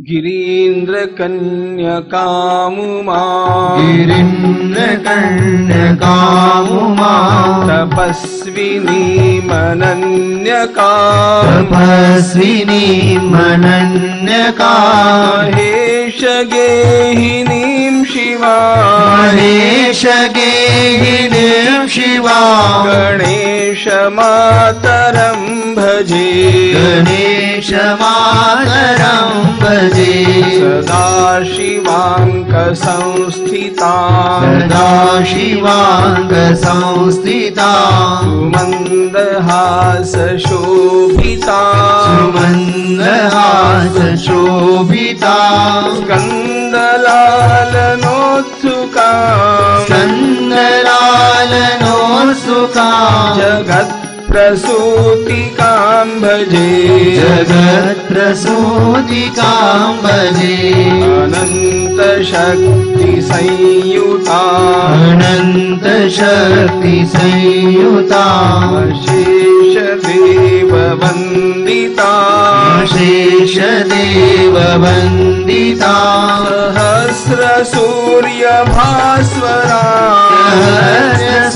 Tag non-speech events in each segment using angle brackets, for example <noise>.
गिरीन्द्रकन्यकामुमा। गिरीन्द्रकन्यकामुमा। तपस्विनीमनन्यका। तपस्विनी मनन्यका महेशगेहिनीं शिवा। महेशगेहिनीं शिवा। गणेशमातरं भजे। गणेशमातरं भजे सदा शिवाङ्कसंस्थिता सदा शिवाङ्गसंस्थिता सुमन्दहासशोभिता सुमन्दहासशोभिता स्कन्दलालनोत्सुका स्कन्दलालनोत्सुका जगत्प्रसूतिकां भजे जगत्प्रसूतिकां भजे अनन्तशक्तिसंयुता। अनन्तशक्तिसंयुता। शेषदेववन्दिता शेषदेववन्दिता सहस्रसूर्यभास्वरा।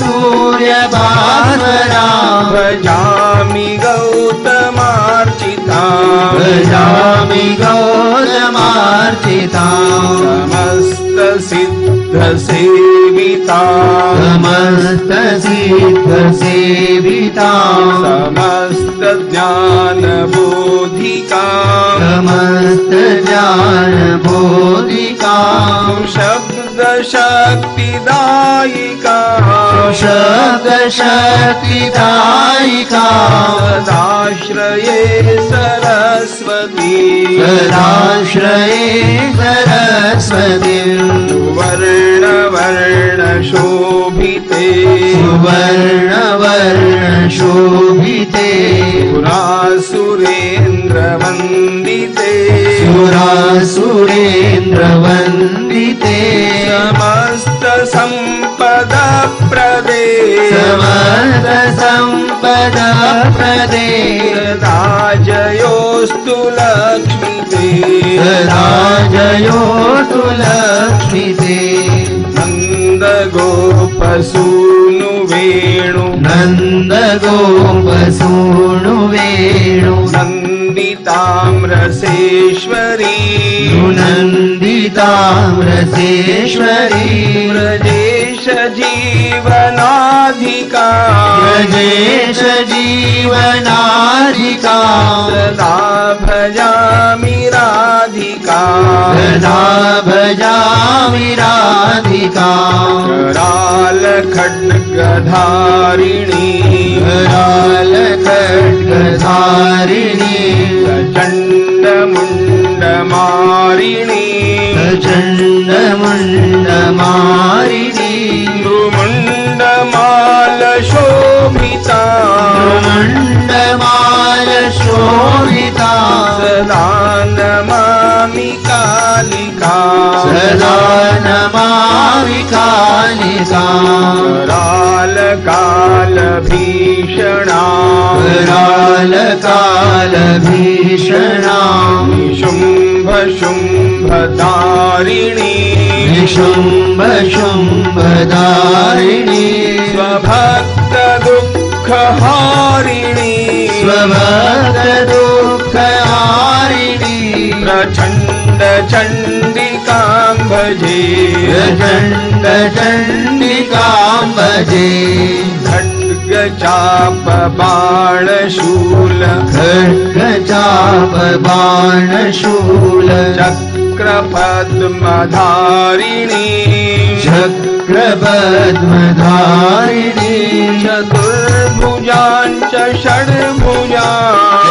सूर्यभास्वरा भजामि गौतमार्चिता भजामि गौरमार्चिता समस्तसिद्धसेविता समस्तसिद्धसेविता समस्तज्ञानबोधिका समस्तज्ञानबोधिका शब्दशक्तिदायिका शब्दशक्तिदायिका सदाश्रये सरस्वती। सदाश्रये सरस्वती। वर्णवर्णशोभिते सुवर्णवर्णशोभिते। सुरेन्द्र वन्दिते अमस्तपदप्रदे अद सम्पद प्रदे राजयोस्तु लक्ष्मीते। राजयोस्तु लक्ष्मीते। नन्दगोपसूनु वेणु। नन्दगोपसूणु वेणु। नन्दिताम्रसेश्वरी नन्दिताम्रसेश्वरी व्रजेश जीवनाधिका व्रजेश जीवनाधिका सदा राधिका भजामिराधिका ललख्गधारिणी ललख्गारिणी चण्डमुण्ड मारिणि चण्डमुण्ड मारिणि मुण्डमाल शोमिता चण्ड माल शोमिता दान कालिका सदा नमामि कालिका करालकालभीषणा करालकालभीषणा शुम्भ शुम्भधारिणी निशुम्भ शुम्भधारिणी स्वभक्त दुःखहारिणी स्वभक्तदुःखहारिणी। प्रचण्ड चण्डिकां भजे प्रचण्ड चण्डिकां भजे खड्गचाप बाणशूल। खड्गचाप बाणशूल। चक्रपद्मधारिणी चतुर्भुजाञ्च षड्भुजा।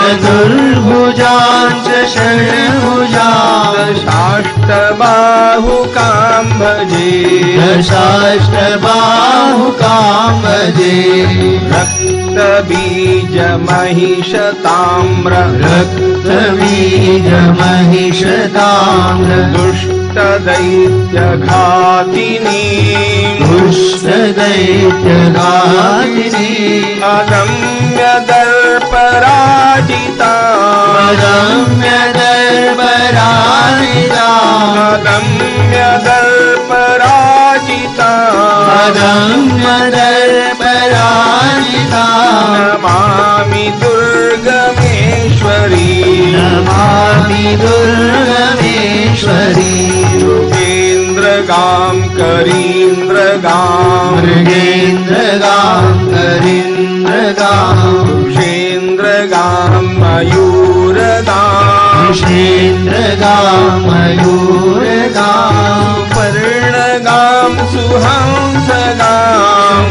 चतुर्भुजाञ्च षड्भुजा। दशाष्टबाहुकां भजे दशाष्टबाहुकां भजे रक्तबीजमहिषताम्र। रक्तबीजमहिषताम्र दुष्टदैत्यघातिनी। दुष्टदैत्यघातिनी। अदम्य दर्पराजिता अदम्य दर्पराजिता नमामि दुर्गमेश्वरी। नमामि दुर्गमेश्वरी। योगेन्द्रगां करीन्द्रगां मृगेन्द्रगां करीन्द्रगां वृषेन्द्रगां मयूरगां विषेन्द्रगां मयूरगां पर्णगां सुहंसगां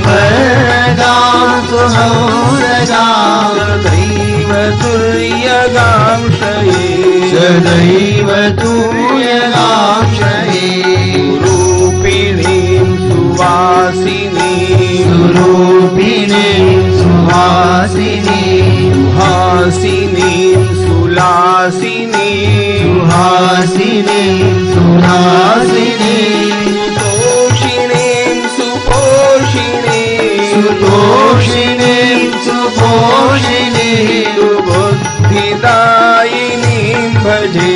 वर्गां सुहंसगां सदैव तुर्यगां शये। सदैव तूयगाक्षये रूपिणीं सुवासिनीं सुरूपिणीं सुहासिनीं हासिनीं सुलासिनीं सुहासिनीं सुहासिनीं सुतोषिणीं सुपोषिणीं सुतोषिणीं सुपोषिणीं सुबुद्धिदायिनीं भजे।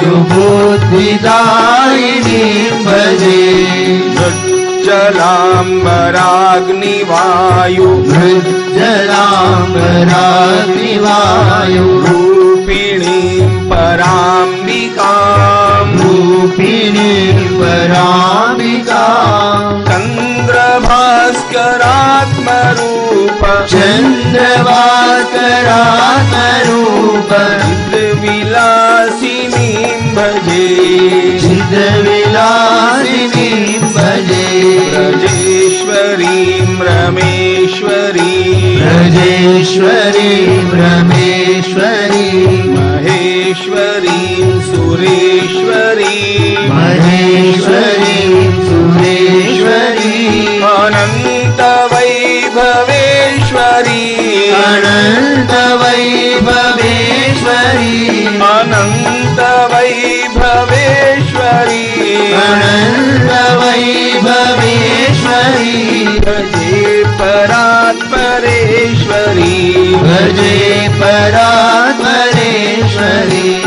सुबुद्धिदायिनीं भजे। जलाम्बराग्निवायु मृज्जलाम्बराग्निवायु रूपिणीं पराम्बिकां रूपिणीं पराम्बिका। चन्द्रभास्करात्मरूप चन्द्रवाकरात्मरूप विलासिनीं भजे चिदविलासिनीं भजे ब्रजेश्वरीं रमेश्वरीं। ब्रजेश्वरीं रमेश्वरीं। महेश्वरीं सुरेश्वरी। महेश्वरीं। अनन्तवैभवेश्वरी। अनन्तवैभवेश्वरी। अनन्तवैभवेश्वरी। अनन्तवैभवेश्वरी। भजे परात्परेश्वरी। भजे परात्परेश्वरी।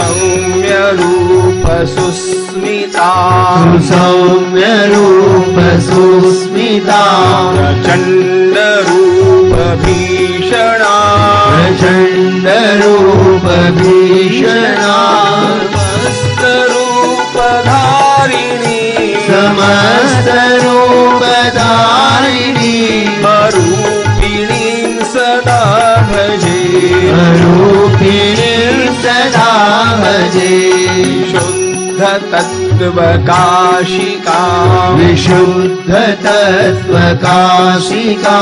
सौम्यरूप सुस्मिता। सौम्यरूप सुस्मिता प्रचण्डरूप भीषणा प्रचण्डरूप भीषणा समस्तरूपधारिणी। समस्तरूपधारिणी। स्वरूपिणीं सदा भजे। रूपिणीं सदा भजे। शुद्धतत्त्वकाशिका विशुद्धतत्त्वकाशिका।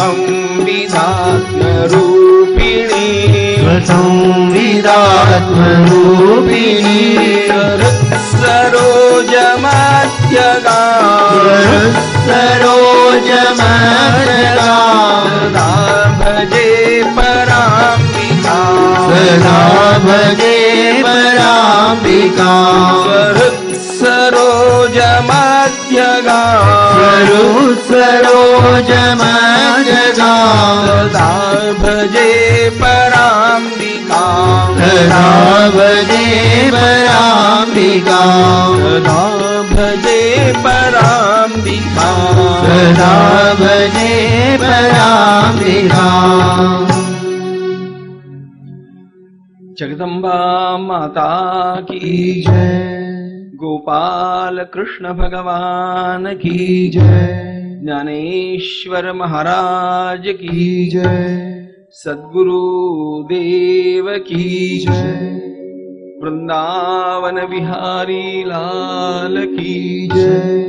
संविधात्मरूपिणी संविदात्मरूपिणी सरोजमध्यगा सरोजमर्गा सदा भजे पराम्बिका सदा भजे पराम्बिका। सरोजमध्यगा। स्वरु सरोजमर्गा सदा भजे पराम्बिका। सदा भजे पराम्बिका। सदा भजे पराम्बिका। सदा भजे पराम्बिका। जगदम्बा माता की जय। गोपाल कृष्ण भगवान की जय। ज्ञानेश्वर महाराज की जय। सद्गुरु देव की जय। वृंदावन बिहारी लाल की जय।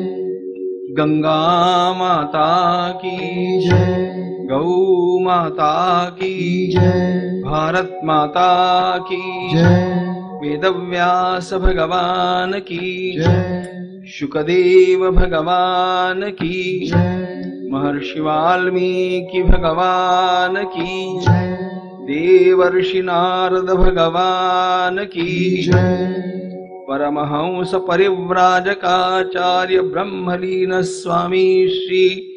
गंगा माता की जय। गौ माता की। जय। भारत माता की। जय। वेदव्यास भगवान की। जय। शुकदेव भगवान की। जय। महर्षि वाल्मीकि भगवान की। जय। देवर्षि नारद भगवान की। जय। परमहंस परिव्राजकाचार्य ब्रह्मलीन स्वामी श्री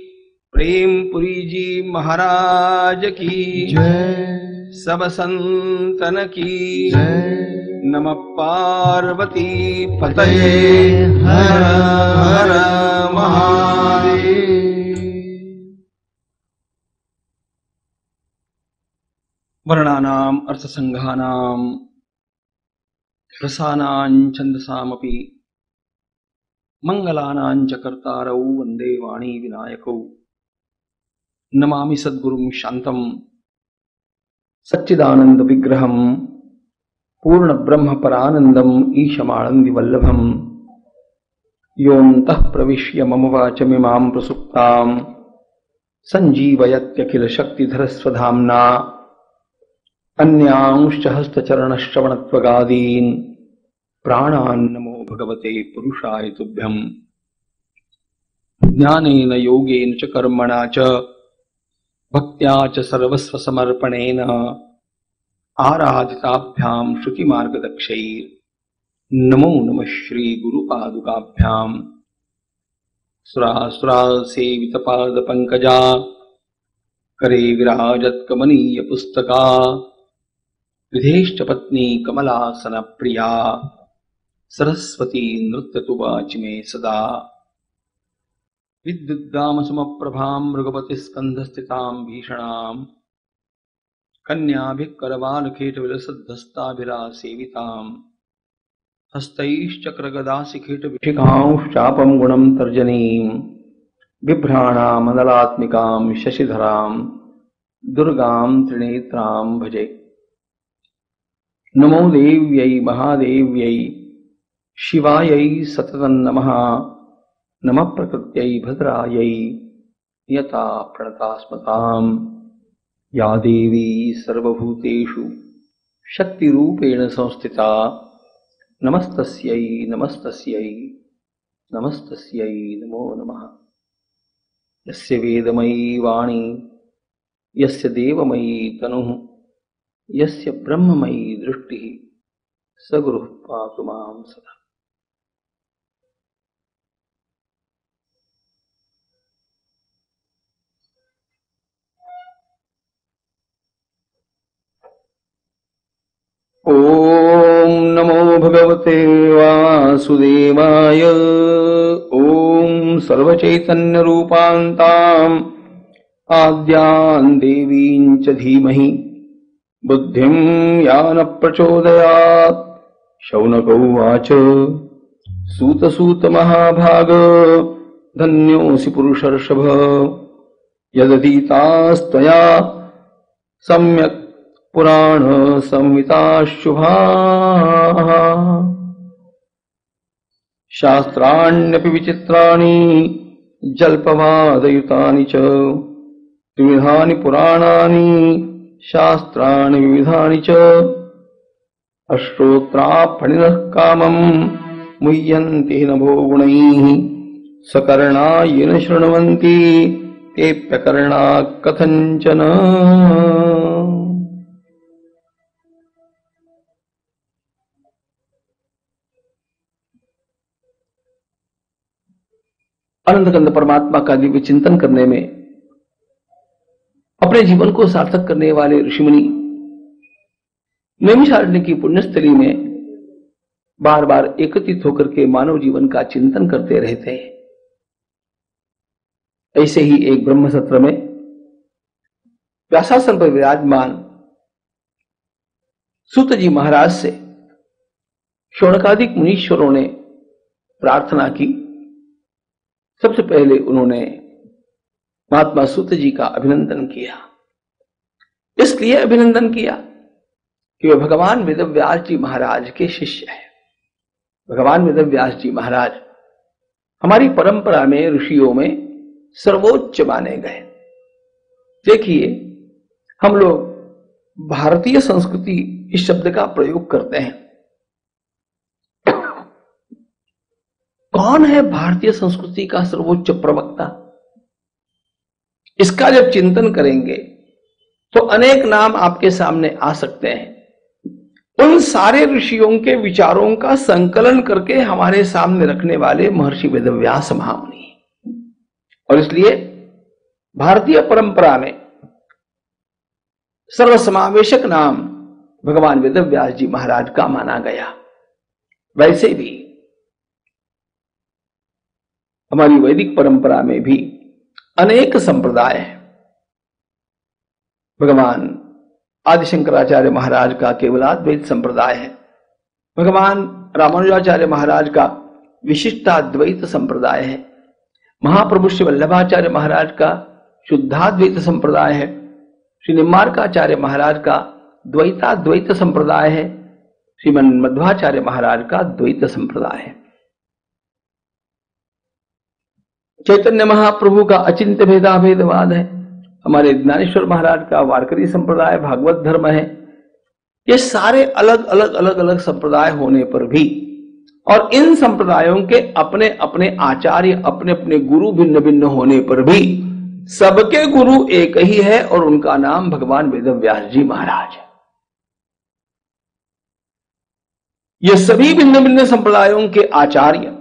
प्रेमपुरी जी महाराज की। जय। सब संतन की। जय। नमः पार्वती पतये। हर हर महादेव। वर्णानाम् अर्थसङ्घानाम् रसानां छन्दसामपि। मङ्गलानां च कर्तारौ वंदे वाणी विनायकौ। नमामि सद्गुरुं शान्तम् सच्चिदानन्दविग्रहम् पूर्णब्रह्मपरानन्दम् ईशमानन्दिवल्लभम् योऽन्तः प्रविश्य मम वाचमिमां प्रसुप्ताम्। सञ्जीवयत्यखिलशक्तिधरस्वधाम्ना अन्यांश्च हस्तचरणश्रवणत्वगादीन्। प्राणान्नमो भगवते पुरुषाय तुभ्यम्। ज्ञानेन योगेन च कर्मणा च भक्त्या च सर्वस्वसमर्पणेन आराधिताभ्यां श्रुतिमार्गदक्षैर्। नमो नमः श्रीगुरुपादुकाभ्याम्। सुरासुरासेवितपादपङ्कजा करे विराजत्कमनीयपुस्तका विधेष्टपत्नी कमलासनप्रिया, सरस्वती नृत्यतुवाचि मे सदा। विद्युद्गामसमप्रभां मृगपतिस्कन्धस्थितां भीषणाम् कन्याभिः करवालखेटविलसद्धस्ताभिरासेविताम् हस्तैश्चक्रगदासिखेटविशिखांश्चापं गुणं तर्जनीम् बिभ्राणामनलात्मिकां शशिधरां दुर्गां त्रिनेत्रां भजे। नमो देव्यै महादेव्यै शिवायै सततं नमः नमः प्रकृत्यै भद्रायै यता प्रणता स्मताम् या देवी सर्वभूतेषु शक्तिरूपेण संस्थिता। नमस्तस्यै नमस्तस्यै नमस्तस्यै नमो नमः। यस्य वाणी, यस्य देवमयी तनुः, यस्य ब्रह्ममयी दृष्टिः स गुरुः पातु माँ सदा। ॐ नमो भगवते वासुदेवाय। ॐ सर्वचैतन्यरूपान्ताम्। आद्यान् देवीं च धीमहि। बुद्धिं या न प्रचोदयात् शौनकौ उवाच सूतसूतमहाभाग। धन्योऽसि पुरुषर्षभ। यदधीतास्त्वया सम्यक् पुराण संहिताशुभाः। शास्त्राण्यपि विचित्राणि जल्पवादयुतानि च। विविधानि पुराणानि शास्त्राणि विविधानि च। अश्रोत्रापणिनः कामम् मुह्यन्ति नभो गुणैः सकर्णा येन शृण्वन्ति तेऽप्यकर्णा कथञ्चन अनंत कंद परमात्मा का दिव्य चिंतन करने में, अपने जीवन को सार्थक करने वाले ऋषिमुनि, नैमिषारण्य की पुण्यस्थली में बार बार एकत्रित होकर के मानव जीवन का चिंतन करते रहते हैं। ऐसे ही एक ब्रह्म सत्र में व्यासासन पर विराजमान सुत जी महाराज से शौनकादिक मुनीश्वरों ने प्रार्थना की। सबसे पहले उन्होंने महात्मा सूत जी का अभिनंदन किया। इसलिए अभिनंदन किया कि वे भगवान वेदव्यास जी महाराज के शिष्य हैं। भगवान वेदव्यास जी महाराज हमारी परंपरा में, ऋषियों में सर्वोच्च माने गए। देखिए, हम लोग भारतीय संस्कृति इस शब्द का प्रयोग करते हैं। कौन है भारतीय संस्कृति का सर्वोच्च प्रवक्ता? इसका जब चिंतन करेंगे तो अनेक नाम आपके सामने आ सकते हैं। उन सारे ऋषियों के विचारों का संकलन करके हमारे सामने रखने वाले महर्षि वेदव्यास महामुनि और इसलिए भारतीय परंपरा में सर्वसमावेशक नाम भगवान वेद व्यास जी महाराज का माना गया। वैसे भी हमारी वैदिक परंपरा में भी अनेक संप्रदाय हैं। भगवान आदिशंकराचार्य महाराज का केवलाद्वैत संप्रदाय है। भगवान रामानुजाचार्य महाराज का विशिष्टाद्वैत संप्रदाय है। महाप्रभु श्री वल्लभाचार्य महाराज का शुद्धाद्वैत संप्रदाय है। श्री निम्बारकाचार्य महाराज का द्वैताद्वैत संप्रदाय है। श्रीमन मध्वाचार्य महाराज का द्वैत संप्रदाय है। चैतन्य महाप्रभु का अचिंत्य भेदा भेदवाद है। हमारे ज्ञानेश्वर महाराज का वारकरी संप्रदाय भागवत धर्म है। ये सारे अलग अलग अलग अलग संप्रदाय होने पर भी और इन संप्रदायों के अपने अपने आचार्य, अपने अपने गुरु भिन्न भिन्न होने पर भी सबके गुरु एक ही है और उनका नाम भगवान वेद व्यास जी महाराज है। ये सभी भिन्न भिन्न संप्रदायों के आचार्य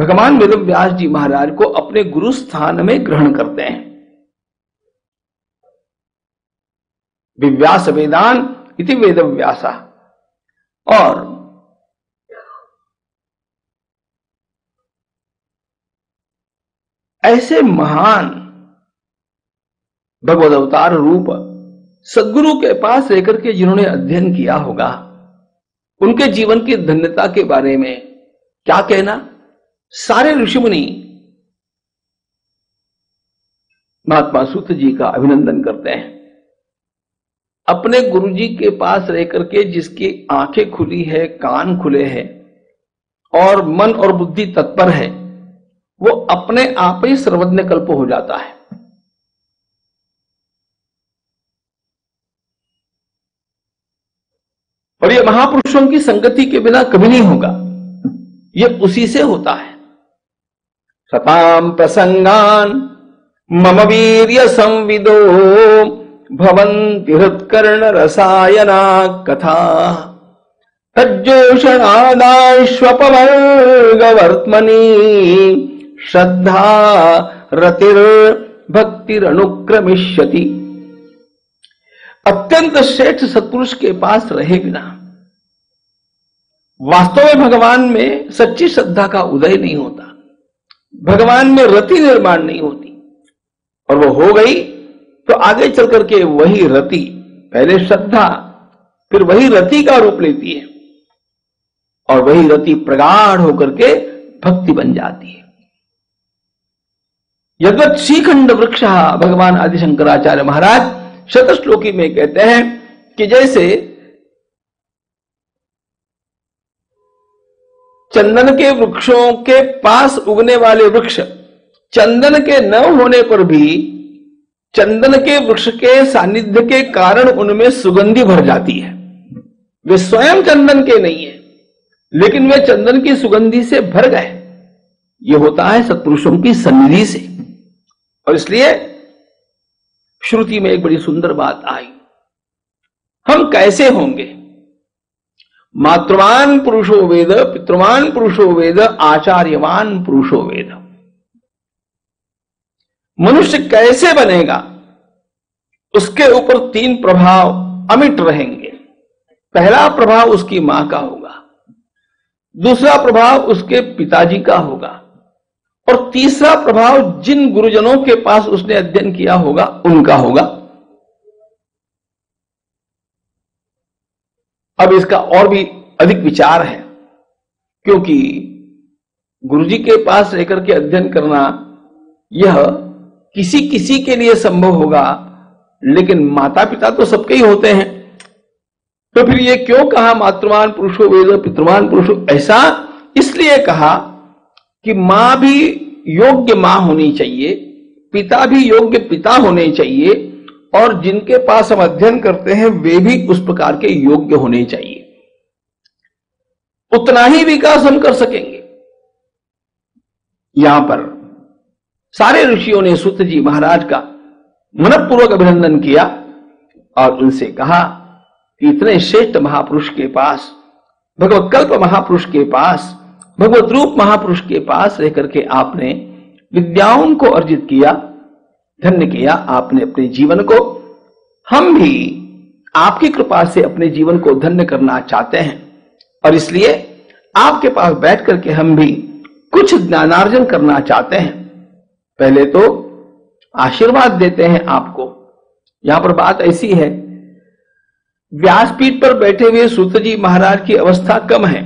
भगवान वेद व्यास जी महाराज को अपने गुरु स्थान में ग्रहण करते हैं। विव्यास वेदान इति वेद व्यासा और ऐसे महान भगवद अवतार रूप सदगुरु के पास रहकर के जिन्होंने अध्ययन किया होगा, उनके जीवन की धन्यता के बारे में क्या कहना? सारे ऋषि मुनि महात्मा सूत जी का अभिनंदन करते हैं। अपने गुरु जी के पास रहकर के जिसकी आँखें खुली है, कान खुले हैं और मन और बुद्धि तत्पर है, वो अपने आप ही सर्वज्ञ कल्प हो जाता है। और ये महापुरुषों की संगति के बिना कभी नहीं होगा। ये उसी से होता है। सताम प्रसंगान। मम वीर्य संविदो भवन्ति हृत्कर्ण रसायना कथा तज्जोषणादाश्वपवर्गवर्त्मनि श्रद्धा रतिर्भक्तिरनुक्रमिष्यति। अत्यंत श्रेष्ठ सत्पुरुष के पास रहे बिना, वास्तव में भगवान में सच्ची श्रद्धा का उदय नहीं होता। भगवान में रति निर्माण नहीं होती। और वो हो गई तो आगे चल करके वही रति, पहले श्रद्धा, फिर वही रति का रूप लेती है। और वही रति प्रगाढ़ होकर के भक्ति बन जाती है। यद्वत श्रीखंड वृक्ष भगवान आदिशंकराचार्य महाराज शतश्लोकी में कहते हैं कि जैसे चंदन के वृक्षों के पास उगने वाले वृक्ष, चंदन के न होने पर भी चंदन के वृक्ष के सानिध्य के कारण उनमें सुगंधि भर जाती है। वे स्वयं चंदन के नहीं है, लेकिन वे चंदन की सुगंधि से भर गए। ये होता है सत्पुरुषों की सन्निधि से। और इसलिए श्रुति में एक बड़ी सुंदर बात आई। हम कैसे होंगे? मातृवान पुरुषो वेद, पितृवान पुरुषो वेद, आचार्यवान पुरुषो वेद। मनुष्य कैसे बनेगा? उसके ऊपर तीन प्रभाव अमिट रहेंगे। पहला प्रभाव उसकी माँ का होगा। दूसरा प्रभाव उसके पिताजी का होगा। और तीसरा प्रभाव जिन गुरुजनों के पास उसने अध्ययन किया होगा, उनका होगा। अब इसका और भी अधिक विचार है, क्योंकि गुरुजी के पास रहकर के अध्ययन करना यह किसी किसी के लिए संभव होगा, लेकिन माता पिता तो सबके ही होते हैं। तो फिर ये क्यों कहा मातृमान पुरुषो वेद पितृमान पुरुषो? ऐसा इसलिए कहा कि माँ भी योग्य माँ होनी चाहिए, पिता भी योग्य पिता होने चाहिए और जिनके पास हम अध्ययन करते हैं, वे भी उस प्रकार के योग्य होने चाहिए। उतना ही विकास हम कर सकेंगे। यहाँ पर सारे ऋषियों ने सूत जी महाराज का मनपूर्वक अभिनंदन किया और उनसे कहा कि इतने श्रेष्ठ महापुरुष के पास, भगवत कल्प महापुरुष के पास, भगवत रूप महापुरुष के पास रह करके आपने विद्याओं को अर्जित किया। धन्य किया आपने अपने जीवन को। हम भी आपकी कृपा से अपने जीवन को धन्य करना चाहते हैं और इसलिए आपके पास बैठ करके हम भी कुछ ज्ञानार्जन करना चाहते हैं। पहले तो आशीर्वाद देते हैं आपको। यहाँ पर बात ऐसी है, व्यासपीठ पर बैठे हुए सूत जी महाराज की अवस्था कम है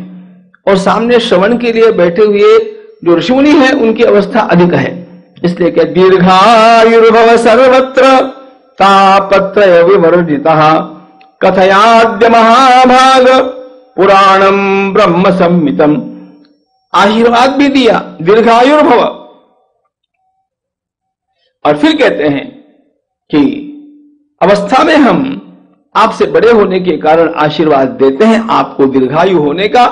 और सामने श्रवण के लिए बैठे हुए जो ऋषिमुनि है, उनकी अवस्था अधिक है। इसलिए क्या दीर्घायुर्भव सर्वत्र तापत्र विवर्जित। कथयाद्य महाभाग पुराणम ब्रह्म संमितम आशीर्वाद भी दिया, दीर्घायुर्भव। और फिर कहते हैं कि अवस्था में हम आपसे बड़े होने के कारण आशीर्वाद देते हैं, आपको दीर्घायु होने का,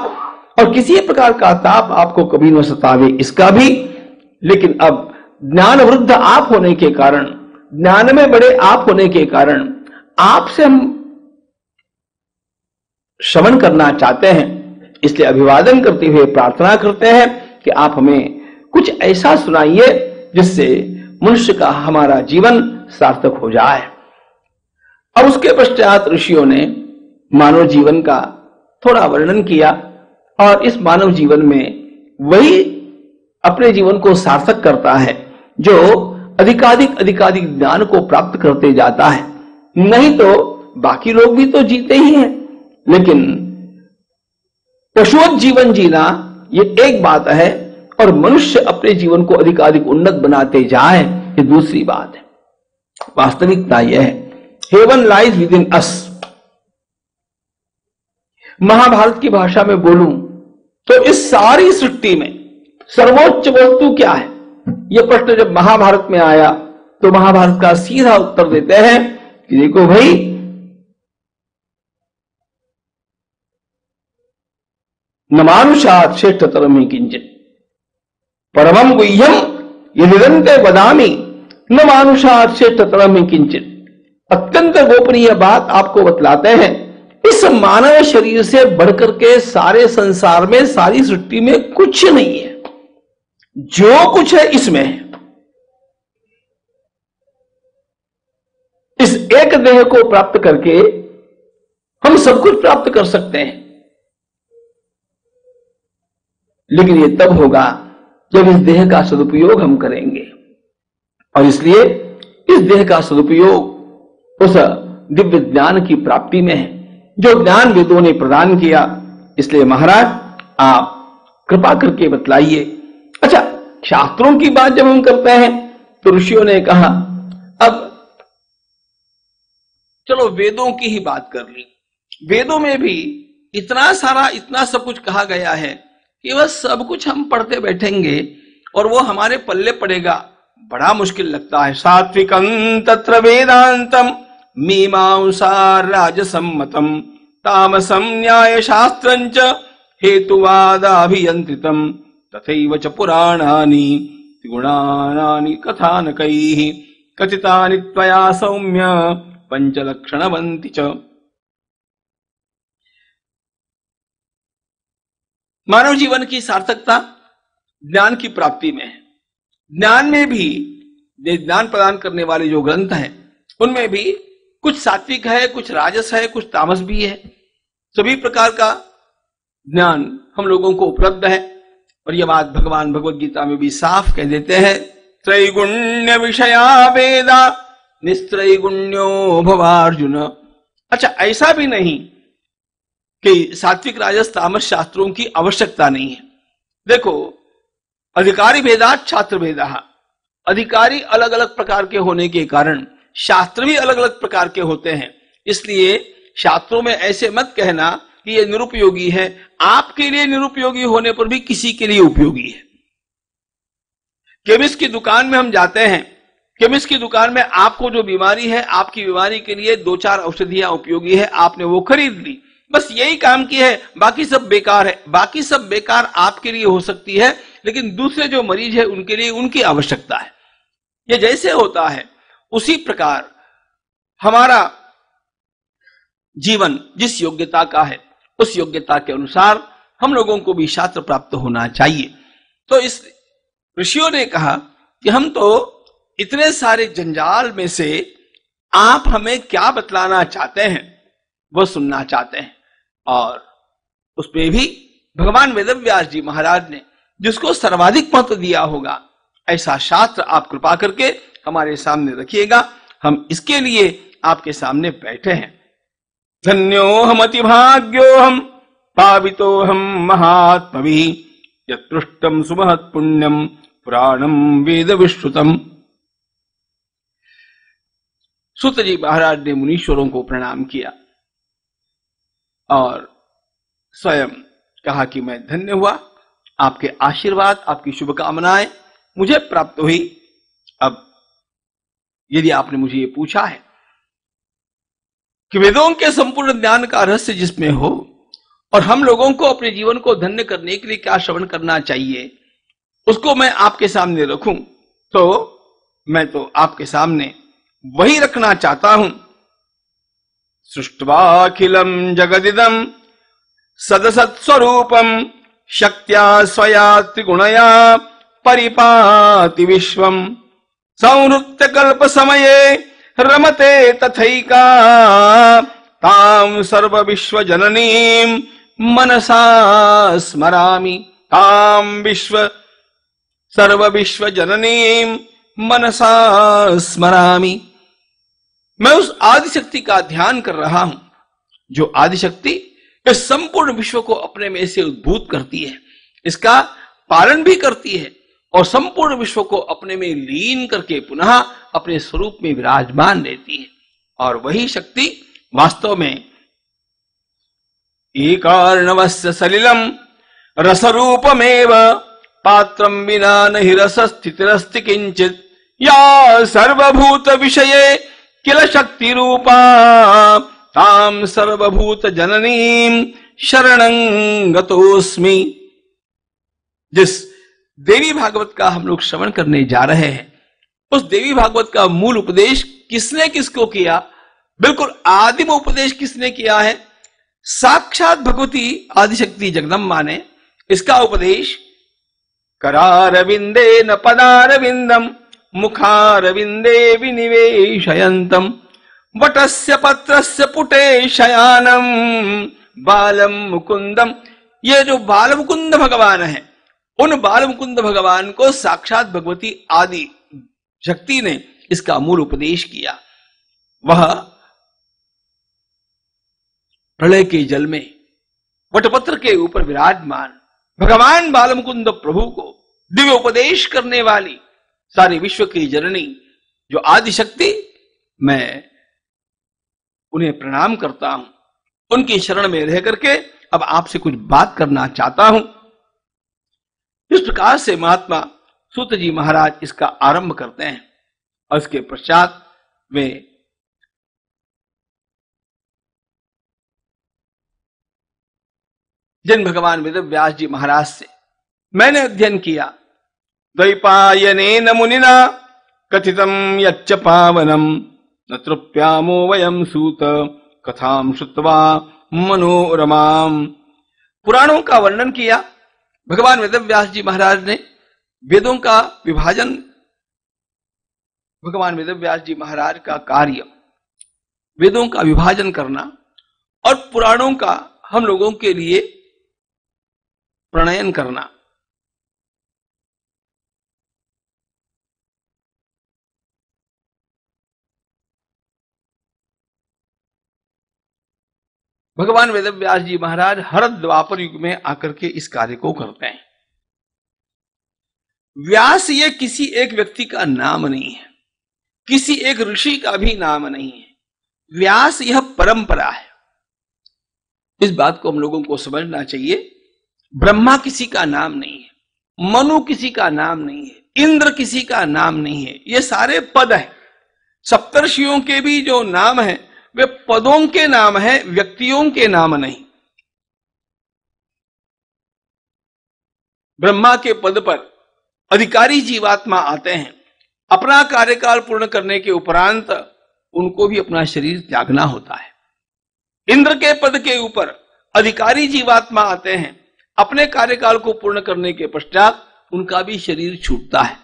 और किसी प्रकार का ताप आपको कभी न सतावे, इसका भी। लेकिन अब ज्ञान वृद्ध आप होने के कारण, ज्ञान में बड़े आप होने के कारण, आपसे हम श्रवण करना चाहते हैं। इसलिए अभिवादन करते हुए प्रार्थना करते हैं कि आप हमें कुछ ऐसा सुनाइए जिससे मनुष्य का हमारा जीवन सार्थक हो जाए। अब उसके पश्चात ऋषियों ने मानव जीवन का थोड़ा वर्णन किया और इस मानव जीवन में वही अपने जीवन को सार्थक करता है। जो अधिकाधिक अधिकाधिक ज्ञान को प्राप्त करते जाता है। नहीं तो बाकी लोग भी तो जीते ही हैं। लेकिन पशुवत जीवन जीना ये एक बात है और मनुष्य अपने जीवन को अधिकाधिक उन्नत बनाते जाए, ये दूसरी बात है। वास्तविकता यह है। Heaven lies within us Mahabharata की भाषा में बोलूँ तो इस सारी सृष्टि में सर्वोच्च वस्तु क्या है? यह प्रश्न जब महाभारत में आया तो महाभारत का सीधा उत्तर देते हैं कि देखो भाई, नमानुषात श्रेष्ठतरम ही किंचित परमम गुह्यम ये निरंतर बदामी न मानुषात श्रेष्ठतरम ही किंचित अत्यंत गोपनीय बात आपको बतलाते हैं। इस मानव शरीर से बढ़कर के सारे संसार में, सारी सृष्टि में कुछ नहीं है। जो कुछ है इसमें, इस एक देह को प्राप्त करके हम सब कुछ प्राप्त कर सकते हैं। लेकिन ये तब होगा जब इस देह का सदुपयोग हम करेंगे। और इसलिए इस देह का सदुपयोग उस दिव्य ज्ञान की प्राप्ति में है, जो ज्ञान वेदों ने प्रदान किया। इसलिए महाराज, आप कृपा करके बतलाइए अच्छा शास्त्रों की बात जब हम करते हैं तो ऋषियों ने कहा, अब चलो वेदों की ही बात कर ली। वेदों में भी इतना सारा, इतना सब कुछ कहा गया है कि वह सब कुछ हम पढ़ते बैठेंगे और वो हमारे पल्ले पड़ेगा। बड़ा मुश्किल लगता है। सात्विकं तत्र वेदांतम मीमांसा राजसम्मतम तामसम न्याय शास्त्र हेतुवादाभियंत्रितम तथैव च पुराणानि गुणानानि कथानकैः त्वया सौम्य पंचलक्षणवन्ति च। मानव जीवन की सार्थकता ज्ञान की प्राप्ति में है। ज्ञान में भी ज्ञान प्रदान करने वाले जो ग्रंथ हैं, उनमें भी कुछ सात्विक है, कुछ राजस है, कुछ तामस भी है। सभी प्रकार का ज्ञान हम लोगों को उपलब्ध है। और यह बात भगवान भगवत गीता में भी साफ़ कह देते हैं, त्रैगुण्य विषया वेदा, निस्त्रैगुण्यो भवार्जुन। अच्छा ऐसा भी नहीं कि सात्विक राजस तामस शास्त्रों की आवश्यकता नहीं है। देखो, अधिकारी भेदा छात्र भेदा अधिकारी अलग अलग प्रकार के होने के कारण शास्त्र भी अलग अलग प्रकार के होते हैं। इसलिए शास्त्रों में ऐसे मत कहना कि ये निरुपयोगी है। आपके लिए निरुपयोगी होने पर भी किसी के लिए उपयोगी है। केमिस्ट की दुकान में हम जाते हैं। केमिस्ट की दुकान में आपको जो बीमारी है, आपकी बीमारी के लिए दो चार औषधियाँ उपयोगी है, आपने वो खरीद ली। बस यही काम की है, बाकी सब बेकार है। बाकी सब बेकार आपके लिए हो सकती है, लेकिन दूसरे जो मरीज़ है, उनके लिए उनकी आवश्यकता है। ये जैसे होता है, उसी प्रकार हमारा जीवन जिस योग्यता का है उस योग्यता के अनुसार हम लोगों को भी शास्त्र प्राप्त होना चाहिए। तो इस ऋषियों ने कहा कि हम तो इतने सारे जंजाल में से आप हमें क्या बतलाना चाहते हैं वह सुनना चाहते हैं। और उसमें भी भगवान वेदव्यास जी महाराज ने जिसको सर्वाधिक महत्व दिया होगा, ऐसा शास्त्र आप कृपा करके हमारे सामने रखिएगा। हम इसके लिए आपके सामने बैठे हैं। धन्यो हम अति भाग्यो हम पावितो यत्पृष्टम सुमहत पुण्यम पुराणम वेद विश्रुतम सुत जी महाराज ने मुनीश्वरों को प्रणाम किया और स्वयं कहा कि मैं धन्य हुआ। आपके आशीर्वाद, आपकी शुभकामनाएँ मुझे प्राप्त हुई। अब यदि आपने मुझे ये पूछा है कि वेदों के संपूर्ण ज्ञान का रहस्य जिसमें हो, और हम लोगों को अपने जीवन को धन्य करने के लिए क्या श्रवण करना चाहिए, उसको मैं आपके सामने रखूँ। तो मैं तो आपके सामने वही रखना चाहता हूँ। सृष्टवाखिलम जगदिदम, सदसत्स्वरूपम, शक्त्या स्वया त्रिगुणया परिपाति विश्वम। संवृत्त कल्प समये रमते तथैका। ताम सर्व विश्व जननीम मनसा स्मरामि। ताम विश्व सर्व विश्व जननीम मनसा स्मरामि। मैं उस आदिशक्ति का ध्यान कर रहा हूँ, जो आदिशक्ति इस संपूर्ण विश्व को अपने में से उद्भूत करती है। इसका पालन भी करती है। और संपूर्ण विश्व को अपने में लीन करके पुनः अपने स्वरूप में विराजमान रहती है। और वही शक्ति वास्तव में एकार्णवस्य सलिलम, रसरूपमेव पात्रम विना नहीं रस स्थितिरस्ति किंचित या सर्वभूत विषये किल शक्ति रूपा ताम सर्वभूत जननीम शरण गतोस्मि जिस देवी भागवत का हम लोग श्रवण करने जा रहे हैं। उस देवी भागवत का मूल उपदेश किसने किसको किया? बिल्कुल आदिम उपदेश किसने किया है? साक्षात भगवती आदिशक्ति जगदम्बा ने इसका उपदेश, करारविंदे न पदारविंदम मुखारविंदे विनिवेशयन्तम वटस्य पत्रस्य पुटे शयानम बालम मुकुंदम ये जो बाल मुकुंद भगवान है उन बाल मुकुंद भगवान को साक्षात भगवती आदि शक्ति ने इसका मूल उपदेश किया। वह प्रलय के जल में, वटपत्र के ऊपर विराजमान, भगवान बाल मुकुंद प्रभु को दिव्य उपदेश करने वाली सारे विश्व की जननी, जो आदि शक्ति मैं उन्हें प्रणाम करता हूँ। उनकी शरण में रह करके अब आपसे कुछ बात करना चाहता हूँ। इस प्रकार से महात्मा सूत जी महाराज इसका आरंभ करते हैं। और इसके पश्चात वे जिन भगवान वेद व्यास जी महाराज से, मैंने अध्ययन किया। द्वैपायने न मुनिना, कथितम यच्च पावनम। न तृप्यामो वयम सूत, कथाम श्रुत्वा मनोरमाम। पुराणों का वर्णन किया भगवान वेदव्यास जी महाराज ने वेदों का विभाजन, भगवान वेदव्यास जी महाराज का कार्य, वेदों का विभाजन करना और पुराणों का हम लोगों के लिए प्रणयन करना। भगवान वेदव्यास जी महाराज हर द्वापर युग में आकर के इस कार्य को करते हैं। व्यास ये किसी एक व्यक्ति का नाम नहीं है, किसी एक ऋषि का भी नाम नहीं है। व्यास यह परंपरा है। इस बात को हम लोगों को समझना चाहिए, ब्रह्मा किसी का नाम नहीं है, मनु किसी का नाम नहीं है, इंद्र किसी का नाम नहीं है, ये सारे पद है। सप्तर्षियों के भी जो नाम है वे पदों के नाम है, व्यक्तियों के नाम नहीं। ब्रह्मा के पद पर अधिकारी जीवात्मा आते हैं। अपना कार्यकाल पूर्ण करने के उपरांत उनको भी अपना शरीर त्यागना होता है। इंद्र के पद के ऊपर अधिकारी जीवात्मा आते हैं। अपने कार्यकाल को पूर्ण करने के पश्चात उनका भी शरीर छूटता है।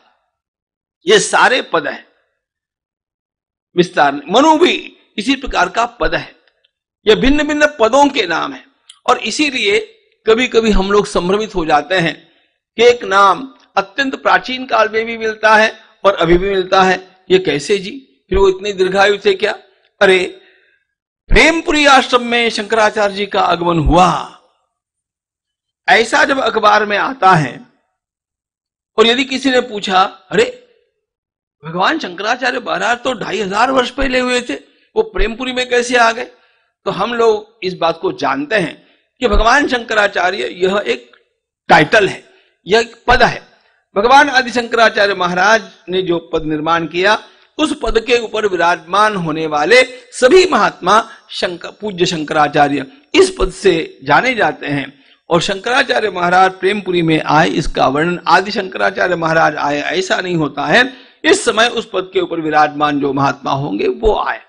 ये सारे पद है। विस्तार मनु भी इसी प्रकार का पद है। यह भिन्न भिन्न पदों के नाम है। और इसीलिए कभी कभी हम लोग संभ्रमित हो जाते हैं कि एक नाम अत्यंत प्राचीन काल में भी मिलता है और अभी भी मिलता है। ये कैसे जी? फिर वो इतने दीर्घायु थे क्या? अरे, प्रेमपुरी आश्रम में शंकराचार्य जी का आगमन हुआ। ऐसा जब अखबार में आता है और यदि किसी ने पूछा, अरे, भगवान शंकराचार्य महाराज तो ढाई हज़ार वर्ष पहले हुए थे वो प्रेमपुरी में कैसे आ गए? तो हम लोग इस बात को जानते हैं कि भगवान शंकराचार्य यह एक टाइटल है, यह एक पद है। भगवान आदि शंकराचार्य महाराज ने जो पद निर्माण किया, उस पद के ऊपर विराजमान होने वाले सभी महात्मा शंकर पूज्य शंकराचार्य इस पद से जाने जाते हैं और शंकराचार्य महाराज प्रेमपुरी में आए, इसका वर्णन आदि शंकराचार्य महाराज आए, ऐसा नहीं होता है। इस समय उस पद के ऊपर विराजमान जो महात्मा होंगे, वो आए।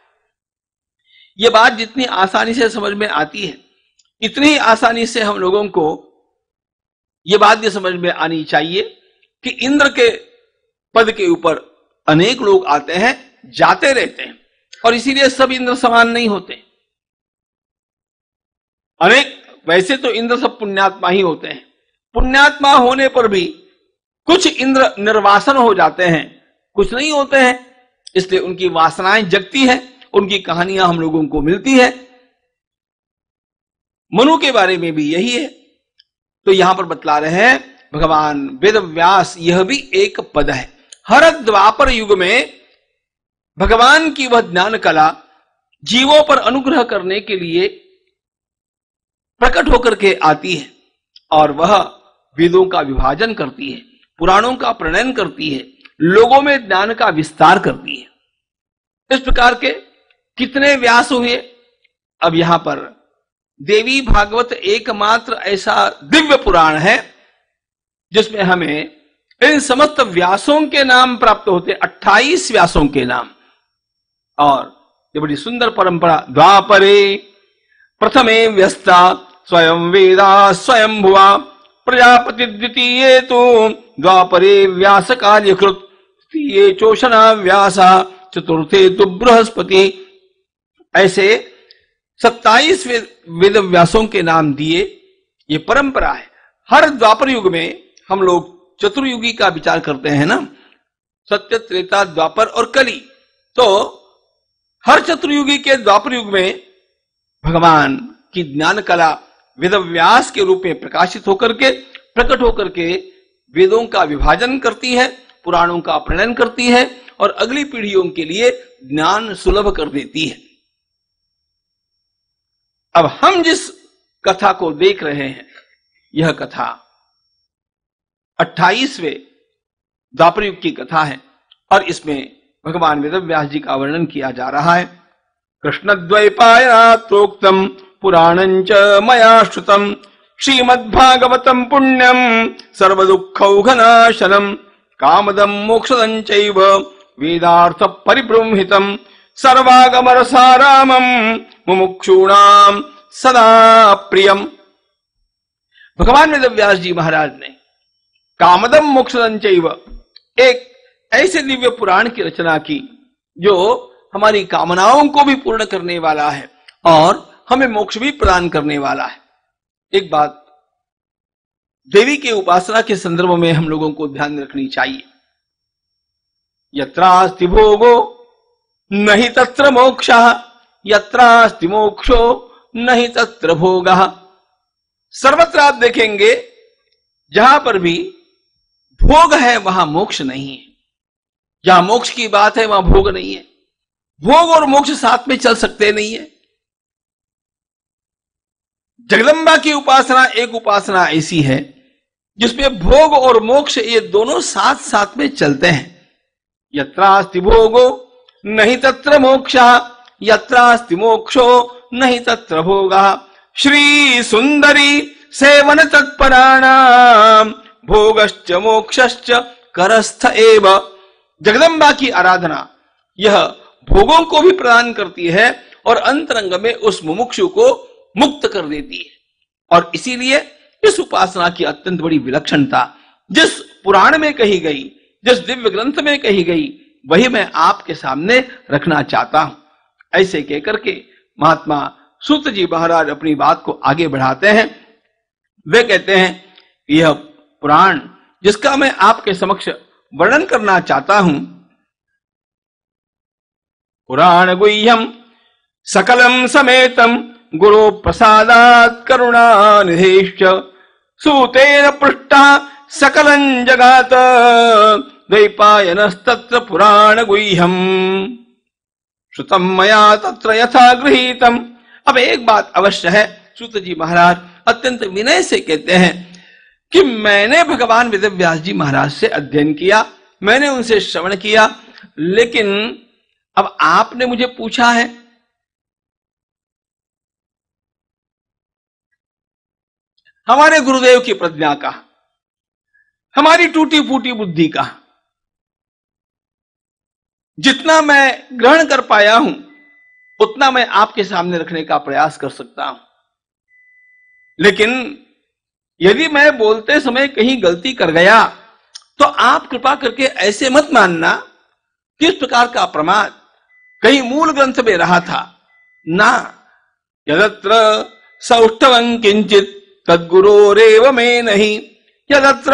ये बात जितनी आसानी से समझ में आती है, इतनी आसानी से हम लोगों को ये बात ये समझ में आनी चाहिए कि इंद्र के पद के ऊपर अनेक लोग आते हैं, जाते रहते हैं, और इसीलिए सब इंद्र समान नहीं होते। अनेक, वैसे तो इंद्र सब पुण्यात्मा ही होते हैं। पुण्यात्मा होने पर भी कुछ इंद्र निर्वासन हो जाते हैं, कुछ नहीं होते हैं, इसलिए उनकी वासनाएँ जगती है। उनकी कहानियाँ हम लोगों को मिलती है। मनु के बारे में भी यही है। तो यहाँ पर बतला रहे हैं, भगवान वेद व्यास यह भी एक पद है। हर द्वापर युग में भगवान की वह ज्ञान कला जीवों पर अनुग्रह करने के लिए प्रकट होकर के आती है और वह वेदों का विभाजन करती है, पुराणों का प्रणयन करती है, लोगों में ज्ञान का विस्तार करती है। इस प्रकार के कितने व्यास हुए? अब यहाँ पर, देवी भागवत एकमात्र ऐसा दिव्य पुराण है, जिसमें हमें इन समस्त व्यासों के नाम प्राप्त होते, अट्ठाईस व्यासों के नाम। और ये बड़ी सुंदर परंपरा, द्वापरे, प्रथमे व्यस्ता, स्वयं वेदा स्वयं भुआ प्रजापति द्वितीय तो द्वापरे व्यास कार्यकृत तृतीय चोषणा व्यासा, चतुर्थे तो बृहस्पति ऐसे सत्ताईस वेद व्यासों के नाम दिए, ये परंपरा है। हर द्वापर युग में हम लोग चतुर्युगी का विचार करते हैं ना? सत्य, त्रेता, द्वापर और कली। तो हर चतुर्युगी के द्वापर युग में भगवान की ज्ञान कला वेद व्यास के रूप में प्रकाशित होकर के, प्रकट होकर के वेदों का विभाजन करती है, पुराणों का प्रणयन करती है और अगली पीढ़ियों के लिए ज्ञान सुलभ कर देती है। अब हम जिस कथा को देख रहे हैं, यह कथा अट्ठाईसवें द्वापर युग की कथा है और इसमें भगवान वेद व्यास जी का वर्णन किया जा रहा है। कृष्ण द्वैपायात्रोक्तम पुराण मया श्रुतम श्रीमद्भागवतम पुण्यम सर्व दुखौघनाशनम कामदम मोक्षदं चैव वेदार्थ परिबृंहितम सर्वागमरसारामम मुमुक्षूणाम सदा प्रियम। भगवान वेद व्यास जी महाराज ने कामदम मोक्षदं चैव एक ऐसे दिव्य पुराण की रचना की, जो हमारी कामनाओं को भी पूर्ण करने वाला है और हमें मोक्ष भी प्रदान करने वाला है। एक बात, देवी के उपासना के संदर्भ में हम लोगों को ध्यान रखनी चाहिए। यत्रास्ति भोगो, नहीं तत्र मोक्ष। यत्रास्ति मोक्षो नहीं तत्र भोग। सर्वत्र आप देखेंगे, जहाँ पर भी भोग है, वहाँ मोक्ष नहीं है। जहाँ मोक्ष की बात है, वहाँ भोग नहीं है। भोग और मोक्ष साथ में चल सकते नहीं है। जगदम्बा की उपासना एक उपासना ऐसी है, जिसमें भोग और मोक्ष ये दोनों साथ साथ में चलते हैं। यत्रास्ति भोगो, नहीं तत्र मोक्ष। यत्रास्ति मोक्षो नहीं तत्र भोग। श्री सुंदरी सेवन तत्पराणाम भोगश्च मोक्षश्च करस्थ एव। जगदम्बा की आराधना, यह भोगों को भी प्रदान करती है और अंतरंग में उस मुमुक्षु को मुक्त कर देती है। और इसीलिए इस उपासना की अत्यंत बड़ी विलक्षणता, जिस पुराण में कही गई, जिस दिव्य ग्रंथ में कही गई, वही मैं आपके सामने रखना चाहता हूँ। ऐसे कहकर के महात्मा सूत जी महाराज अपनी बात को आगे बढ़ाते हैं। वे कहते हैं, यह पुराण जिसका मैं आपके समक्ष वर्णन करना चाहता हूँ, पुराण गुह्यम सकलम समेतम गुरु प्रसादात करुणा निधेश्च सूतेन पृष्ठा सकलं जगात, द्वैपायनस्तत्र पुराण गुह्यम। श्रुतम मया तत्र यथा गृहीतम। अब एक बात अवश्य है सूत जी महाराज, अत्यंत विनय से कहते हैं कि मैंने भगवान वेदव्यास जी महाराज से अध्ययन किया, मैंने उनसे श्रवण किया, लेकिन अब आपने मुझे पूछा है। हमारे गुरुदेव की प्रज्ञा का, हमारी टूटी फूटी बुद्धि का जितना मैं ग्रहण कर पाया हूँ, उतना मैं आपके सामने रखने का प्रयास कर सकता हूँ। लेकिन यदि मैं बोलते समय कहीं गलती कर गया तो आप कृपा करके ऐसे मत मानना कि इस प्रकार का प्रमाद कहीं मूल ग्रंथ में रहा था। ना, यदत्र सौष्ठवं किंचित तदगुरोरेव में नहीं। यदत्र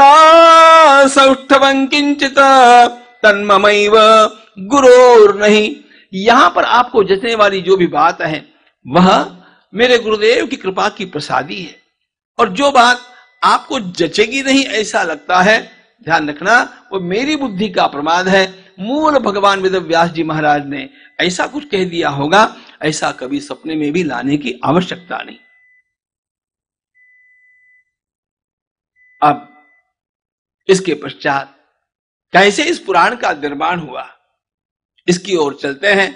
सौष्ठवं किंचित तन्ममैव गुरोर नहीं। यहाँ पर आपको जचने वाली जो भी बात है, वह मेरे गुरुदेव की कृपा की प्रसादी है। और जो बात आपको जचेगी नहीं, ऐसा लगता है, ध्यान रखना, वो मेरी बुद्धि का प्रमाद है। मूल भगवान वेद व्यास जी महाराज ने ऐसा कुछ कह दिया होगा, ऐसा कभी सपने में भी लाने की आवश्यकता नहीं। अब इसके पश्चात कैसे इस पुराण का निर्माण हुआ? इसकी ओर चलते हैं।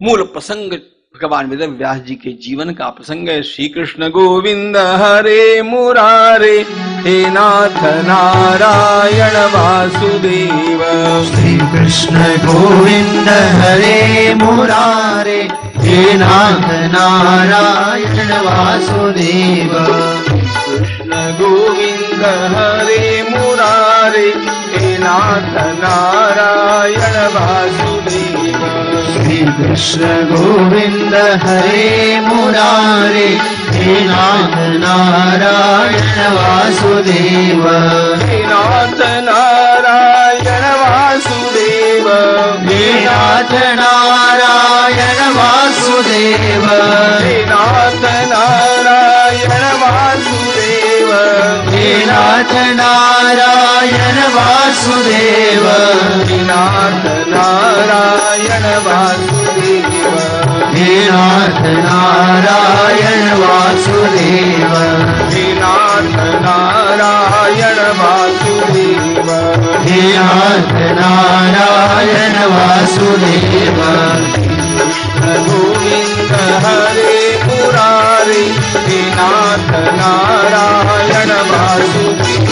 मूल प्रसंग भगवान वेद व्यास जी के जीवन का प्रसंग है। श्री कृष्ण गोविंद हरे मुरारे हे नाथ नारायण वासुदेव। श्री कृष्ण गोविंद हरे मुरारे हे नाथ नारायण वासुदेव। कृष्ण गोविंद हरे मुरारे हे नाथ नारायण वासुदेव। श्री कृष्ण गोविंद हरे मुरारे हे नाथ नारायण वासुदेव। हे नाथ नारायण वासुदेव। हे नाथ नारायण वासुदेव। हे नाथ नारायण वासुदेव। हे नाथ नारायण वासुदेव। नाथ नारायण वासुदेव। हे नाथ नारायण वासुदेव। हे नाथ नारायण वासुदेव। हे नाथ नारायण वासुदेव। गोविंद हरे मुरारे नाथ नारायण वासुदेव।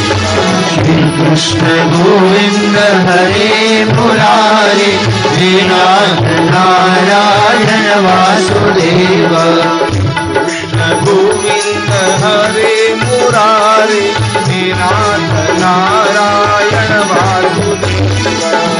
श्री कृष्ण गोविंद हरे मुरारे हे नाथ नारायण वासुदेव। गोविंद हरे मुरारे हे नाथ नारायण वासुदेव। श्री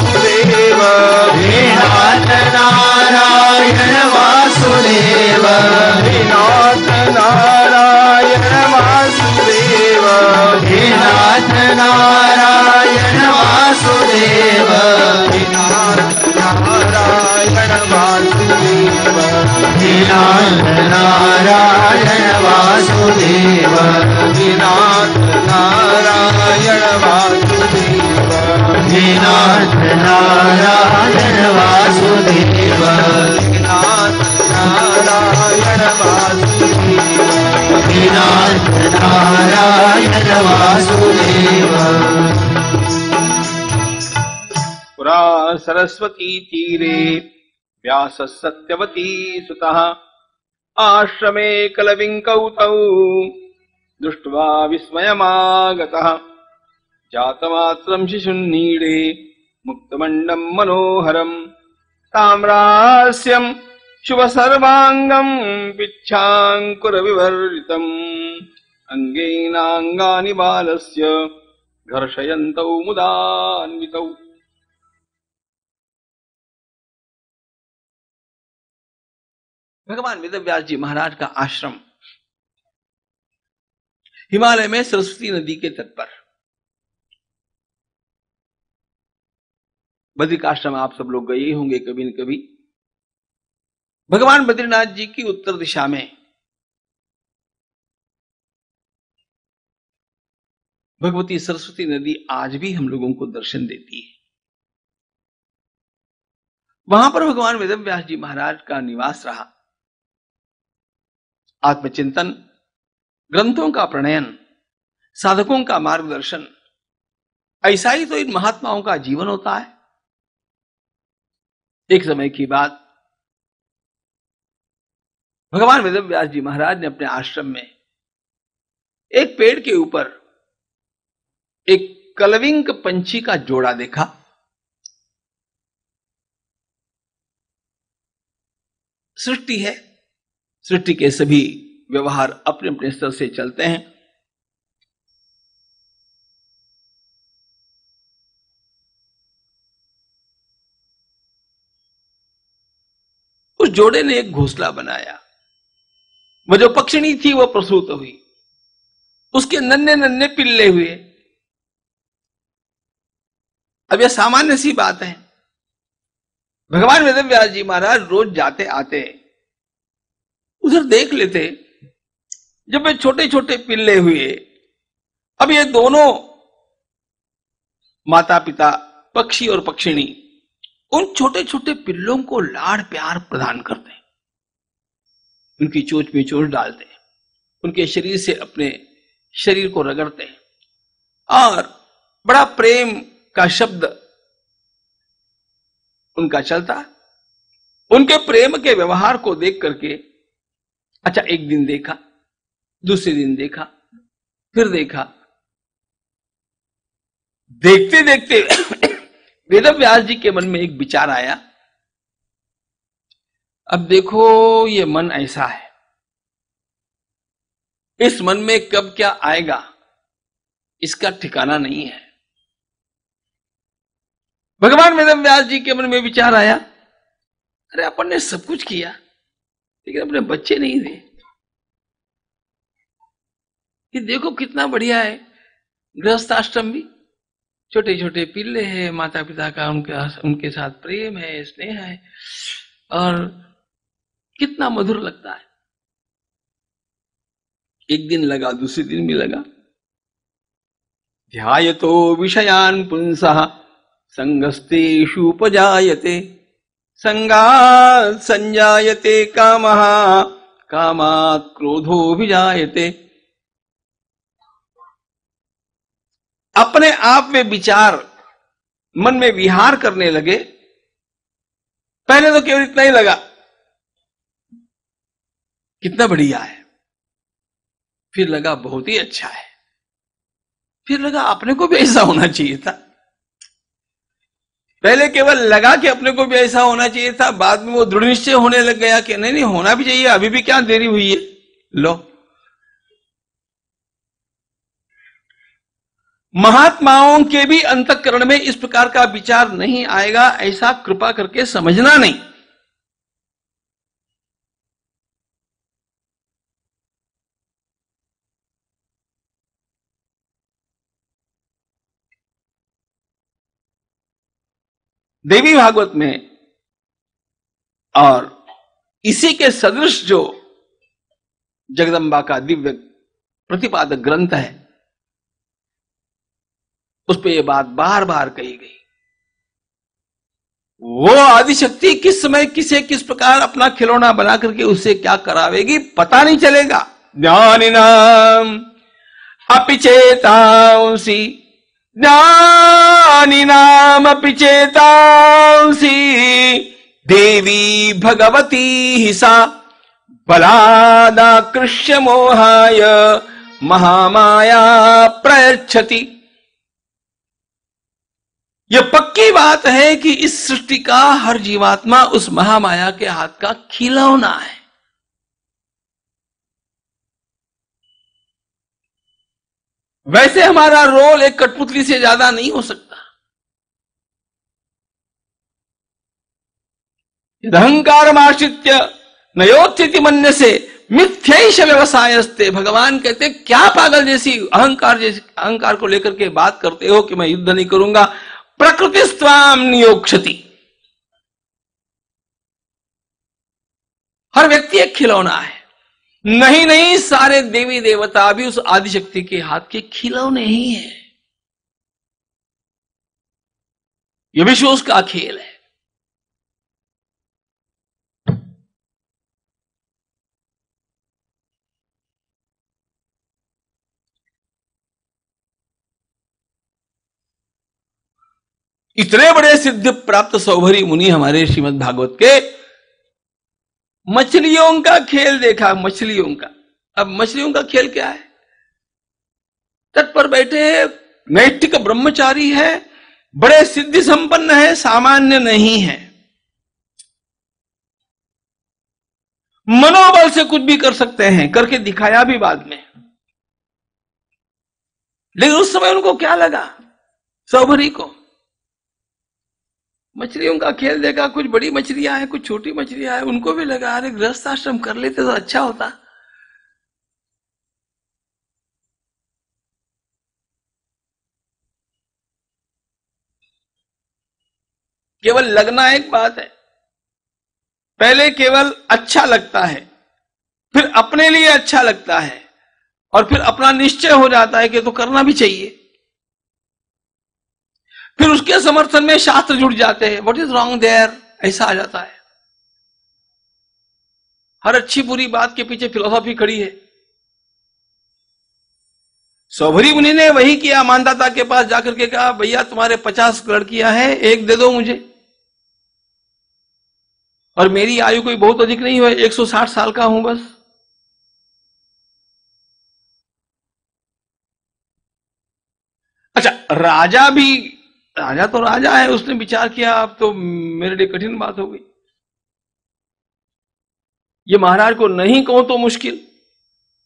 नारायण वासुदेव हे नाथ नारायण वासुदेव हे नाथ नारायण वासुदेव नारायण वासुदेव नारायण वासुदेव। पुरा सरस्वती तीरे, व्यास सत्यवती सुतः। आश्रमे कलविङ्कौ तौ। दृष्ट्वा विस्मयमागतः जातमात्रं शिशुन्नीडे मुक्तमण्डं मनोहरम् ताम्रास्यं शुभसर्वाङ्गं पिच्छाङ्कुरविवर्जितम्। अङ्गेनाङ्गानि बालस्य घर्षयन्तौ मुदान्वितौ भगवान वेदव्यास जी महाराज का आश्रम हिमालय में सरस्वती नदी के तट पर। बद्रिकाश्रम आप सब लोग गए होंगे कभी न कभी। भगवान बद्रीनाथ जी की उत्तर दिशा में भगवती सरस्वती नदी आज भी हम लोगों को दर्शन देती है। वहाँ पर भगवान वेदव्यास जी महाराज का निवास रहा। आत्मचिंतन, ग्रंथों का प्रणयन, साधकों का मार्गदर्शन। ऐसा ही तो इन महात्माओं का जीवन होता है। एक समय की बात। भगवान वेद व्यास जी महाराज ने अपने आश्रम में एक पेड़ के ऊपर एक कलविंक पंछी का जोड़ा देखा। सृष्टि है। सृष्टि के सभी व्यवहार अपने अपने स्तर से चलते हैं। उस जोड़े ने एक घोसला बनाया। वह जो पक्षिणी थी, वो प्रसूत हुई। उसके नन्हे नन्हे पिल्ले हुए। अब यह सामान्य सी बात है। भगवान वेद व्यास जी महाराज रोज जाते आते उधर देख लेते, जब वे छोटे छोटे पिल्ले हुए, अब ये दोनों माता पिता पक्षी और पक्षिणी, उन छोटे छोटे पिल्लों को लाड़ प्यार प्रदान करते उनकी चोच में चोट डालते उनके शरीर से अपने शरीर को रगड़ते और बड़ा प्रेम का शब्द उनका चलता, उनके प्रेम के व्यवहार को देख करके अच्छा एक दिन देखा, दूसरे दिन देखा, फिर देखा। देखते देखते <coughs> वेद व्यास जी के मन में एक विचार आया। अब देखो, ये मन ऐसा है। इस मन में कब क्या आएगा, इसका ठिकाना नहीं है। भगवान वेद व्यास जी के मन में विचार आया, अरे अपन ने सब कुछ किया। लेकिन अपने बच्चे नहीं थे। कि देखो कितना बढ़िया है। गृहस्थ आश्रम भी छोटे छोटे पिल्ले हैं माता पिता का उनके उनके साथ प्रेम है, स्नेह है, और कितना मधुर लगता है। एक दिन लगा, दूसरे दिन भी लगा। ध्याय तो विषयान पुंस संगस्तेषुपजायते संगा संजायते काम, कामात क्रोधो भी जायते अपने आप में विचार मन में विहार करने लगे। पहले तो केवल इतना ही लगा, कितना बढ़िया है। फिर लगा बहुत ही अच्छा है। फिर लगा अपने को भी ऐसा होना चाहिए था। पहले केवल लगा कि अपने को भी ऐसा होना चाहिए था, बाद में वो दृढ़ निश्चय होने लग गया कि नहीं नहीं, होना भी चाहिए, अभी भी क्या देरी हुई है? लो। महात्माओं के भी अंतकरण में इस प्रकार का विचार नहीं आएगा, ऐसा कृपा करके समझना नहीं। देवी भागवत में और इसी के सदृश जो जगदम्बा का दिव्य प्रतिपादक ग्रंथ है, उस पर यह बात बार बार कही गई। वो आदिशक्ति किस समय किसे किस प्रकार अपना खिलौना बना करके उससे क्या करावेगी, पता नहीं चलेगा। ज्ञानी नाम अपिचेतांसी ज्ञानी नाम चेतांसी। देवी भगवती ही सा बलादाकृष्य मोहाय। महामाया प्रयच्छति। यह पक्की बात है कि इस सृष्टि का हर जीवात्मा उस महामाया के हाथ का खिलौना है। वैसे हमारा रोल एक कठपुतली से ज़्यादा नहीं हो सकता। अहंकार आश्रित्य नयोत्थिति मन्य से मिथ्यश व्यवसायस्ते। भगवान कहते, क्या पागल जैसी अहंकार जैसी अहंकार को लेकर के बात करते हो कि मैं युद्ध नहीं करूँगा? प्रकृति स्वाम नियोक्षति। हर व्यक्ति एक खिलौना है। नहीं नहीं, सारे देवी देवता भी उस आदिशक्ति के हाथ के खिलौने ही है। यह विश्व उसका खेल है। इतने बड़े सिद्ध प्राप्त सौभरी मुनि हमारे श्रीमद भागवत के, मछलियों का खेल देखा, मछलियों का। अब मछलियों का खेल क्या है? तट पर बैठे नैष्ठिक ब्रह्मचारी है, बड़े सिद्धि संपन्न है, सामान्य नहीं है। मनोबल से कुछ भी कर सकते हैं, करके दिखाया भी बाद में। लेकिन उस समय उनको क्या लगा? सौभरी को। मछलियों का खेल देखा, कुछ बड़ी मछलियाँ हैं, कुछ छोटी मछलियाँ हैं, उनको भी लगा, अरे गृहस्थ आश्रम कर लेते तो अच्छा होता। केवल लगना एक बात है। पहले केवल अच्छा लगता है, फिर अपने लिए अच्छा लगता है, और फिर अपना निश्चय हो जाता है कि तो करना भी चाहिए। फिर उसके समर्थन में शास्त्र जुड़ जाते हैं। वट इज़ रॉन्ग देयर ऐसा आ जाता है। हर अच्छी बुरी बात के पीछे फिलोसॉफी खड़ी है। सौभरी मुनि ने वही किया, मानदाता के पास जाकर के कहा, भैया, तुम्हारे पचास लड़कियाँ हैं, एक दे दो मुझे। और मेरी आयु कोई बहुत अधिक नहीं हुई 160 साल का हूँ बस। अच्छा राजा भी राजा तो राजा है, उसने विचार किया, अब तो मेरे लिए कठिन बात हो गई। ये महाराज को नहीं कहूँ तो मुश्किल,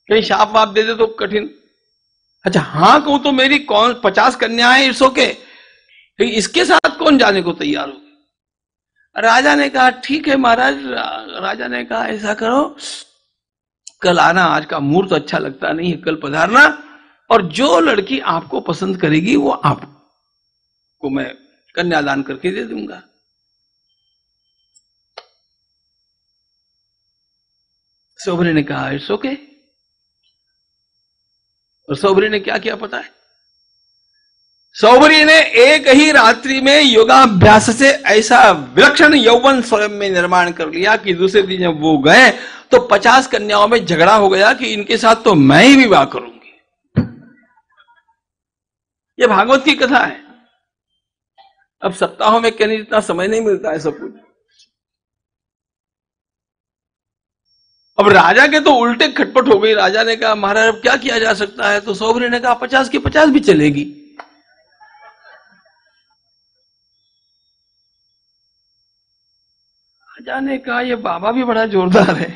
कहीं शाप वाप दे दे तो कठिन। अच्छा हाँ कहूँ तो मेरी कौन, पचास कन्याएँ इट्स ओके इसके साथ कौन जाने को तैयार हो राजा ने कहा, ठीक है महाराज राजा ने कहा, ऐसा करो, कल आना, आज का मुहूर्त अच्छा लगता नहीं है, कल पधारना, और जो लड़की आपको पसंद करेगी, वो आप को मैं कन्यादान करके दे दूँगा। सोबरी ने कहा इट्स ओके और सोबरी ने क्या किया पता है? सौबरी ने एक ही रात्रि में योगाभ्यास से ऐसा विलक्षण यौवन स्वयं में निर्माण कर लिया कि दूसरे दिन जब वो गए तो पचास कन्याओं में झगड़ा हो गया कि इनके साथ तो मैं ही विवाह करूँगी। ये भागवत की कथा है। अब सप्ताहों में कहने जितना समय नहीं मिलता है सब कुछ। अब राजा के तो उल्टे खटपट हो गई। राजा ने कहा, महाराज, अब क्या किया जा सकता है? तो सौभरी ने कहा, पचास की पचास भी चलेगी। राजा ने कहा, ये बाबा भी बड़ा जोरदार है।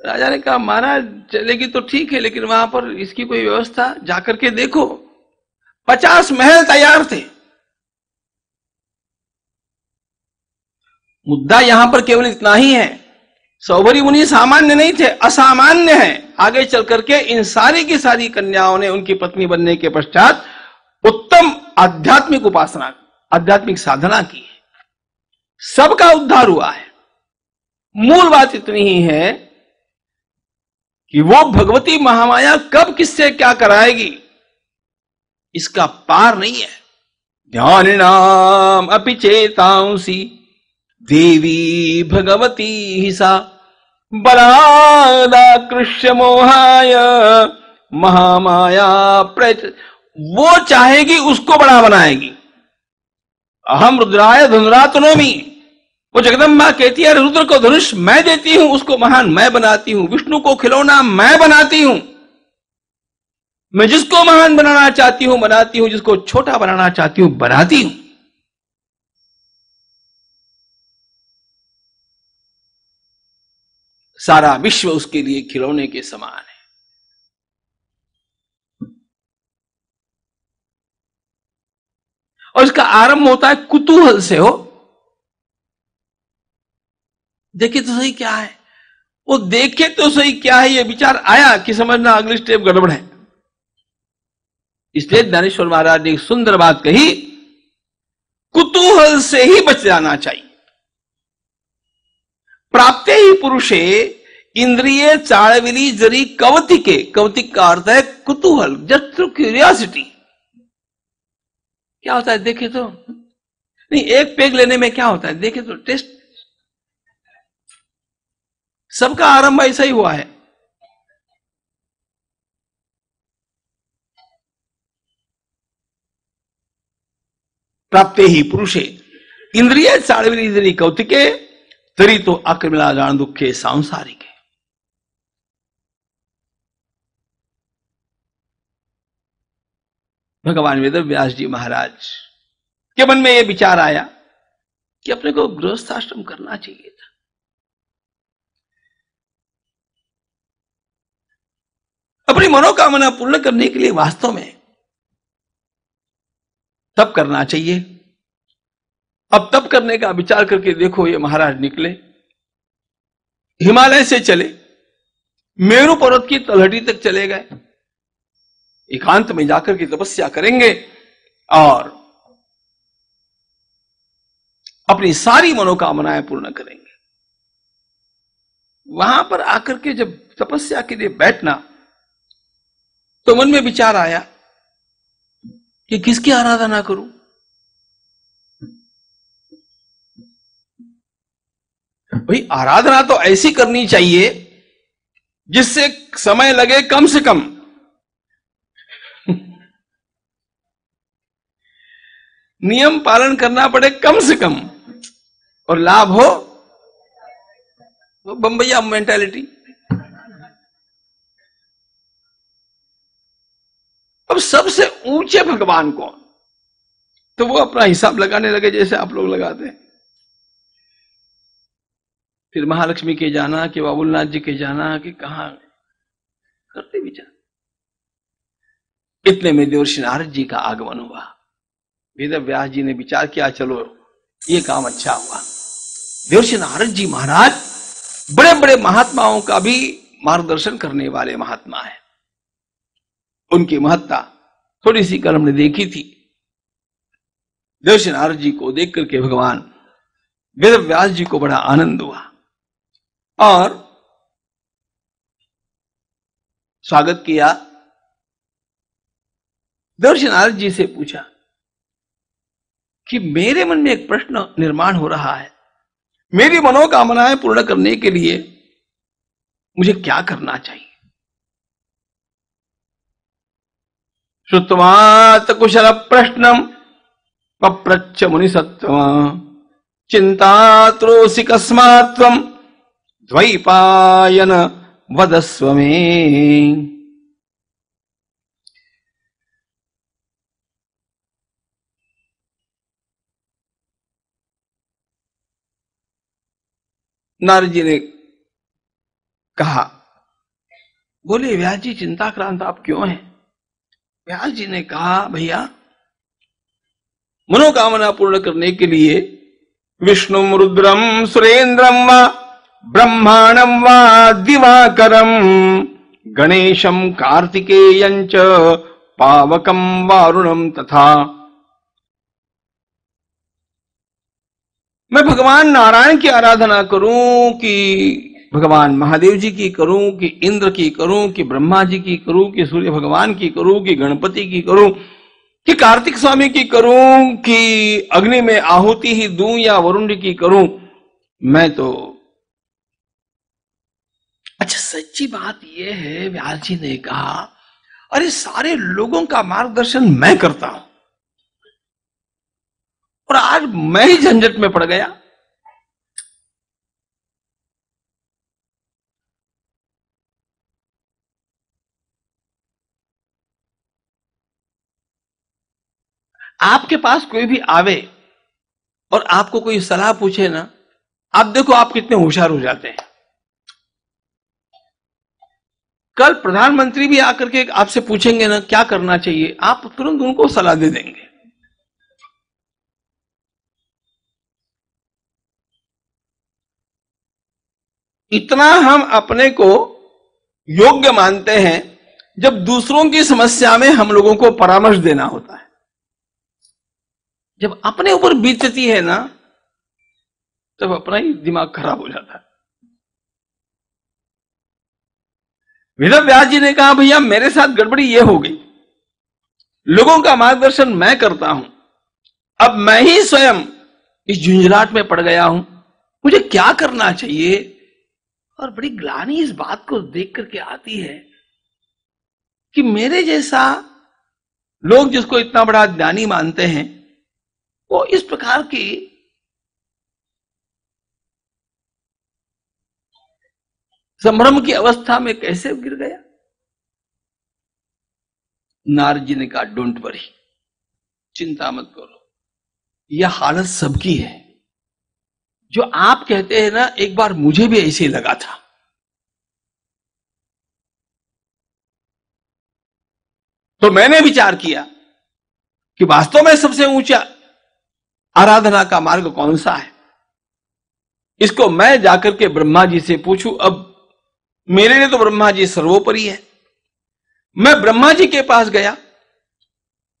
राजा ने कहा, महाराज, चलेगी तो ठीक है, लेकिन वहाँ पर इसकी कोई व्यवस्था जाकर के देखो। पचास महल तैयार थे। मुद्दा यहाँ पर केवल इतना ही है। सौभरी मुनि सामान्य नहीं थे, असामान्य है। आगे चल करके इन सारी की सारी कन्याओं ने उनकी पत्नी बनने के पश्चात उत्तम आध्यात्मिक उपासना, आध्यात्मिक साधना की है। सबका उद्धार हुआ है। मूल बात इतनी ही है कि वो भगवती महामाया कब किससे क्या कराएगी? इसका पार नहीं है। ध्यान नाम अपि चेतांसी देवी भगवती हिसा, बलादा कृष्ण मोहाय, महामाया प्रेत वो चाहेगी उसको बड़ा बनाएगी। अहम रुद्राय धनुरातनोमी, वो जगदम्बा कहती है रुद्र को धनुष मैं देती हूँ, उसको महान मैं बनाती हूँ, विष्णु को खिलौना मैं बनाती हूँ। मैं जिसको महान बनाना चाहती हूँ, बनाती हूँ, जिसको छोटा बनाना चाहती हूँ, बनाती हूँ। सारा विश्व उसके लिए खिलौने के समान है। और इसका आरंभ होता है कुतूहल से, हो। देखिए तो सही क्या है? वो देखे तो सही क्या है? ये विचार आया कि समझना अगली स्टेप गड़बड़ है। इसलिए ज्ञानेश्वर महाराज ने एक सुंदर बात कही, कुतूहल से ही बच जाना चाहिए। प्राप्त ही पुरुषे, इंद्रिय चाड़विली जरी कवतिके। कवतिक का अर्थ है कुतूहल जस्ट थ्रू क्यूरियोसिटी क्या होता है, देखे तो? नहीं, एक पेग लेने में क्या होता है, देखे तो टेस्ट। सबका आरंभ ऐसा ही हुआ है। प्राप्ते ही पुरुषे। इंद्रिय जरी कौतिके, तरी तो अक्रमिला जाण दुखे सांसारिक। भगवान वेद व्यास जी महाराज, के मन में यह विचार आया कि अपने को गृहस्थाश्रम करना चाहिए था। अपनी मनोकामना पूर्ण करने के लिए वास्तव में तब करना चाहिए। अब तब करने का विचार करके देखो ये महाराज निकले। हिमालय से चले, मेरु पर्वत की तलहटी तक चले गए। एकांत में जाकर के तपस्या करेंगे और अपनी सारी मनोकामनाएँ पूर्ण करेंगे। वहाँ पर आकर के जब तपस्या के लिए बैठना तो मन में विचार आया कि किसकी आराधना करूँ? भाई, आराधना तो ऐसी करनी चाहिए जिससे समय लगे कम से कम। नियम पालन करना पड़े कम से कम। और लाभ हो तो बंबैया मेंटेलिटी अब सबसे ऊँचे भगवान कौन तो वो अपना हिसाब लगाने लगे जैसे आप लोग लगाते हैं। फिर महालक्ष्मी के जाना, कि बाबुलनाथ जी के जाना, कि कहा करते विचार। इतने में देवर्षि नारद जी का आगमन हुआ। वेद व्यास जी ने विचार किया, चलो, ये काम अच्छा हुआ। देवर्षि नारद जी महाराज बड़े बड़े महात्माओं का भी मार्गदर्शन करने वाले महात्मा है। उनकी महत्ता थोड़ी सी कल हमने देखी थी। देवर्षि नारद जी को देख करके भगवान वेद व्यास जी को बड़ा आनंद हुआ। और स्वागत किया। देवर्षि नारद जी से पूछा कि मेरे मन में एक प्रश्न निर्माण हो रहा है। मेरी मनोकामनाएँ पूर्ण करने के लिए मुझे क्या करना चाहिए? श्रुतवात कुशल प्रश्न पप्रच्छ मुनि सत्व चिंतात्रोसि कस्मात् द्वैपायन वदस्व में। जी ने कहा, बोले व्यास जी चिंताक्रांत आप क्यों हैं? व्यास जी ने कहा, भैया, मनोकामना पूर्ण करने के लिए विष्णु रुद्रम, सुरेंद्रम व ब्रह्मांडम व दिवाकरम, गणेशम कार्तिकेय पावकम वारुणम तथा मैं भगवान नारायण की आराधना करूँ कि भगवान महादेव जी की करूँ, कि इंद्र की करूँ, कि ब्रह्मा जी की करूँ, कि सूर्य भगवान की करूँ, कि गणपति की करूँ, कि कार्तिक स्वामी की करूँ, कि अग्नि में आहुति ही दूँ या वरुण की करूँ, मैं तो अच्छा सच्ची बात यह है व्यास जी ने कहा, अरे सारे लोगों का मार्गदर्शन मैं करता हूँ। और आज मैं ही झंझट में पड़ गया। आपके पास कोई भी आवे और आपको कोई सलाह पूछे ना, आप देखो आप कितने होशियार हो जाते हैं। कल प्रधानमंत्री भी आकर के आपसे पूछेंगे ना, क्या करना चाहिए? आप तुरंत उनको सलाह दे देंगे। इतना हम अपने को योग्य मानते हैं, जब दूसरों की समस्या में हम लोगों को परामर्श देना होता है। जब अपने ऊपर बीतती है ना, तब अपना ही दिमाग खराब हो जाता है। वेद व्यास जी ने कहा, भैया, मेरे साथ गड़बड़ी ये हो गई। लोगों का मार्गदर्शन मैं करता हूँ। अब मैं ही स्वयं इस झुंझलाट में पड़ गया हूँ। मुझे क्या करना चाहिए? और बड़ी ग्लानी इस बात को देख करके आती है कि मेरे जैसा लोग जिसको इतना बड़ा ज्ञानी मानते हैं वो इस प्रकार की संभ्रम की अवस्था में कैसे गिर गया? नारजी ने कहा, डोंट वरी, चिंता मत करो। यह हालत सबकी है। जो आप कहते हैं ना, एक बार मुझे भी ऐसे लगा था। तो मैंने विचार किया कि वास्तव में सबसे ऊँचा आराधना का मार्ग कौन सा है? इसको मैं जाकर के ब्रह्मा जी से पूछूँ, अब मेरे लिए तो ब्रह्मा जी सर्वोपरि है। मैं ब्रह्मा जी के पास गया,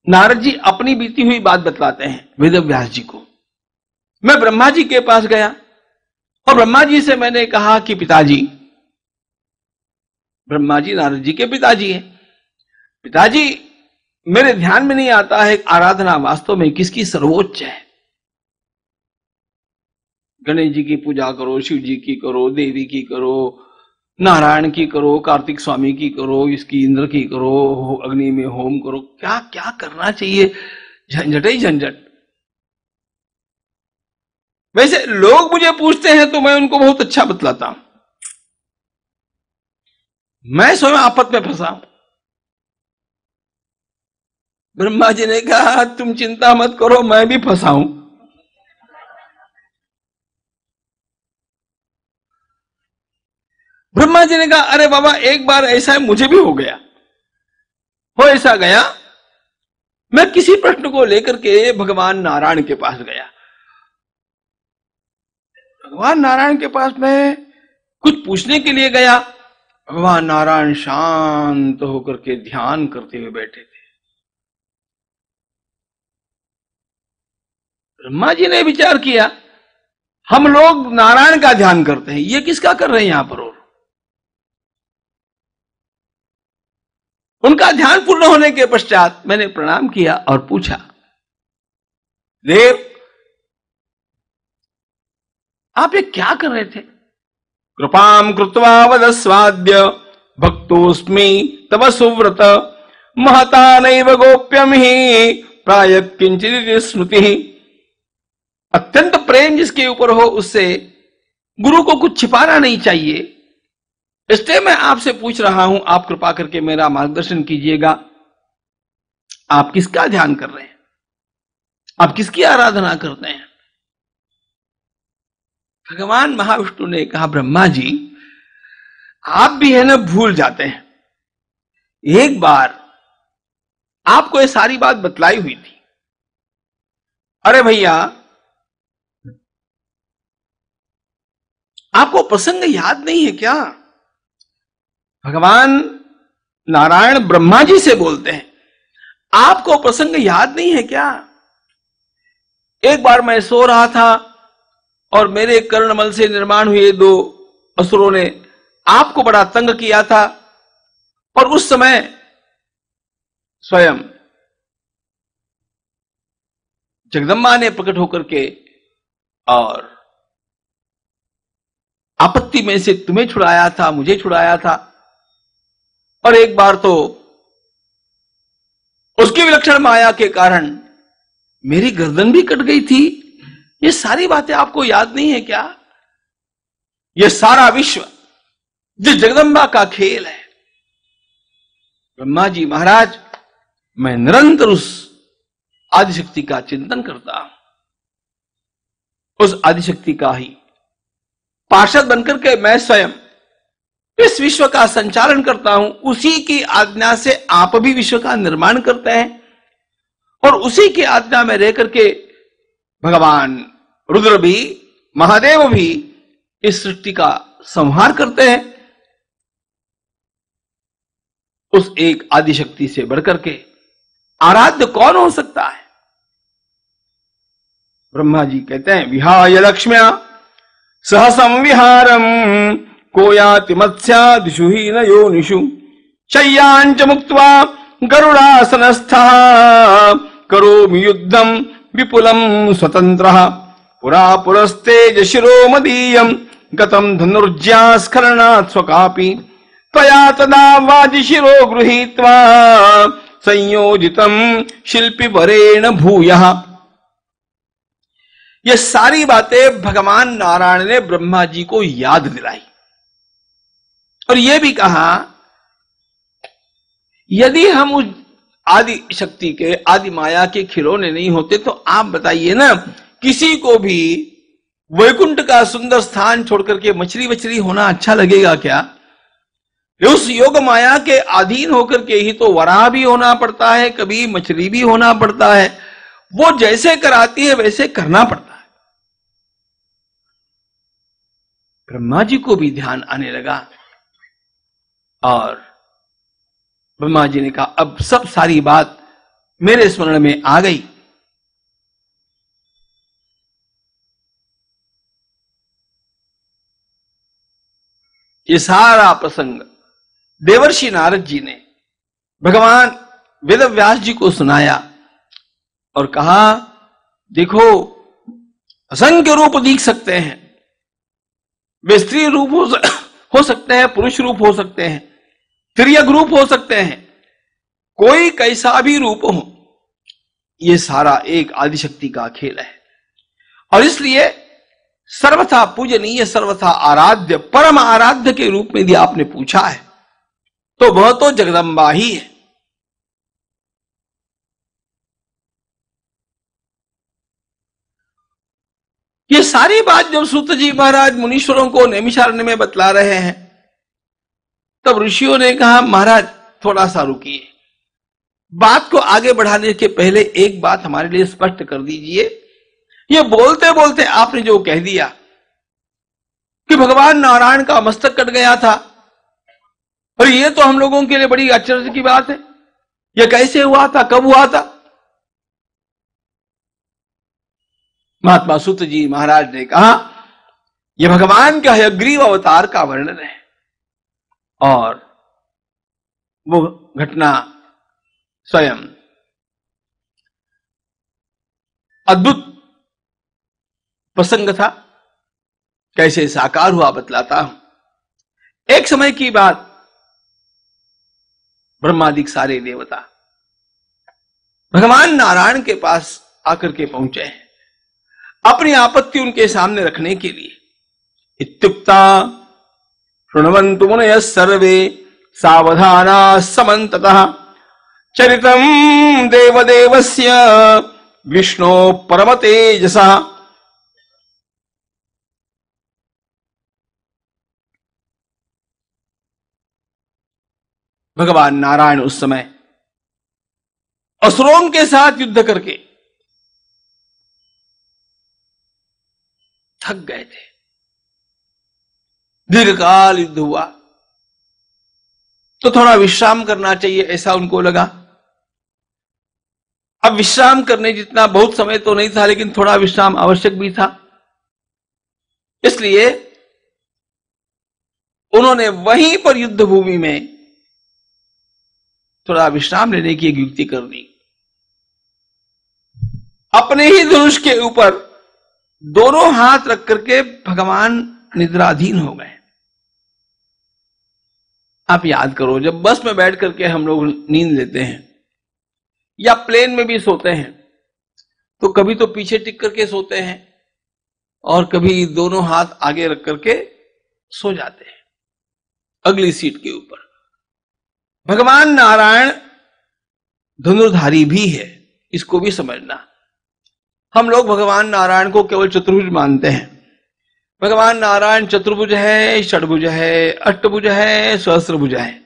नारद जी अपनी बीती हुई बात बतलाते हैं, वेद व्यास जी को। मैं ब्रह्मा जी के पास गया, और ब्रह्मा जी से मैंने कहा कि पिताजी, ब्रह्मा जी नारद जी के पिताजी हैं। पिताजी, मेरे ध्यान में नहीं आता है आराधना वास्तव में किसकी सर्वोच्च है। गणेश जी की पूजा करो, शिव जी की करो, देवी की करो, नारायण की करो, कार्तिक स्वामी की करो, इसकी इंद्र की करो अग्नि में होम करो। क्या क्या करना चाहिए? झंझट ही झंझट। वैसे लोग मुझे पूछते हैं तो मैं उनको बहुत अच्छा बतलाता हूँ। मैं स्वयं आपत में फंसा ब्रह्मा जी ने कहा, तुम चिंता मत करो, मैं भी फंसा हूँ। ब्रह्मा जी ने कहा, अरे बाबा, एक बार ऐसा है, मुझे भी हो गया। हो ऐसा गया। मैं किसी प्रश्न को लेकर के भगवान नारायण के पास गया। भगवान नारायण के पास मैं कुछ पूछने के लिए गया। भगवान नारायण शांत होकर के ध्यान करते हुए बैठे थे। ब्रह्मा जी ने विचार किया, हम लोग नारायण का ध्यान करते हैं। ये किसका कर रहे हैं यहाँ पर उनका ध्यान पूर्ण होने के पश्चात मैंने प्रणाम किया और पूछा, देव, आप ये क्या कर रहे थे? कृपाम कृत्वा वदस्वाद्य भक्तोस्मी तब सुव्रत, महता नैव गोप्यम ही, प्राय किंचित स्मृति। अत्यंत प्रेम जिसके ऊपर हो, उससे गुरु को कुछ छिपाना नहीं चाहिए। इसलिए मैं आपसे पूछ रहा हूँ, आप कृपा करके मेरा मार्गदर्शन कीजिएगा। आप किसका ध्यान कर रहे हैं? आप किसकी आराधना करते हैं? भगवान महाविष्णु ने कहा, ब्रह्मा जी, आप भी है ना भूल जाते हैं। एक बार आपको ये सारी बात बतलाई हुई थी। अरे भैया, आपको प्रसंग याद नहीं है क्या? भगवान नारायण ब्रह्मा जी से बोलते हैं। आपको प्रसंग याद नहीं है क्या? एक बार मैं सो रहा था और मेरे कर्णमल से निर्माण हुए दो असुरों ने आपको बड़ा तंग किया था और उस समय स्वयं जगदम्बा ने प्रकट होकर के और आपत्ति में से तुम्हें छुड़ाया था, मुझे छुड़ाया था। और एक बार तो उसकी विलक्षण माया के कारण मेरी गर्दन भी कट गई थी। ये सारी बातें आपको याद नहीं है क्या? ये सारा विश्व जो जगदम्बा का खेल है। ब्रह्मा जी महाराज, मैं निरंतर उस आदिशक्ति का चिंतन करता हूँ। उस आदिशक्ति का ही पार्षद बनकर के मैं स्वयं इस विश्व का संचालन करता हूँ, उसी की आज्ञा से आप भी विश्व का निर्माण करते हैं। और उसी की आज्ञा में रह करके भगवान रुद्र भी, महादेव भी इस सृष्टि का संहार करते हैं, उस एक आदिशक्ति से बढ़कर के आराध्य कौन हो सकता है? ब्रह्मा जी कहते हैं, विहाय लक्ष्म्या सह संविहारम कोयाति मत्स्यादिशु ही न योनिषु शय्यांच मुक्त्वा गरुड़ासनस्थ। करोमि युद्धम विपुलम स्वतंत्र पुरा पुरस्तेज शिरो मदीयम गतम धनुर्ज्यास्खलनात् स्वकापि। त्वया तदा वाजिशिरो गृहीत्वा संयोजितम शिल्पी वरेण भूयः। ये सारी बातें भगवान नारायण ने ब्रह्मा जी को याद दिलाई। और यह भी कहा, यदि हम उस आदि शक्ति के, आदि माया के खिलौने नहीं होते तो आप बताइए ना, किसी को भी वैकुंठ का सुंदर स्थान छोड़कर के मछली वछली होना अच्छा लगेगा क्या? उस योग माया के अधीन होकर के ही तो वराह भी होना पड़ता है, कभी मछली भी होना पड़ता है। वो जैसे कराती है, वैसे करना पड़ता है। ब्रह्मा जी को भी ध्यान आने लगा। और ब्रह्मा जी ने कहा अब सब सारी बात मेरे स्मरण में आ गई। ये सारा प्रसंग देवर्षि नारद जी ने भगवान वेद व्यास जी को सुनाया और कहा देखो असंख्य रूप दिख सकते हैं। वे स्त्री रूप <coughs> हो, सकते हैं पुरुष रूप हो सकते हैं। त्रियक रूप हो सकते हैं। कोई कैसा भी रूप हो यह सारा एक आदिशक्ति का खेल है। और इसलिए सर्वथा पूजनीय, सर्वथा आराध्य, परम आराध्य के रूप में यदि आपने पूछा है तो वह तो जगदम्बा ही है। ये सारी बात जब सूत जी महाराज मुनीश्वरों को नैमिषारण्य में बतला रहे हैं तब ऋषियों ने कहा, महाराज, थोड़ा सा रुकिए। बात को आगे बढ़ाने के पहले एक बात हमारे लिए स्पष्ट कर दीजिए। ये बोलते बोलते आपने जो कह दिया कि भगवान नारायण का मस्तक कट गया था। और ये तो हम लोगों के लिए बड़ी आश्चर्य की बात है। यह कैसे हुआ था, कब हुआ था? महात्मा सुत जी महाराज ने कहा यह भगवान का हयग्रीव अवतार का वर्णन है। और वो घटना स्वयं अद्भुत प्रसंग था। कैसे साकार हुआ बतलाता हूँ। एक समय की बात ब्रह्मादिक सारे देवता भगवान नारायण के पास आकर के पहुँचे हैं अपनी आपत्ति उनके सामने रखने के लिए। इत्युक्ता शुणवंतु मुनय सर्वे, सावधाना समत चरितम देवदेवस्य, विष्णु परम तेजसा भगवान नारायण उस समय असुरों के साथ युद्ध करके थक गए थे। दीर्घकाल युद्ध हुआ। तो थोड़ा विश्राम करना चाहिए, ऐसा उनको लगा। अब विश्राम करने जितना बहुत समय तो नहीं था, लेकिन थोड़ा विश्राम आवश्यक भी था। इसलिए उन्होंने वहीं पर युद्ध भूमि में थोड़ा विश्राम लेने की एक युक्ति कर दी अपने ही धनुष के ऊपर दोनों हाथ रख करके भगवान निद्राधीन हो गए। आप याद करो, जब बस में बैठ करके हम लोग नींद लेते हैं, या प्लेन में भी सोते हैं तो कभी तो पीछे टिक करके सोते हैं, और कभी दोनों हाथ आगे रख करके सो जाते हैं, अगली सीट के ऊपर। भगवान नारायण धनुर्धारी भी है, इसको भी समझना। हम लोग भगवान नारायण को केवल चतुर्भुज मानते हैं। भगवान नारायण चतुर्भुज है, षडभुज है, अष्टभुज है, सहस्रभुज है।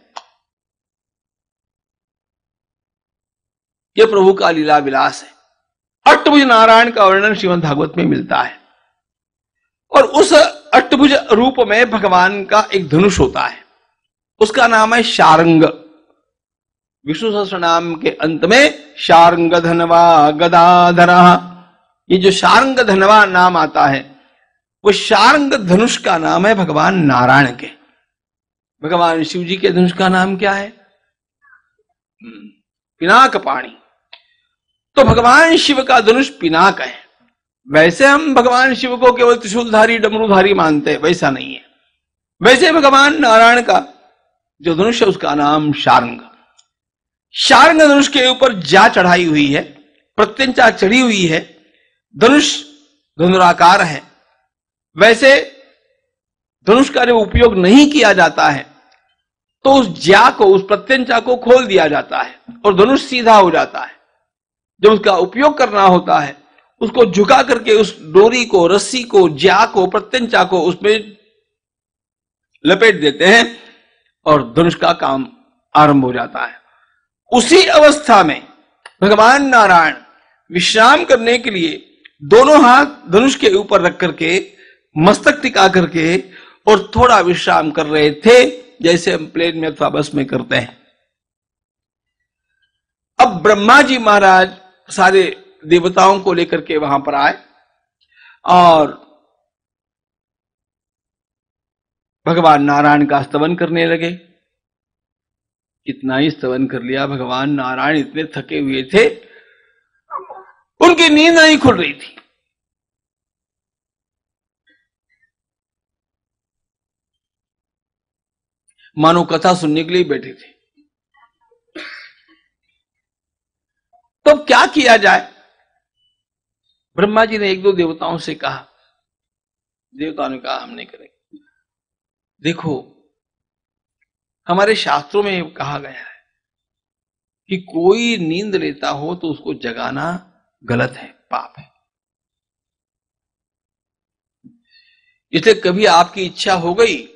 यह प्रभु का लीला विलास है। अष्टभुज नारायण का वर्णन श्रीमद भागवत में मिलता है। और उस अष्टभुज रूप में भगवान का एक धनुष होता है। उसका नाम है शारंग। विष्णु सहस्र नाम के अंत में शारंग धनवा गदाधर। ये जो शारंग धनवा नाम आता है वो शारंग धनुष का नाम है भगवान नारायण के। भगवान शिव जी के धनुष का नाम क्या है? हम्म, पिनाक पाणी। तो भगवान शिव का धनुष पिनाक है। वैसे हम भगवान शिव को केवल त्रिशूलधारी डमरूधारी मानते हैं वैसा नहीं है। वैसे भगवान नारायण का जो धनुष है उसका नाम शारंग। शारंग धनुष के ऊपर जा चढ़ाई हुई है प्रत्यंचा चढ़ी हुई है। धनुष धनुराकार है। वैसे धनुष का जब उपयोग नहीं किया जाता है तो उस ज्या को, उस प्रत्यंचा को खोल दिया जाता है और धनुष सीधा हो जाता है। जब उसका उपयोग करना होता है, उसको झुका करके उस डोरी को, रस्सी को, ज्या को, प्रत्यंचा को उसमें लपेट देते हैं और धनुष का काम आरंभ हो जाता है। उसी अवस्था में भगवान नारायण विश्राम करने के लिए दोनों हाथ धनुष के ऊपर रख करके मस्तक टिका करके और थोड़ा विश्राम कर रहे थे, जैसे हम प्लेन में अथवा बस में करते हैं। अब ब्रह्मा जी महाराज सारे देवताओं को लेकर के वहाँ पर आए और भगवान नारायण का स्तवन करने लगे। इतना ही स्तवन कर लिया, भगवान नारायण इतने थके हुए थे, उनकी नींद नहीं खुल रही थी। मानो कथा सुनने के लिए बैठे थे। तो क्या किया जाए? ब्रह्मा जी ने एक दो देवताओं से कहा। देवताओं ने कहा, हम नहीं करेंगे। देखो, हमारे शास्त्रों में कहा गया है कि कोई नींद लेता हो तो उसको जगाना गलत है, पाप है। इसलिए कभी आपकी इच्छा हो गई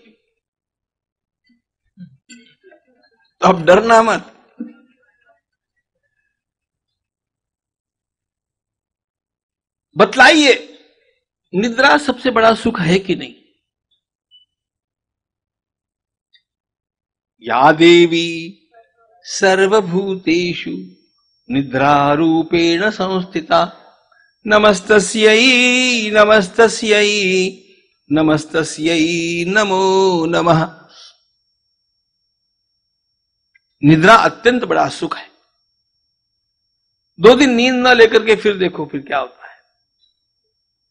तो अब डरना मत। बतलाइए, निद्रा सबसे बड़ा सुख है कि नहीं? या देवी, सर्वभूतेषु निद्रारूपेण संस्थिता। नमस्तस्यै नमस्तस्यै नमस्तस्यै, नमो नमः। निद्रा अत्यंत बड़ा सुख है। दो दिन नींद न लेकर के फिर देखो फिर क्या होता है।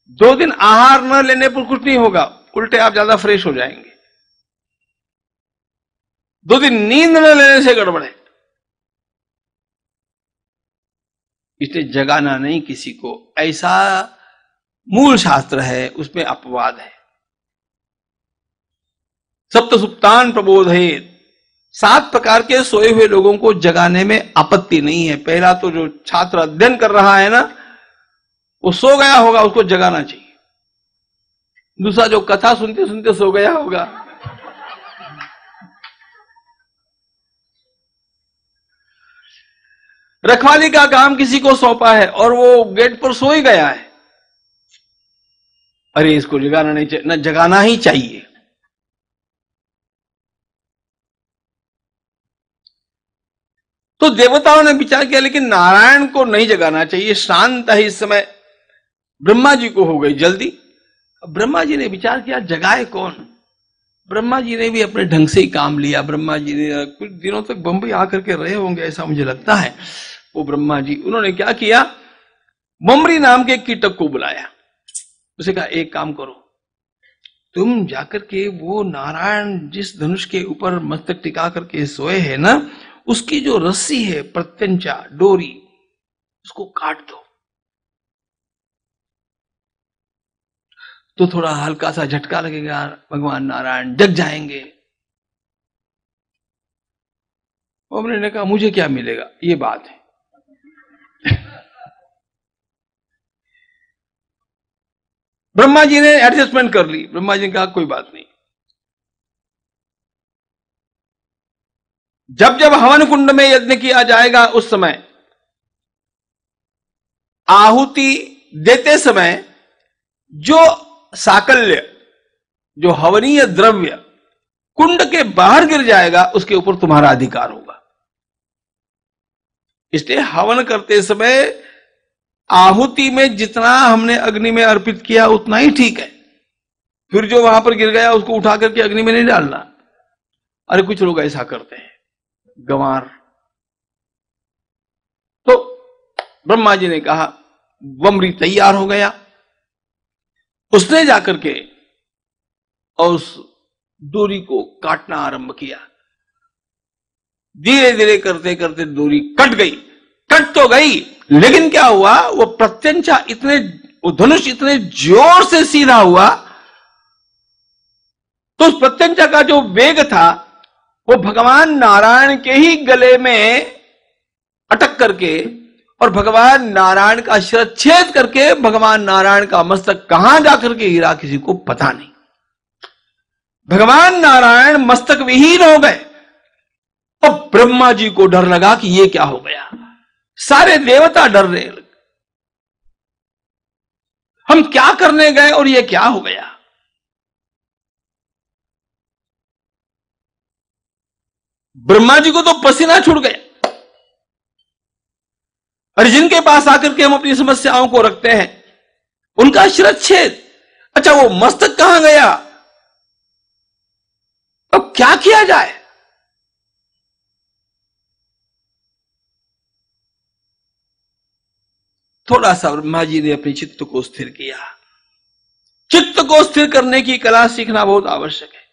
दो दिन आहार न लेने पर कुछ नहीं होगा, उल्टे आप ज़्यादा फ्रेश हो जाएँगे। दो दिन नींद न लेने से गड़बड़ है। इसलिए जगाना नहीं किसी को। ऐसा मूल शास्त्र है, उसमें अपवाद है। सप्त सुप्तान प्रबोधित सात प्रकार के सोए हुए लोगों को जगाने में आपत्ति नहीं है। पहला तो जो छात्र अध्ययन कर रहा है ना, वो सो गया होगा, उसको जगाना चाहिए। दूसरा जो कथा सुनते सुनते सो गया होगा। रखवाली का काम किसी को सौंपा है और वो गेट पर सो ही गया है। अरे इसको जगाना नहीं चाहिए न, जगाना ही चाहिए। तो देवताओं ने विचार किया, लेकिन नारायण को नहीं जगाना चाहिए। शांत है इस समय। ब्रह्मा जी को हो गई जल्दी। ब्रह्मा जी ने विचार किया, जगाए कौन? ब्रह्मा जी ने भी अपने ढंग से ही काम लिया। ब्रह्मा जी ने कुछ दिनों तक बंबई आकर के रहे होंगे, ऐसा मुझे लगता है। वो ब्रह्मा जी, उन्होंने क्या किया? ममरी नाम के कीटक को बुलाया। उसे कहा, एक काम करो। तुम जाकर के वो नारायण जिस धनुष के ऊपर मस्तक टिका करके सोए है ना उसकी जो रस्सी है, प्रत्यंचा, डोरी, उसको काट दो। तो थोड़ा हल्का सा झटका लगेगा, भगवान नारायण जग जाएँगे। हमने ने कहा, मुझे क्या मिलेगा? ये बात है। <laughs> ब्रह्मा जी ने एडजस्टमेंट कर ली। ब्रह्मा जी ने कहा, कोई बात नहीं। जब जब हवन कुंड में यज्ञ किया जाएगा उस समय, आहुति देते समय जो साकल्य, जो हवनीय द्रव्य कुंड के बाहर गिर जाएगा, उसके ऊपर तुम्हारा अधिकार होगा। इसलिए हवन करते समय आहुति में जितना हमने अग्नि में अर्पित किया, उतना ही ठीक है। फिर जो वहाँ पर गिर गया, उसको उठा करके अग्नि में नहीं डालना। अरे, कुछ लोग ऐसा करते हैं। गंवार। तो ब्रह्मा जी ने कहा, वमरी तैयार हो गया। उसने जाकर के और उस दूरी को काटना आरंभ किया। धीरे धीरे करते करते दूरी कट गई। कट तो गई, लेकिन क्या हुआ? वो प्रत्यंचा इतने, वो धनुष इतने ज़ोर से सीधा हुआ तो उस प्रत्यंचा का जो वेग था वो भगवान नारायण के ही गले में अटक करके और भगवान नारायण का शिरच्छेद करके भगवान नारायण का मस्तक कहाँ जाकर के गिरा किसी को पता नहीं। भगवान नारायण मस्तक विहीन हो गए। और ब्रह्मा जी को डर लगा कि ये क्या हो गया। सारे देवता डर रहे। हम क्या करने गए और ये क्या हो गया? ब्रह्मा जी को तो पसीना छूट गया। और जिनके पास आकर के हम अपनी समस्याओं को रखते हैं, उनका शिरच्छेद। अच्छा वो मस्तक कहाँ गया? अब क्या किया जाए? थोड़ा सा ब्रह्मा जी ने अपने चित्त को स्थिर किया। चित्त को स्थिर करने की कला सीखना बहुत आवश्यक है।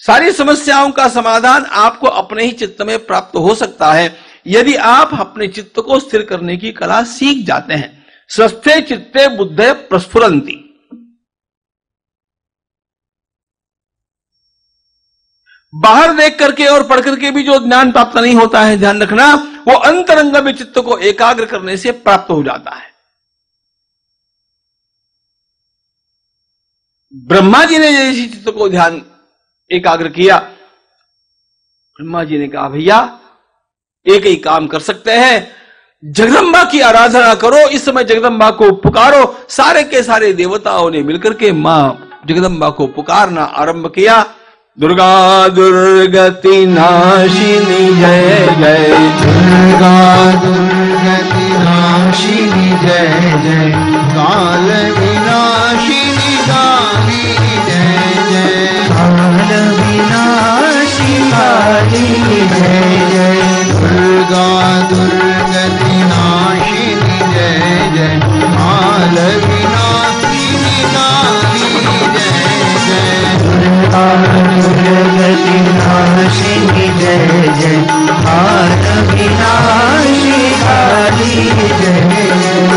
सारी समस्याओं का समाधान आपको अपने ही चित्त में प्राप्त हो सकता है, यदि आप अपने चित्त को स्थिर करने की कला सीख जाते हैं। स्वस्थे चित्ते बुद्धे प्रस्फुरंती। बाहर देख करके और पढ़ करके भी जो ज्ञान प्राप्त नहीं होता है, ध्यान रखना, वो अंतरंग में चित्त को एकाग्र करने से प्राप्त हो जाता है। ब्रह्मा जी ने जैसे चित्त को ध्यान एकाग्र किया। ब्रह्मा जी ने कहा, भैया, एक ही काम कर सकते हैं। जगदम्बा की आराधना करो, इस समय जगदम्बा को पुकारो। सारे के सारे देवताओं ने मिलकर के माँ जगदम्बा को पुकारना आरंभ किया। दुर्गा दुर्गति नाशिनी, जय जय। दुर्गा दुर्गति नाशिनी, जय जय। काल विनाशिनी काली जय जय। दुर्गा दुर्गति नाशिनी जय जय। काल विनाशिनी काली जय जय। दुर्गा दुर्गति नाशिनी जय जय। काल विनाशी काली जय। जय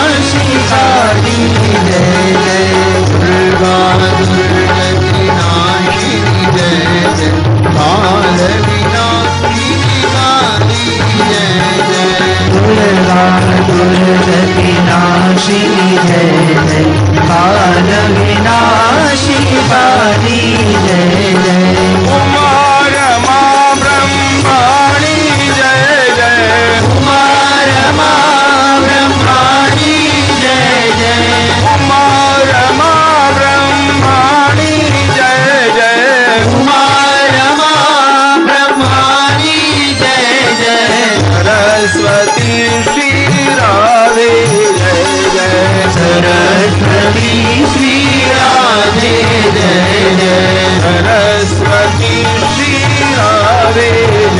काली विनाशी काली जय जय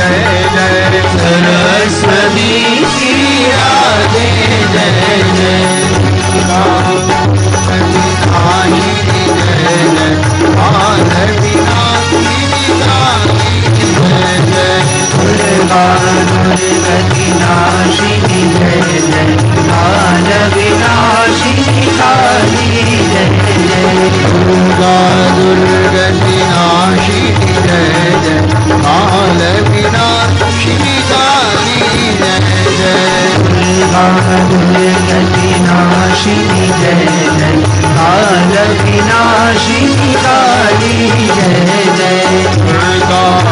जय जय सरस्वती की राधे जय जय आई जय जय पार्वती जय जय पार्वती नाशिनी जय जय काल विनाशिनी काली जय जय दुर्गा दुर्गति नाशिनी जय जय काल विनाशी काली जय जय काल विनाशी जय जय। विनाशिनी काली जय जय नाशिनी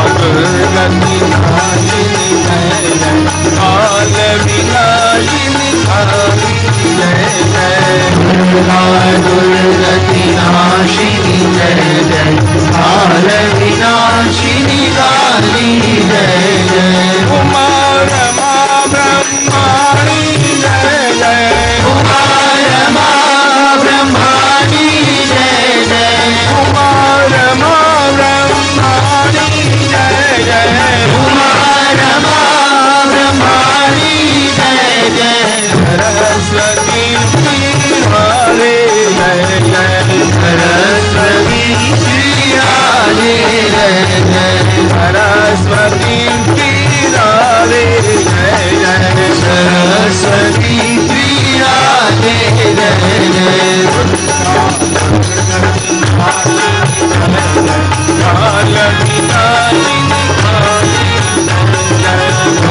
जय जय काल विनाशिनी काली जय जय दुर्गा दुर्गति नाशिनी जय जय काल विनाशिनी काली जय जय कुमार सरस्वती हरे जय जय सरस्वती श्री रे जय जय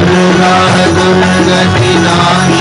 दुर्गा दुर्गति नाशिनी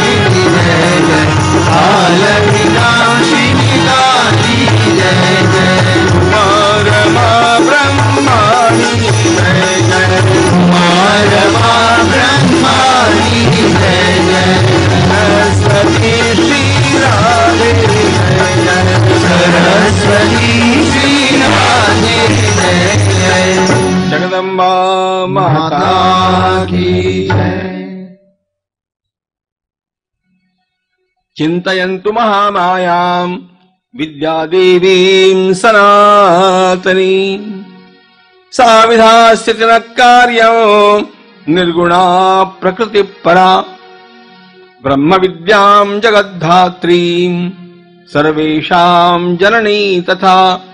चिन्तयन्तु महामायाम् विद्यादेवीम् सनातनीम् सा विधास्यति न कार्यम् निर्गुणा प्रकृतिपरा। ब्रह्मविद्याम् जगद्धात्रीम् सर्वेषाम् जननी तथा।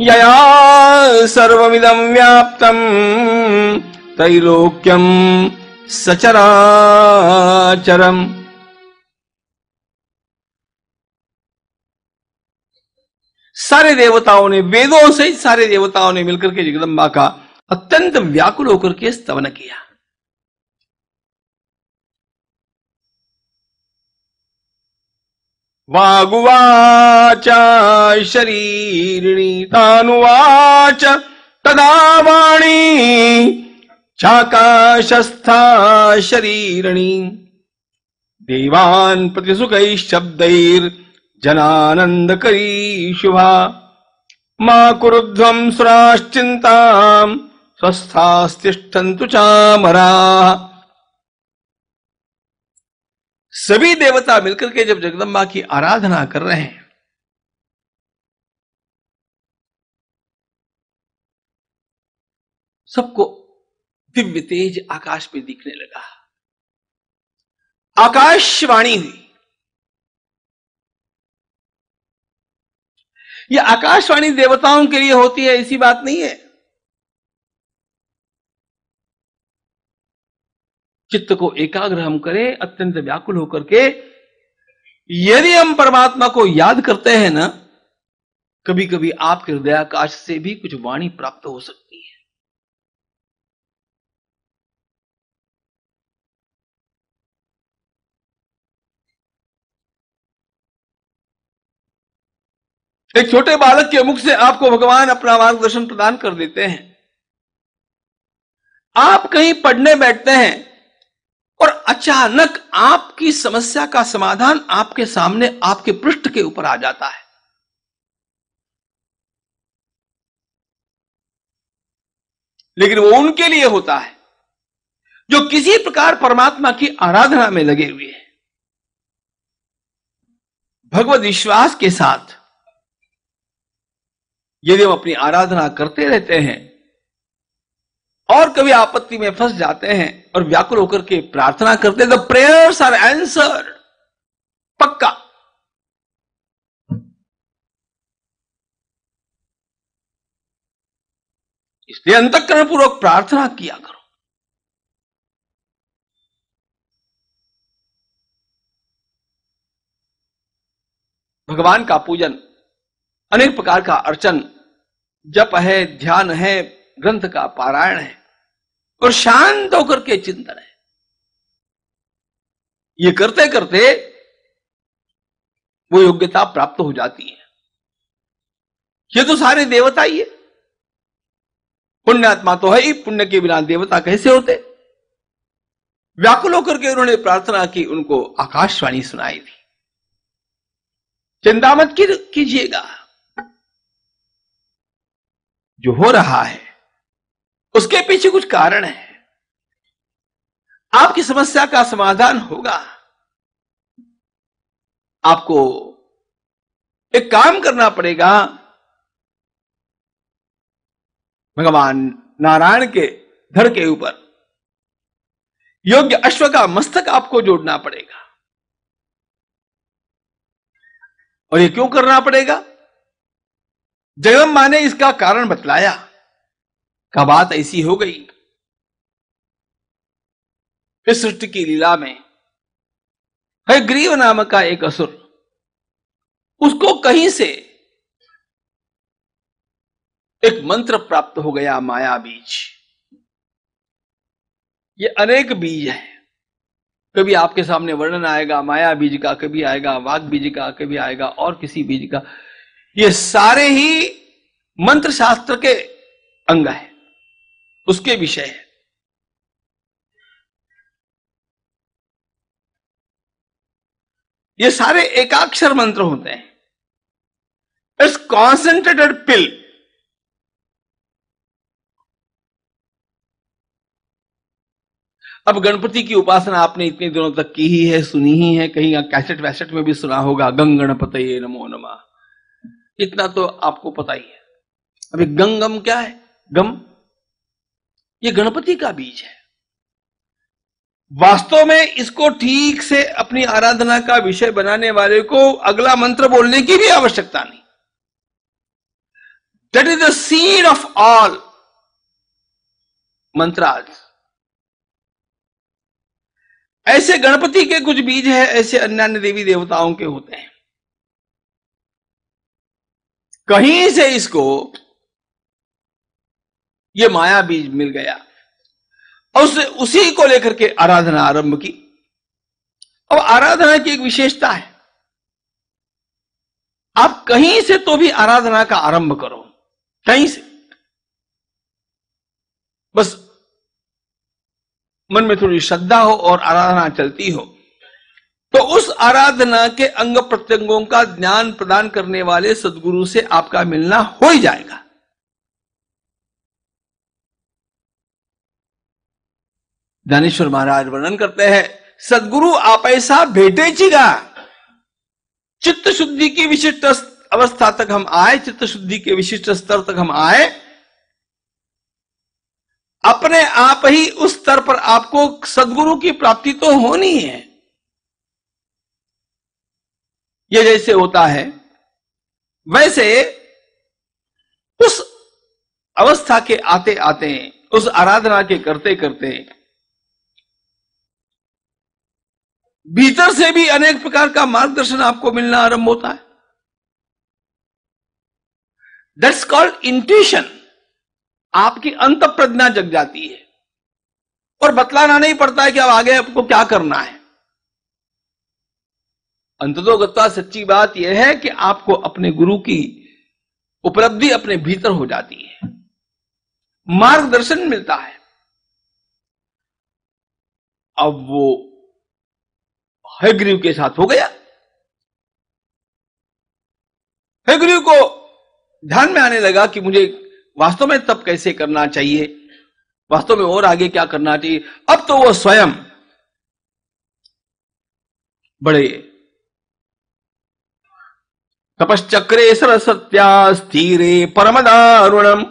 यया सर्वमिदम् व्याप्तम् त्रैलोक्यम् सचराचरम। सारे देवताओं ने, वेदों से सारे देवताओं ने मिलकर के जगदम्बा का अत्यंत व्याकुल होकर के स्तवन किया। वागुवाच, शरीरिणी तानुवाच, तदा वाणी चाकाशस्था शरीरिणी देवान् प्रतिसुखैः जनानन्दकरी शुभा। मा कुरुध्वम् सुराश्चिन्ताम् स्वस्थास्तिष्ठन्तु चामराः। सभी देवता मिलकर के जब जगदम्बा की आराधना कर रहे हैं, सबको दिव्य तेज आकाश में दिखने लगा। आकाशवाणी हुई। यह आकाशवाणी देवताओं के लिए होती है, ऐसी बात नहीं है। चित्त को एकाग्र हम करें, अत्यंत व्याकुल होकर के, यदि हम परमात्मा को याद करते हैं ना कभी कभी आपके हृदयाकाश से भी कुछ वाणी प्राप्त हो सकती एक छोटे बालक के मुख से आपको भगवान अपना मार्गदर्शन प्रदान कर देते हैं। आप कहीं पढ़ने बैठते हैं और अचानक आपकी समस्या का समाधान आपके सामने आपके पृष्ठ के ऊपर आ जाता है। लेकिन वो उनके लिए होता है, जो किसी प्रकार परमात्मा की आराधना में लगे हुए हैं। भगवत विश्वास के साथ यदि हम अपनी आराधना करते रहते हैं और कभी आपत्ति में फंस जाते हैं और व्याकुल होकर के प्रार्थना करते हैं द प्रेयर्स आर आंसर्ड पक्का। इसलिए अंतकरण पूर्वक प्रार्थना किया करो। भगवान का पूजन अनेक प्रकार का अर्चन जप है, ध्यान है, ग्रंथ का पारायण है, और शांत होकर के चिंतन है। ये करते करते वो योग्यता प्राप्त हो जाती है। ये तो सारे देवता ही है। पुण्यात्मा तो है ही, पुण्य के बिना देवता कैसे होते? व्याकुल होकर के उन्होंने प्रार्थना की, उनको आकाशवाणी सुनाई थी चिंता मत कीजिएगा। जो हो रहा है, उसके पीछे कुछ कारण है। आपकी समस्या का समाधान होगा। आपको एक काम करना पड़ेगा। भगवान नारायण के धड़ के ऊपर योग्य अश्व का मस्तक आपको जोड़ना पड़ेगा। और ये क्यों करना पड़ेगा? जगदम्बा ने इसका कारण बतलाया। का बात ऐसी हो गई। इस सृष्टि की लीला में है ग्रीव नामक का एक असुर उसको कहीं से एक मंत्र प्राप्त हो गया, माया बीज। ये अनेक बीज है। कभी आपके सामने वर्णन आएगा, माया बीज का, कभी आएगा वाघ बीज का, कभी आएगा और किसी बीज का। ये सारे ही मंत्र शास्त्र के अंग है। उसके विषय है। ये सारे एकाक्षर मंत्र होते हैं। It's concentrated pill. अब गणपति की उपासना आपने इतने दिनों तक की ही है, सुनी ही है, कहीं कैसेट वैसेट में भी सुना होगा गंग गणपत नमो नमा। इतना तो आपको पता ही है। अभी गंगम क्या है? गम? ये गणपति का बीज है। वास्तव में इसको ठीक से अपनी आराधना का विषय बनाने वाले को अगला मंत्र बोलने की भी आवश्यकता नहीं। That is the seed of all mantras ऐसे गणपति के कुछ बीज है, ऐसे अन्य देवी देवताओं के होते हैं। कहीं से इसको ये माया बीज मिल गया। और उसने उसी को लेकर के आराधना आरंभ की। अब आराधना की एक विशेषता है। आप कहीं से तो भी आराधना का आरंभ करो। कहीं से। बस मन में थोड़ी श्रद्धा हो और आराधना चलती हो। तो उस आराधना के अंग प्रत्यंगों का ज्ञान प्रदान करने वाले सदगुरु से आपका मिलना हो ही जाएगा। ज्ञानेश्वर महाराज वर्णन करते हैं, सदगुरु आप ऐसा भेटे चीगा चित्त शुद्धि की विशिष्ट अवस्था तक हम आए चित्त शुद्धि के विशिष्ट स्तर तक हम आए। अपने आप ही उस स्तर पर आपको सदगुरु की प्राप्ति तो होनी है। ये जैसे होता है, वैसे उस अवस्था के आते आते उस आराधना के करते करते भीतर से भी अनेक प्रकार का मार्गदर्शन आपको मिलना आरंभ होता है। दैट्स कॉल्ड इंट्यूशन आपकी अंत प्रज्ञा जग जाती है। और बतलाना नहीं पड़ता है कि अब आगे आपको क्या करना है। अंततोगत्वा सच्ची बात यह है कि आपको अपने गुरु की उपलब्धि अपने भीतर हो जाती है। मार्गदर्शन मिलता है। अब वो हयग्रीव के साथ हो गया। हयग्रीव को ध्यान में आने लगा कि मुझे वास्तव में तब कैसे करना चाहिए? वास्तव में और आगे क्या करना चाहिए? अब तो वो स्वयं बड़े तपश्चक्रे सरसत्या स्थिरे परमदारुणम।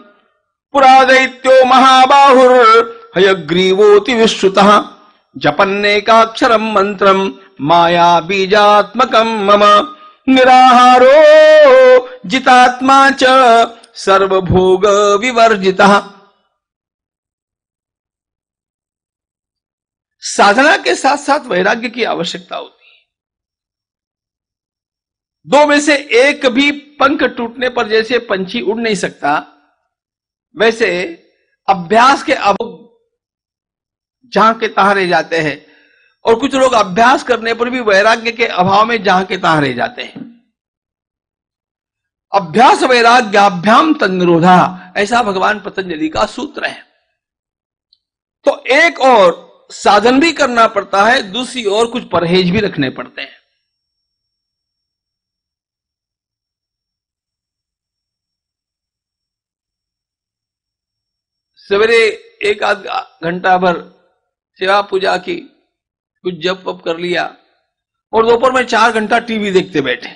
पुरा दैत्यो महाबाहुर हयग्रीवोति विश्रुत। जपन्नेकाक्षरम माया बीजात्मकम मम। निराहारो जितात्मा च सर्वभोग विवर्जिता साधना के साथ साथ वैराग्य की आवश्यकता होती दो में से एक भी पंख टूटने पर जैसे पंछी उड़ नहीं सकता, वैसे अभ्यास के अब जहाँ के तहां रह जाते हैं और कुछ लोग अभ्यास करने पर भी वैराग्य के अभाव में जहाँ के तहां रह जाते हैं। अभ्यास वैराग्याभ्याम तनिरोधा ऐसा भगवान पतंजलि का सूत्र है। तो एक और साधन भी करना पड़ता है, दूसरी ओर कुछ परहेज भी रखने पड़ते हैं। सवेरे एक आध घंटा भर सेवा पूजा की, कुछ जप वप कर लिया और दोपहर में चार घंटा टीवी देखते बैठे।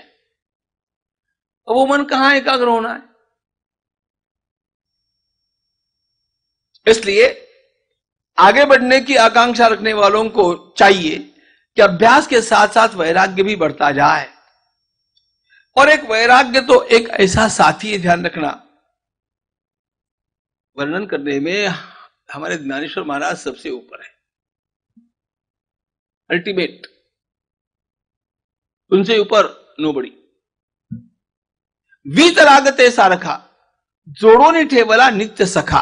अब वो मन कहाँ एकाग्र होना है? इसलिए आगे बढ़ने की आकांक्षा रखने वालों को चाहिए कि अभ्यास के साथ साथ वैराग्य भी बढ़ता जाए। और एक वैराग्य तो एक ऐसा साथी है, ध्यान रखना। वर्णन करने में हमारे ज्ञानेश्वर महाराज सबसे ऊपर है। अल्टीमेट उनसे ऊपर नो नोबड़ी वीतरागते सारखा जोड़ो नहीं ठेवला नित्य सखा।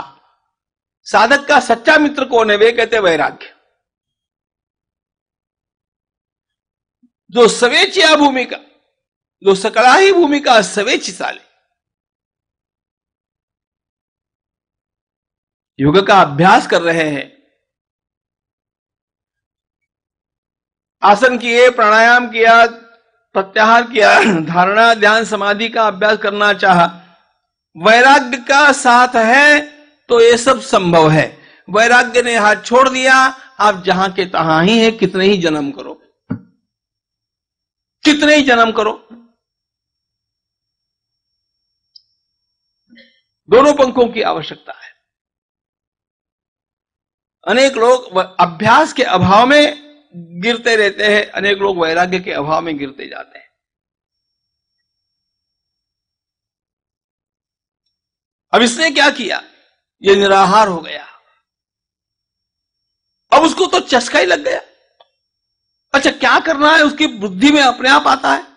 साधक का सच्चा मित्र कौन है, वे कहते वैराग्य। जो सवेचिया भूमिका, जो सकला ही भूमिका सवेची साले योग का अभ्यास कर रहे हैं। आसन किए, प्राणायाम किया, प्रत्याहार किया, धारणा, ध्यान, समाधि का अभ्यास करना चाहा। वैराग्य का साथ है तो ये सब संभव है। वैराग्य ने हाथ छोड़ दिया, आप जहाँ के तहां ही है, कितने ही जन्म करो। कितने ही जन्म करो। दोनों पंखों की आवश्यकता है। अनेक लोग अभ्यास के अभाव में गिरते रहते हैं, अनेक लोग वैराग्य के अभाव में गिरते जाते हैं। अब इसने क्या किया? ये निराहार हो गया। अब उसको तो चस्का ही लग गया। अच्छा क्या करना है? उसकी बुद्धि में अपने आप आता है।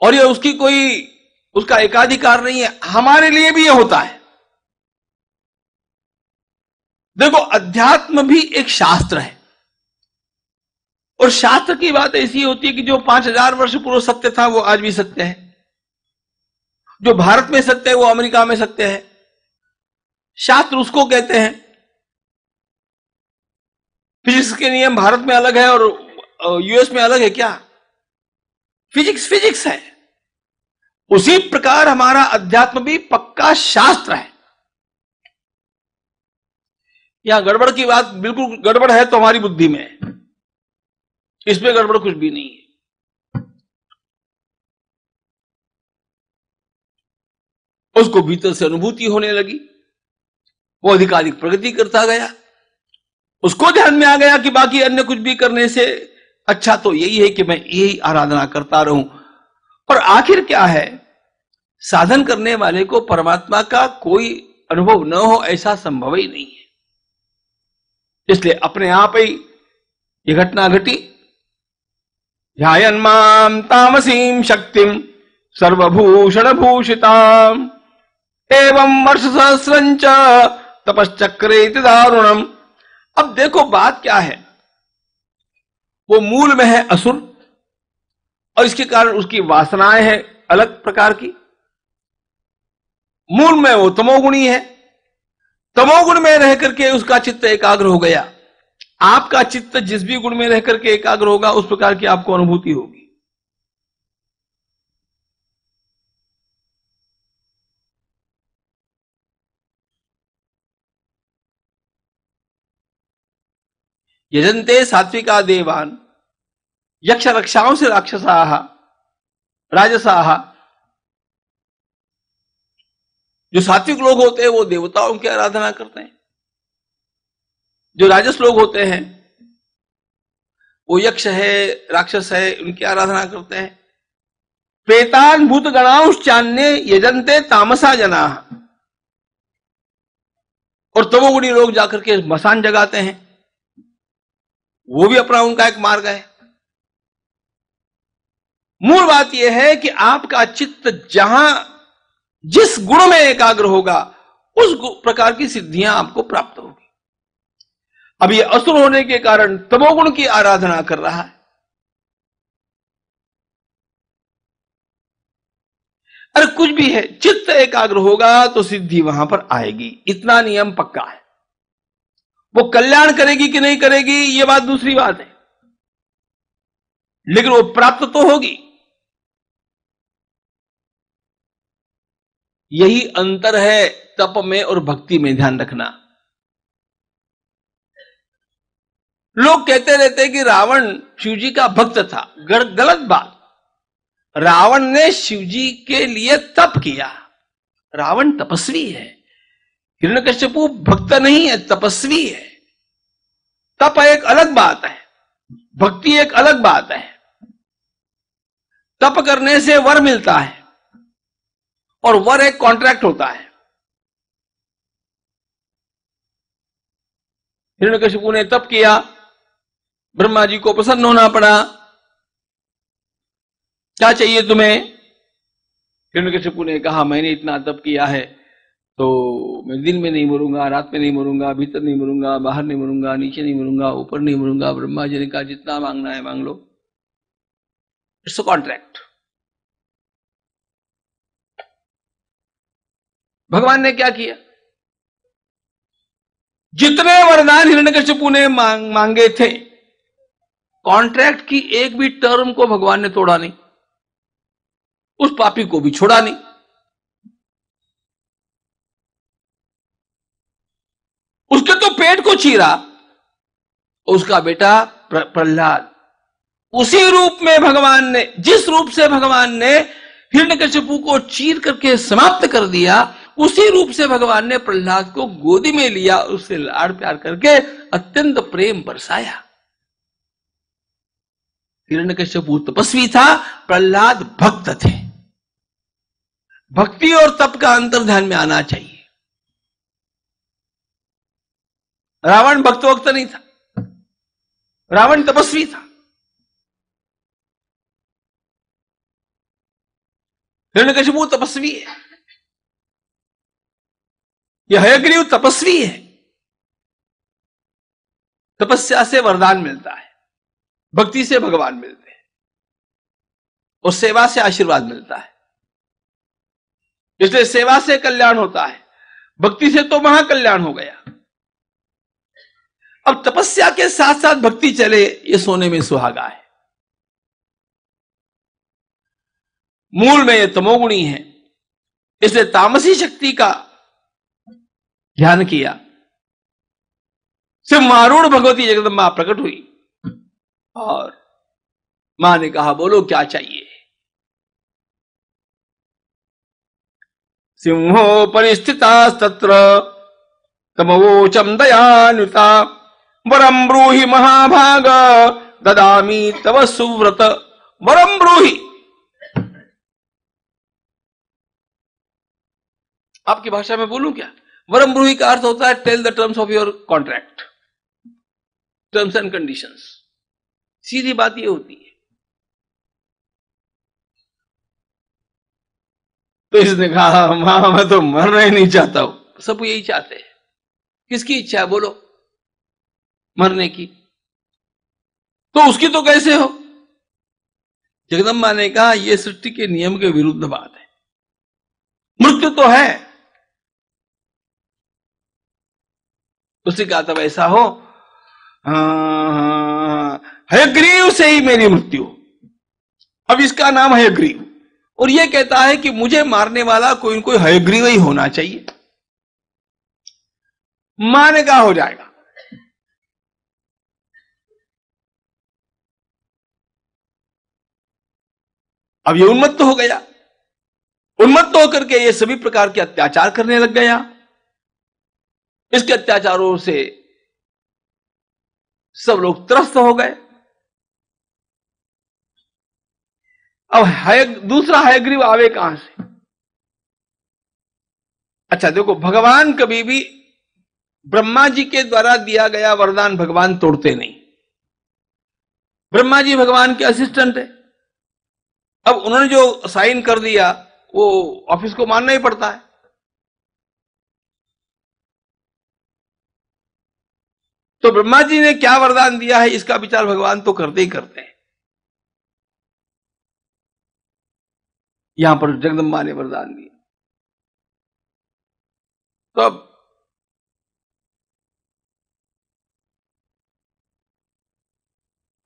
और ये उसकी कोई, उसका एकाधिकार नहीं है। हमारे लिए भी ये होता है। देखो, अध्यात्म भी एक शास्त्र है। और शास्त्र की बात ऐसी होती है कि जो पाँच हज़ार वर्ष पूर्व सत्य था, वो आज भी सत्य है। जो भारत में सत्य है, वो अमेरिका में सत्य है। शास्त्र उसको कहते हैं। फिजिक्स के नियम भारत में अलग है और यूएस में अलग है क्या? फिजिक्स फिजिक्स है। उसी प्रकार हमारा अध्यात्म भी पक्का शास्त्र है। यहाँ गड़बड़ की बात, बिल्कुल गड़बड़ है तो हमारी बुद्धि में। इसमें गड़बड़ कुछ भी नहीं है। उसको भीतर से अनुभूति होने लगी। वो अधिकाधिक प्रगति करता गया। उसको ध्यान में आ गया कि बाकी अन्य कुछ भी करने से अच्छा तो यही है कि मैं यही आराधना करता रहूँ। पर आखिर क्या है? साधन करने वाले को परमात्मा का कोई अनुभव न हो ऐसा संभव ही नहीं है। इसलिए अपने आप ही ये घटना घटी। ध्यान माम तामसीम शक्तिम सर्वभूषण भूषिताम एवं वर्ष सहस्रंच तपश्चक्रे दारुणम। अब देखो बात क्या है। वो मूल में है असुर, और इसके कारण उसकी वासनाएँ हैं अलग प्रकार की। मूल में वो तमोगुणी है। तमोगुण में रह करके उसका चित्त एकाग्र हो गया। आपका चित्त जिस भी गुण में रह करके एकाग्र होगा, उस प्रकार की आपको अनुभूति होगी। यजंते सात्विका देवान यक्ष रक्षाओं से राक्षसाह राजसाहा जो सात्विक लोग होते हैं, वो देवताओं की आराधना करते हैं। जो राजस लोग होते हैं, वो यक्ष है, राक्षस है, उनकी आराधना करते हैं। प्रेतान भूत गणांश चान्य यजंते तामसा जना। और तमोगुणी लोग जाकर के मसान जगाते हैं। वो भी अपना उनका एक मार्ग है। मूल बात यह है कि आपका चित्त जहाँ जिस गुण में एकाग्र होगा, उस प्रकार की सिद्धियाँ आपको प्राप्त होगी। अब ये असुर होने के कारण तमोगुण की आराधना कर रहा है। अरे कुछ भी है, चित्त एकाग्र होगा तो सिद्धि वहाँ पर आएगी। इतना नियम पक्का है। वो कल्याण करेगी कि नहीं करेगी, ये बात दूसरी बात है। लेकिन वो प्राप्त तो होगी। यही अंतर है तप में और भक्ति में, ध्यान रखना। लोग कहते रहते कि रावण शिव जी का भक्त था गलत बात। रावण ने शिव जी के लिए तप किया। रावण तपस्वी है। हिरण्यकश्यपु भक्त नहीं है, तपस्वी है। तप एक अलग बात है, भक्ति एक अलग बात है। तप करने से वर मिलता है। और वर एक कॉन्ट्रैक्ट होता है। हिरण्यकशिपु ने तप किया, ब्रह्मा जी को प्रसन्न होना पड़ा। क्या चाहिए तुम्हें? हिरण्यकशिपु ने कहा, मैंने इतना तप किया है तो मैं दिन में नहीं मरूँगा, रात में नहीं मरूँगा, भीतर नहीं मरूँगा, बाहर नहीं मरूँगा, नीचे नहीं मरूँगा, ऊपर नहीं मरूँगा। ब्रह्मा जी ने कहा, जितना मांगना है मांग लो। इट्स अ कॉन्ट्रैक्ट भगवान ने क्या किया? जितने वरदान हिरण्यकशिपु ने मांग, मांगे थे कॉन्ट्रैक्ट की एक भी टर्म को भगवान ने तोड़ा नहीं। उस पापी को भी छोड़ा नहीं। उसके तो पेट को चीरा उसका बेटा प्रहलाद। उसी रूप में भगवान ने जिस रूप से भगवान ने हिरण्यकशिपु को चीर करके समाप्त कर दिया उसी रूप से भगवान ने प्रहलाद को गोदी में लिया, उससे लाड़ प्यार करके अत्यंत प्रेम बरसाया। हिरण्यकश्यपु तपस्वी था, प्रहलाद भक्त थे। भक्ति और तप का अंतर ध्यान में आना चाहिए। रावण भक्त वक्त नहीं था। रावण तपस्वी था। हिरण्यकशिपु तपस्वी है। यह हयग्रीव तपस्वी है। तपस्या से वरदान मिलता है। भक्ति से भगवान मिलते हैं। और सेवा से आशीर्वाद मिलता है। इसलिए सेवा से कल्याण होता है। भक्ति से तो महाकल्याण हो गया। अब तपस्या के साथ साथ भक्ति चले, ये सोने में सुहागा है मूल में ये तमोगुणी है। इसलिए तामसी शक्ति का ध्यान किया। सिर्फ़ मारूढ़ भगवती जगदम्बा प्रकट हुई। और माँ ने कहा, बोलो, क्या चाहिए? सिंहो परिस्थिता तमवोचम दयानुता वरम ब्रूहि महाभाग, ददामी तव सुव्रत वरम ब्रूहि। आपकी भाषा में बोलूँ क्या? वरम ब्रूही का अर्थ होता है tell the terms of your contract terms and conditions सीधी बात यह होती है तो इसने कहा माँ मैं तो मरना ही नहीं चाहता हूँ। सब यही चाहते हैं। किसकी इच्छा है? बोलो। मरने की। तो उसकी तो कैसे हो? जगदम्बा ने कहा यह सृष्टि के नियम के विरुद्ध बात है। मृत्यु तो है। उसने कहा, तब ऐसा हो हयग्रीव से ही मेरी मृत्यु अब इसका नाम हयग्रीव। और यह कहता है कि मुझे मारने वाला कोई न कोई हयग्रीव ही होना चाहिए। माने का हो जाएगा। अब ये उन्मत्त हो गया। उन्मत्त होकर के ये सभी प्रकार के अत्याचार करने लग गया। इसके अत्याचारों से सब लोग त्रस्त हो गए। अब हय, दूसरा हयग्रीव आवे कहाँ से? अच्छा देखो, भगवान कभी भी ब्रह्मा जी के द्वारा दिया गया वरदान भगवान तोड़ते नहीं। ब्रह्मा जी भगवान के असिस्टेंट है। अब उन्होंने जो साइन कर दिया, वो ऑफ़िस को मानना ही पड़ता है। तो ब्रह्मा जी ने क्या वरदान दिया है? इसका विचार भगवान तो करते ही करते हैं। यहाँ पर जगदम्बा ने वरदान दिया। तो अब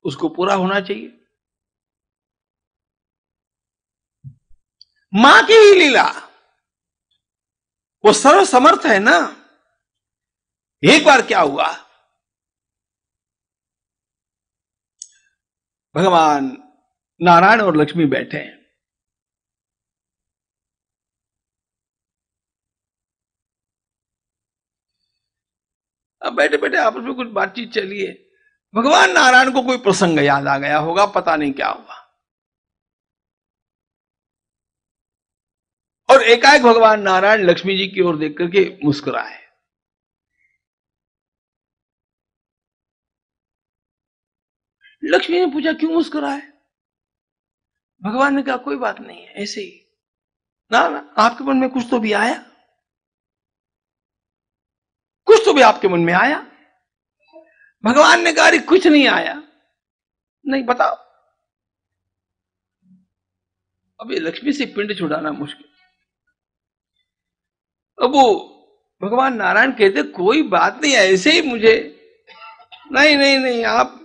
उसको पूरा होना चाहिए। माँ की ही लीला। वो सर्व समर्थ है ना? एक बार क्या हुआ? भगवान नारायण और लक्ष्मी बैठे हैं। अब बैठे बैठे आपस में कुछ बातचीत चली है भगवान नारायण को कोई प्रसंग याद आ गया होगा, पता नहीं क्या हुआ। और एकाएक भगवान नारायण लक्ष्मी जी की ओर देख करके मुस्कुराए। लक्ष्मी ने पूछा, क्यों मुस्कुराए? भगवान ने कहा, कोई बात नहीं है ऐसे ही। ना ना, आपके मन में कुछ तो भी आया। कुछ तो भी आपके मन में आया। भगवान ने कहा कुछ नहीं आया। नहीं, बताओ। अब ये लक्ष्मी से पिंड छुड़ाना मुश्किल। अब वो भगवान नारायण कहते, कोई बात नहीं, ऐसे ही मुझे। नहीं नहीं नहीं, आप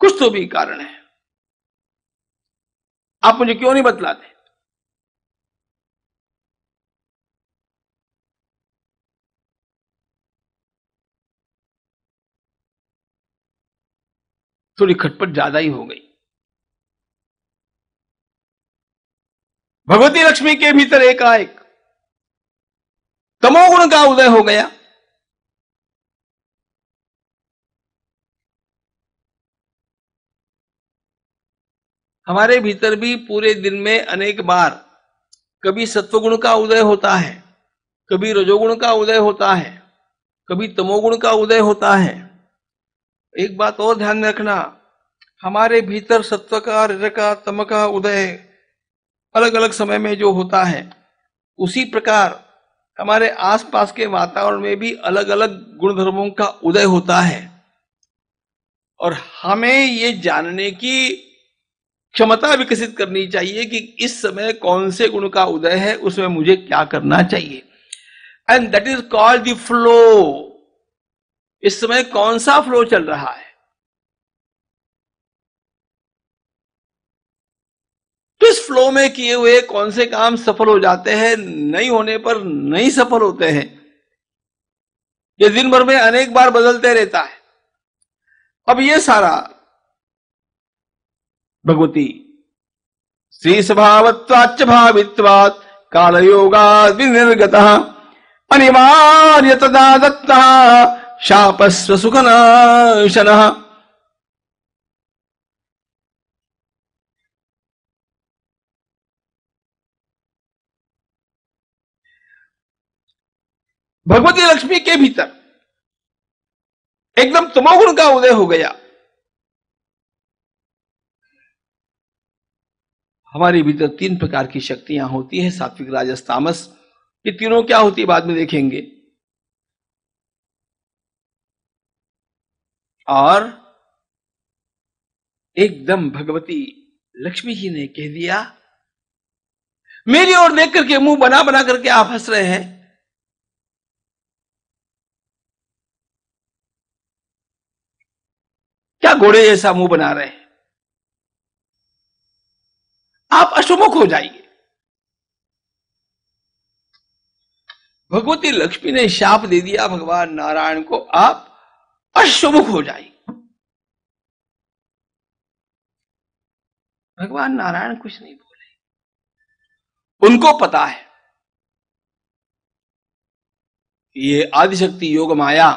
कुछ तो भी कारण है। आप मुझे क्यों नहीं बतलाते? थोड़ी खटपट ज़्यादा ही हो गई। भगवती लक्ष्मी के भीतर एकाएक तमोगुण का उदय हो गया। हमारे भीतर भी पूरे दिन में अनेक बार कभी सत्वगुण का उदय होता है, कभी रजोगुण का उदय होता है, कभी तमोगुण का उदय होता है। एक बात और ध्यान रखना, हमारे भीतर सत्व का रज का, तम का उदय अलग अलग समय में जो होता है, उसी प्रकार हमारे आसपास के वातावरण में भी अलग अलग गुण धर्मों का उदय होता है। और हमें ये जानने की क्षमता विकसित करनी चाहिए कि इस समय कौन से गुण का उदय है, उसमें मुझे क्या करना चाहिए। And that is called the flow इस समय कौन सा फ्लो चल रहा है? तो इस फ्लो में किए हुए कौन से काम सफल हो जाते हैं, नहीं होने पर नहीं सफल होते हैं। ये दिन भर में अनेक बार बदलते रहता है। अब ये सारा भगवती। श्री स्वभावत्वाच भावित्वात् काल योगा विनिर्गत अनिवार्य तदा दत्ता शापस्व सुखनाशन। भगवती लक्ष्मी के भीतर एकदम तमोगुण का उदय हो गया। हमारे भीतर तीन प्रकार की शक्तियाँ होती है, सात्विक, राजस, तामस। ये तीनों क्या होती है, बाद में देखेंगे। और एकदम भगवती लक्ष्मी जी ने कह दिया, मेरी ओर देख करके मुँह बना बना करके आप हंस रहे हैं। क्या घोड़े जैसा मुँह बना रहे हैं? आप अशुमुख हो जाइए। भगवती लक्ष्मी ने शाप दे दिया भगवान नारायण को, आप अशुमुख हो जाइए। भगवान नारायण कुछ नहीं बोले। उनको पता है, ये आदिशक्ति योग माया।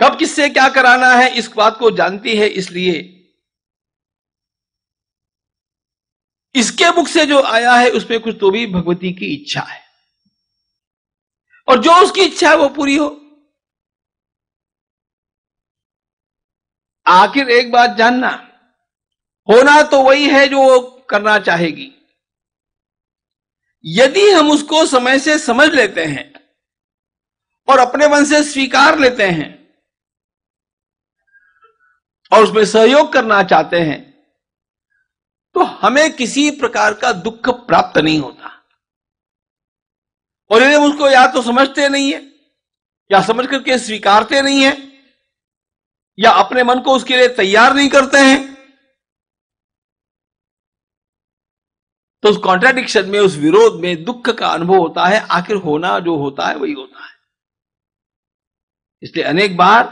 कब किससे क्या कराना है, इस बात को जानती है, इसलिए इसके मुख से जो आया है उसमें कुछ तो भी भगवती की इच्छा है। और जो उसकी इच्छा है, वो पूरी हो। आखिर एक बात जानना, होना तो वही है जो वो करना चाहेगी। यदि हम उसको समय से समझ लेते हैं और अपने मन से स्वीकार लेते हैं और उसमें सहयोग करना चाहते हैं तो हमें किसी प्रकार का दुख प्राप्त नहीं होता। और यदि हम उसको या तो समझते नहीं है, या समझ करके स्वीकारते नहीं है, या अपने मन को उसके लिए तैयार नहीं करते हैं तो उस कॉन्ट्राडिक्शन में, उस विरोध में दुख का अनुभव होता है, आखिर होना जो होता है, वही होता है। इसलिए अनेक बार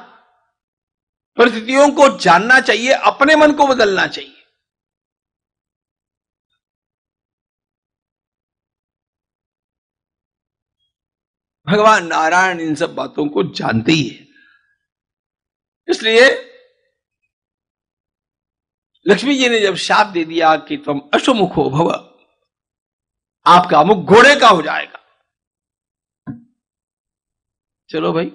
परिस्थितियों को जानना चाहिए, अपने मन को बदलना चाहिए। भगवान नारायण इन सब बातों को जानते ही है। इसलिए लक्ष्मी जी ने जब शाप दे दिया कि तुम अश्वमुख हो भव, आपका मुख घोड़े का हो जाएगा। चलो भाई।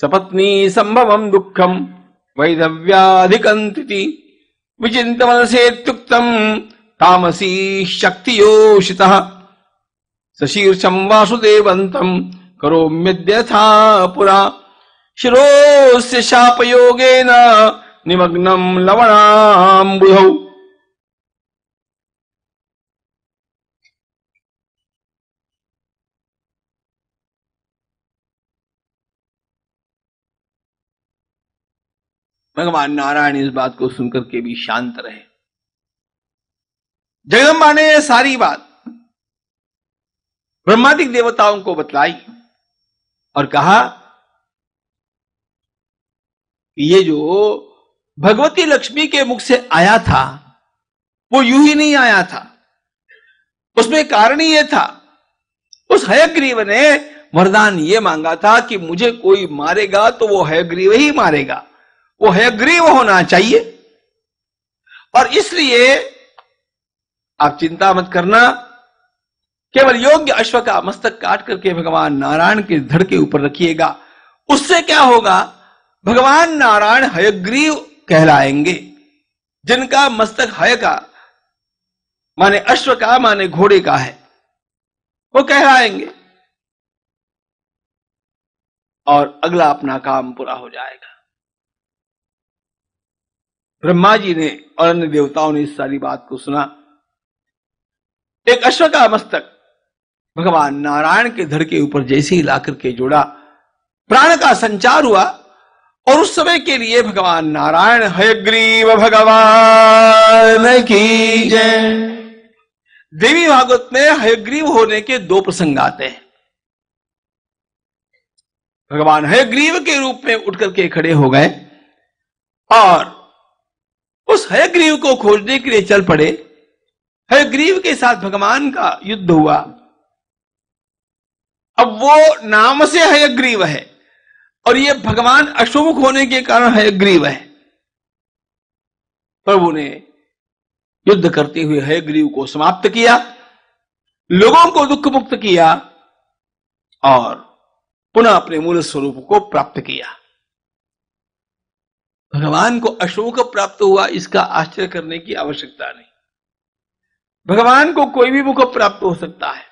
सपत्नी संभवम दुखम वैधव्याधिकंति विचिंत मन मनसेत्युक्तम तामसी शक्तियोषित। सशीर्षम वासुदेवंतम करोम्यद्यथा पुरा शिरोस्य शापयोगेन निमग्नम लवणाम्बुधौ। भगवान नारायण इस बात को सुनकर के भी शांत रहे। जगदम्बा ने सारी बात ब्रह्मादिक देवताओं को बतलाई और कहा कि ये जो भगवती लक्ष्मी के मुख से आया था, वो यूँ ही नहीं आया था। उसमें कारण यह था। उस हयग्रीव ने वरदान ये मांगा था कि मुझे कोई मारेगा तो वो हयग्रीव ही मारेगा। वो हयग्रीव होना चाहिए। और इसलिए आप चिंता मत करना केवल योग्य अश्व का मस्तक काट करके भगवान नारायण के धड़ के ऊपर रखिएगा। उससे क्या होगा? भगवान नारायण हयग्रीव कहलाएँगे। जिनका मस्तक हय का, माने अश्व का, माने घोड़े का है, वो कहलाएँगे। और अगला अपना काम पूरा हो जाएगा। ब्रह्मा जी ने और अन्य देवताओं ने इस सारी बात को सुना। एक अश्व का मस्तक भगवान नारायण के धड़ के ऊपर जैसे ही लाकर के जोड़ा, प्राण का संचार हुआ, और उस समय के लिए भगवान नारायण हयग्रीव भगवान, की जय। देवी भागवत में हयग्रीव होने के दो प्रसंग आते हैं। भगवान हयग्रीव के रूप में उठ करके खड़े हो गए, और उस हयग्रीव को खोजने के लिए चल पड़े। हयग्रीव के साथ भगवान का युद्ध हुआ। अब वो नाम से हयग्रीव है। और ये भगवान अशोमुख होने के कारण हयग्रीव है। प्रभु ने युद्ध करते हुए हयग्रीव को समाप्त किया, लोगों को दुख मुक्त किया, और पुनः अपने मूल स्वरूप को प्राप्त किया। भगवान को अशोक प्राप्त हुआ, इसका आश्चर्य करने की आवश्यकता नहीं। भगवान को कोई भी मुख प्राप्त हो सकता है।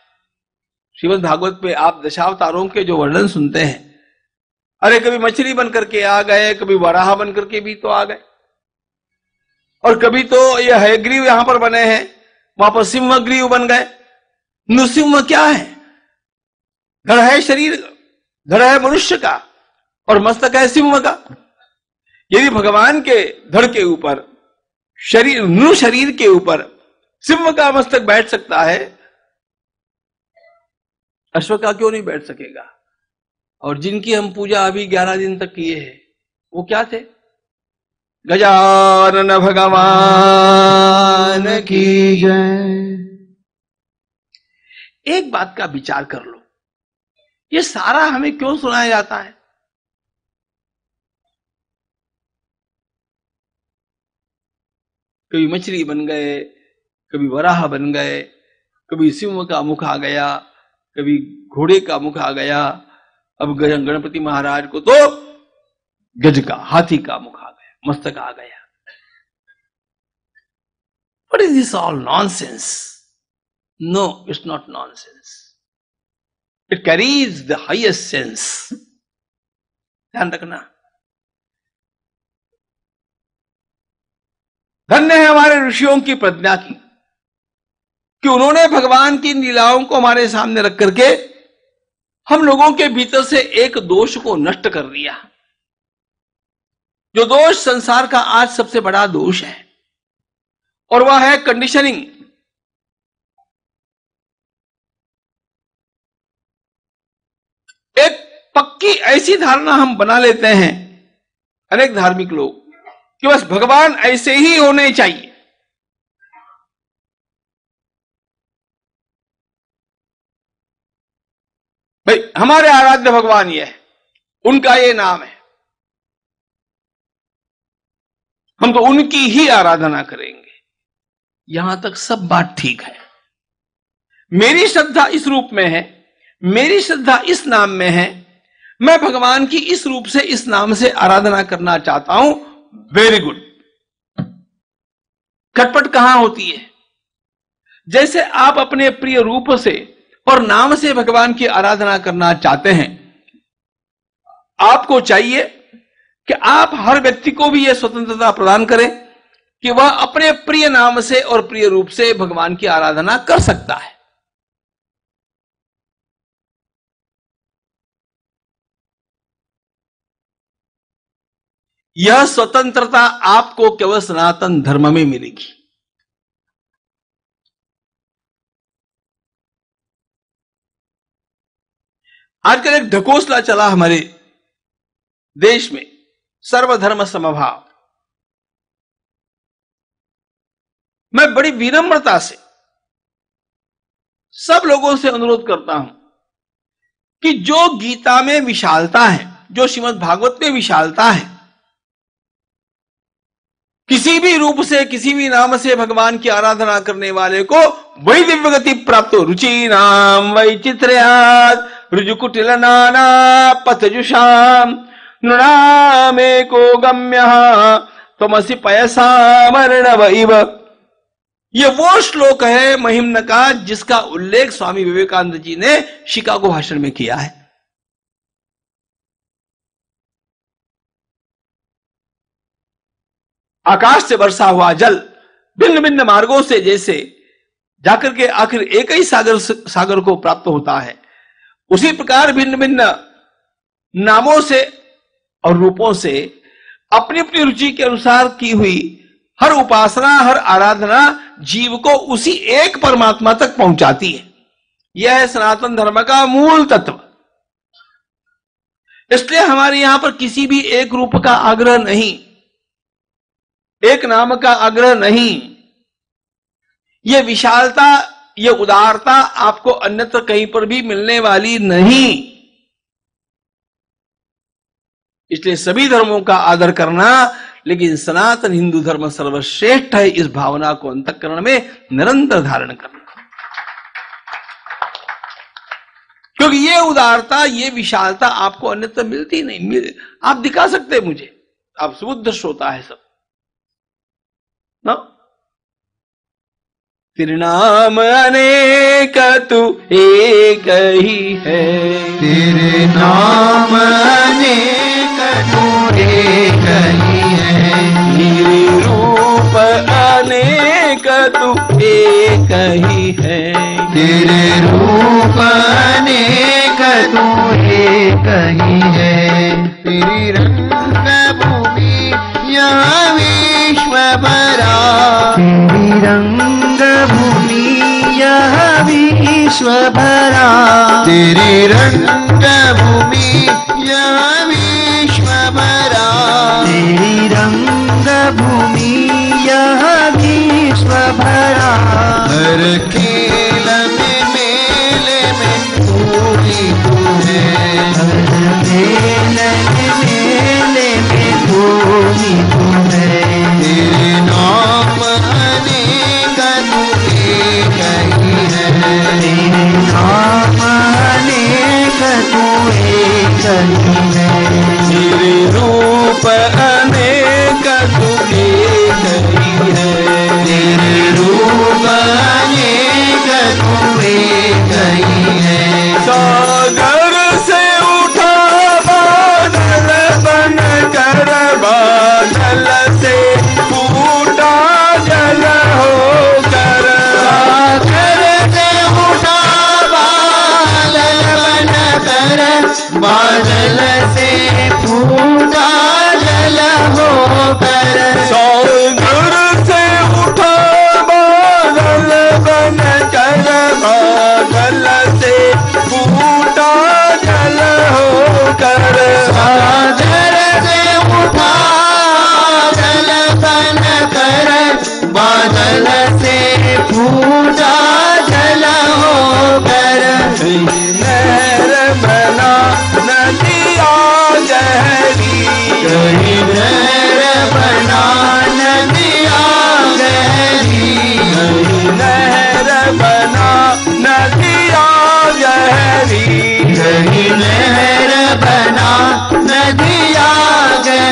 श्रीमद भागवत में आप दशावतारों के जो वर्णन सुनते हैं, अरे कभी मछली बन करके आ गए, कभी वराह बन करके भी तो आ गए। और कभी तो ये हयग्रीव यहाँ पर बने हैं, वहाँ पर सिंह ग्रीव बन गए। नृसिंह क्या है? धड़ है शरीर धड़ है मनुष्य का, और मस्तक है सिंह का। यदि भगवान के धड़ के ऊपर, शरीर, नृ शरीर के ऊपर सिंह का मस्तक बैठ सकता है अश्व का क्यों नहीं बैठ सकेगा? और जिनकी हम पूजा अभी ग्यारह दिन तक किए हैं वो क्या थे? गजानन भगवान की जय। एक बात का विचार कर लो। ये सारा हमें क्यों सुनाया जाता है? कभी मछली बन गए कभी वराह बन गए कभी सिंह का मुख आ गया कभी घोड़े का मुख आ गया, अब गणपति महाराज को तो गज का, हाथी का मुख आ गया, मस्तक आ गया। This all nonsense no it's not nonsense it carries the highest sense ध्यान रखना। धन्य है हमारे ऋषियों की प्रज्ञा की। कि उन्होंने भगवान की लीलाओं को हमारे सामने रख करके हम लोगों के भीतर से एक दोष को नष्ट कर दिया। जो दोष संसार का आज सबसे बड़ा दोष है, और वह है कंडीशनिंग एक पक्की ऐसी धारणा हम बना लेते हैं, अनेक धार्मिक लोग, कि बस भगवान ऐसे ही होने चाहिए। भाई, हमारे आराध्य भगवान ये है। उनका ये नाम है। हम तो उनकी ही आराधना करेंगे। यहाँ तक सब बात ठीक है। मेरी श्रद्धा इस रूप में है। मेरी श्रद्धा इस नाम में है। मैं भगवान की इस रूप से, इस नाम से आराधना करना चाहता हूँ। वेरी गुड खटपट कहाँ होती है? जैसे आप अपने प्रिय रूप से और नाम से भगवान की आराधना करना चाहते हैं। आपको चाहिए कि आप हर व्यक्ति को भी यह स्वतंत्रता प्रदान करें कि वह अपने प्रिय नाम से और प्रिय रूप से भगवान की आराधना कर सकता है। यह स्वतंत्रता आपको केवल सनातन धर्म में मिलेगी। आजकल एक ढकोसला चला हमारे देश में, सर्वधर्म समभाव। मैं बड़ी विनम्रता से सब लोगों से अनुरोध करता हूँ कि जो गीता में विशालता है, जो श्रीमद भागवत में विशालता है, किसी भी रूप से, किसी भी नाम से भगवान की आराधना करने वाले को वही दिव्य गति प्राप्त हो। रुचि नाम वही चित्रयाद रुजुकुटिल नाना पथजुषाम नृणामे को गम्य तमसी पयसा मरण वैव ये वो श्लोक है महिम्न का जिसका उल्लेख स्वामी विवेकानंद जी ने शिकागो भाषण में किया है। आकाश से बरसा हुआ जल भिन्न भिन्न मार्गों से जैसे जाकर के आखिर एक ही सागर सागर को प्राप्त होता है। उसी प्रकार भिन्न भिन्न नामों से और रूपों से अपनी अपनी रुचि के अनुसार की हुई हर उपासना, हर आराधना जीव को उसी एक परमात्मा तक पहुंचाती है। यह है सनातन धर्म का मूल तत्व। इसलिए हमारे यहाँ पर किसी भी एक रूप का आग्रह नहीं, एक नाम का आग्रह नहीं। यह विशालता यह उदारता आपको अन्यत्र कहीं पर भी मिलने वाली नहीं। इसलिए सभी धर्मों का आदर करना, लेकिन सनातन हिंदू धर्म सर्वश्रेष्ठ है, इस भावना को अंतकरण में निरंतर धारण करना। क्योंकि ये उदारता, ये विशालता आपको अन्यत्र मिलती नहीं, मिल, आप दिखा सकते मुझे। आप सुबुद्ध श्रोता है सब। ना? तेरे नाम अनेक तू एक ही है। तेरे नाम अनेक तू एक ही है। तेरे रूप अनेक तू एक ही है। तेरे रूप अनेक तू एक ही है। तेरी रंग भूमि यह विश्व भरा। तेरी रंग विश्व भरा तेरी रंग भूमि यह विश्व भरा तेरी रंग भूमि यह विश्व भरा हर खेल में मेले में तू ही तू है हर खेल में मेले में तू रूप पूजा जल कर नहर बना, नदिया गहरी। गहरी नहर बना, नदिया गहरी। गहरी नहर बना, नदिया गहरी। गहरी नहर बना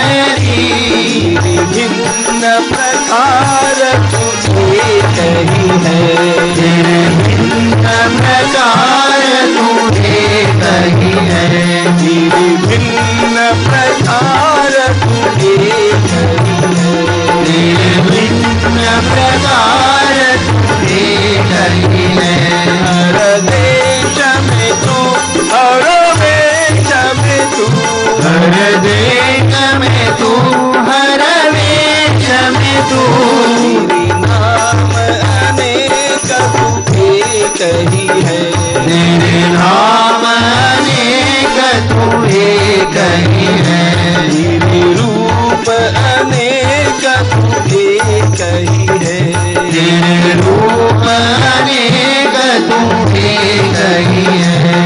मेरी विभिन्न प्रकार तुझे कही है। विभिन्न प्रकार तुझे कही है। विभिन्न प्रकार तुझे कही है। विभिन्न प्रकार तुझे कही है हर देश में तू। हर देश में तू, हर देश तू हर वेश तू नाम अनेक तू एक ही तेरे नाम ही रूप अनेक तू एक ही रूप अनेक तू एक ही है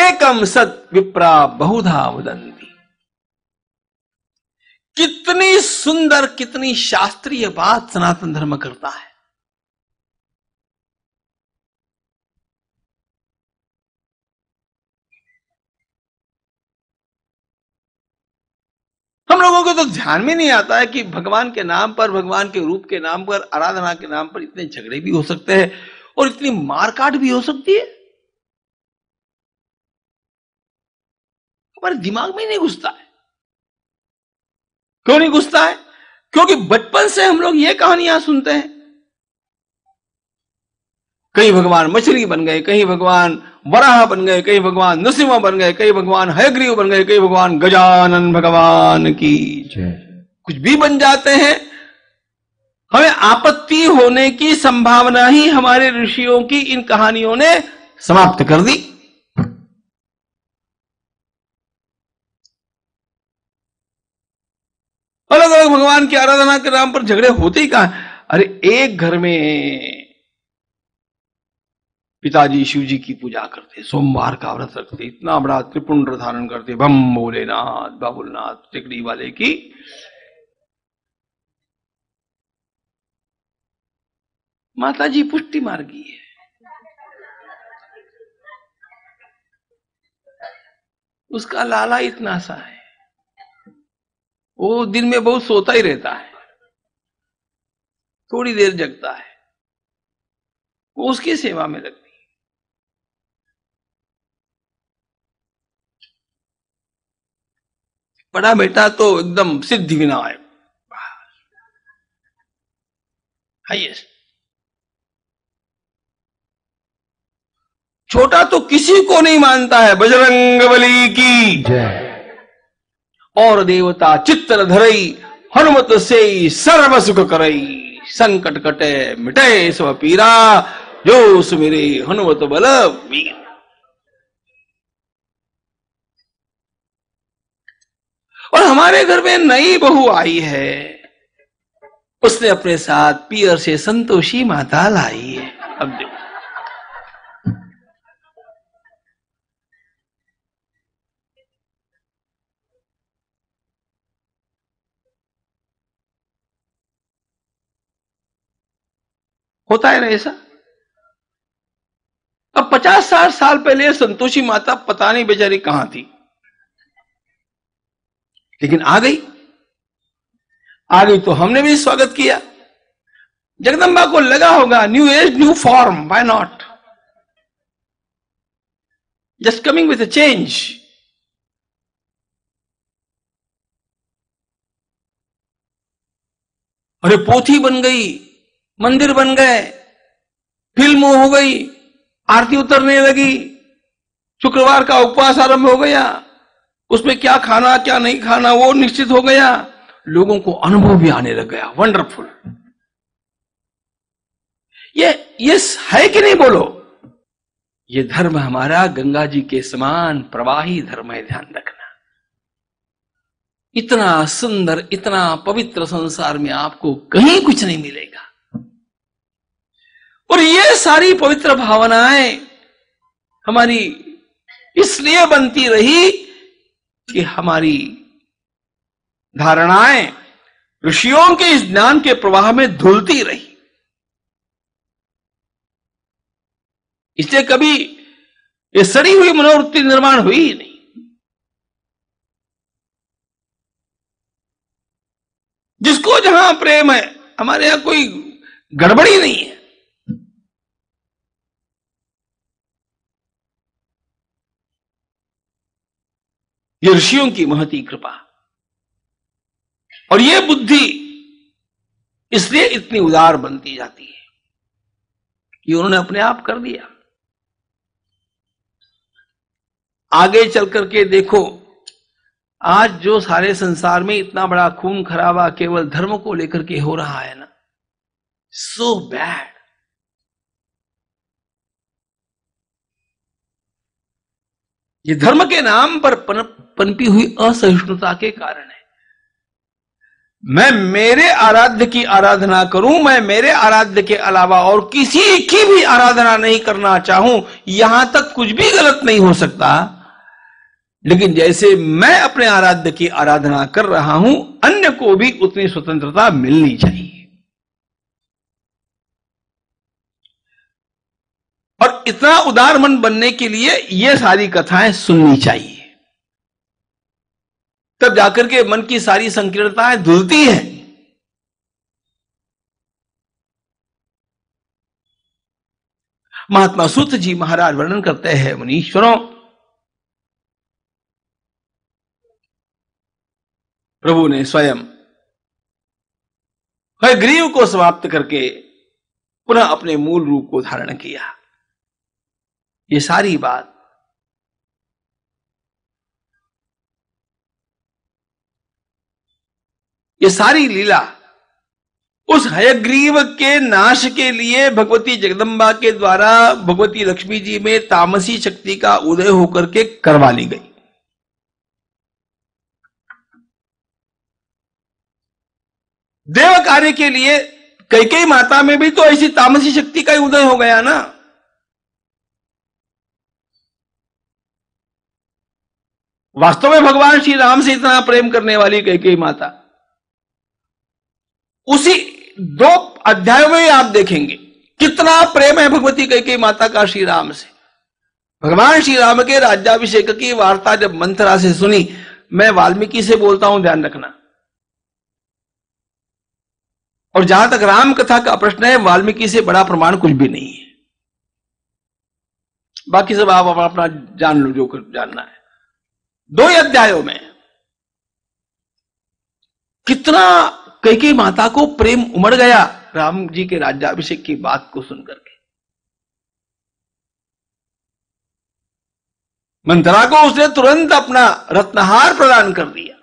एकम सत विप्रा बहुधा वदंती कितनी सुंदर, कितनी शास्त्रीय बात सनातन धर्म करता है। हम लोगों को तो ध्यान में नहीं आता है कि भगवान के नाम पर, भगवान के रूप के नाम पर, आराधना के नाम पर इतने झगड़े भी हो सकते हैं और इतनी मारकाट भी हो सकती है। हमारे दिमाग में नहीं घुसता है। क्यों नहीं घुसता है? क्योंकि बचपन से हम लोग ये कहानियाँ सुनते हैं। कहीं भगवान मछली बन गए, कहीं भगवान वराह बन गए, कहीं भगवान नृसिंह बन गए, कहीं भगवान हयग्रीव बन गए, कहीं भगवान गजानन भगवान की कुछ भी बन जाते हैं, हमें आपत्ति होने की संभावना ही हमारे ऋषियों की इन कहानियों ने समाप्त कर दी। अलग अलग भगवान की आराधना के नाम पर झगड़े होते ही कहा अरे, एक घर में पिताजी शिव जी की पूजा करते, सोमवार का व्रत रखते, इतना बड़ा त्रिपुंड धारण करते बम भोलेनाथ, बाबुलनाथ, टिकड़ी वाले की। माता जी पुष्टि मार्गी है। उसका लाला इतना सा है। वो दिन में बहुत सोता ही रहता है। थोड़ी देर जगता है। वो उसकी सेवा में लगती है। बड़ा बेटा तो एकदम सिद्धि विनायक। हाइएस्ट छोटा तो किसी को नहीं मानता है बजरंग बली की। जय। और देवता चित्र धरई, हनुमत से सर्व सुख करई। संकट कटे, मिटे सब पीरा जो सुमिरे हनुमत बल वीर। और हमारे घर में नई बहू आई है। उसने अपने साथ पियर से संतोषी माता लाई है। अब देखो। होता है ना ऐसा अब पचास साठ साल पहले संतोषी माता पता नहीं बेचारी कहाँ थी। लेकिन आ गई। आ गई तो हमने भी स्वागत किया। जगदम्बा को लगा होगा new age new form why not just coming with a change अरे पोथी बन गई। मंदिर बन गए। फ़िल्म हो गई, आरती उतरने लगी। शुक्रवार का उपवास आरंभ हो गया। उसमें क्या खाना, क्या नहीं खाना, वो निश्चित हो गया। लोगों को अनुभव भी आने लग गया। वंडरफुल ये ये है कि नहीं बोलो? ये धर्म हमारा गंगा जी के समान प्रवाही धर्म है, ध्यान रखना। इतना सुंदर, इतना पवित्र संसार में आपको कहीं कुछ नहीं मिलेगा। और ये सारी पवित्र भावनाएँ हमारी इसलिए बनती रही कि हमारी धारणाएँ ऋषियों के इस ज्ञान के प्रवाह में धुलती रही। इसलिए कभी ये सड़ी हुई मनोवृत्ति निर्माण हुई ही नहीं। जिसको जहाँ प्रेम है, हमारे यहाँ कोई गड़बड़ी नहीं है। ये ऋषियों की महती कृपा। और ये बुद्धि इसलिए इतनी उदार बनती जाती है कि उन्होंने अपने आप कर दिया। आगे चल करके देखो, आज जो सारे संसार में इतना बड़ा खून खराबा केवल धर्म को लेकर के हो रहा है ना सो बैड ये धर्म के नाम पर पनपी हुई असहिष्णुता के कारण है। मैं मेरे आराध्य की आराधना करूँ, मैं मेरे आराध्य के अलावा और किसी की भी आराधना नहीं करना चाहूँ, यहाँ तक कुछ भी गलत नहीं हो सकता। लेकिन जैसे मैं अपने आराध्य की आराधना कर रहा हूँ, अन्य को भी उतनी स्वतंत्रता मिलनी चाहिए। और इतना उदार मन बनने के लिए ये सारी कथाएँ सुननी चाहिए। तब जाकर के मन की सारी संकीर्णताएँ धुलती हैं। महात्मा सूत जी महाराज वर्णन करते हैं, मुनीश्वरों। प्रभु ने स्वयं ग्रीव को समाप्त करके पुनः अपने मूल रूप को धारण किया। ये सारी बात ये सारी लीला उस हयग्रीव के नाश के लिए भगवती जगदम्बा के द्वारा भगवती लक्ष्मी जी में तामसी शक्ति का उदय होकर के करवा ली गई। देव कार्य के लिए कई कई माता में भी तो ऐसी तामसी शक्ति का ही उदय हो गया ना। वास्तव में भगवान श्री राम से इतना प्रेम करने वाली कई कई माता। उसी दो अध्यायों में आप देखेंगे कितना प्रेम है भगवती कई माता का श्री राम से। भगवान श्री राम के राज्याभिषेक की वार्ता जब मंथरा से सुनी, मैं वाल्मीकि से बोलता हूँ, ध्यान रखना। और जहाँ तक राम कथा का प्रश्न है, वाल्मीकि से बड़ा प्रमाण कुछ भी नहीं है। बाकी सब आप अपना जान लो, जो जानना है। दो ही अध्यायों में कितना कई कई माता को प्रेम उमड़ गया। राम जी के राज्याभिषेक की बात को सुनकर के। मंत्रा को उसने तुरंत अपना रत्नहार प्रदान कर दिया।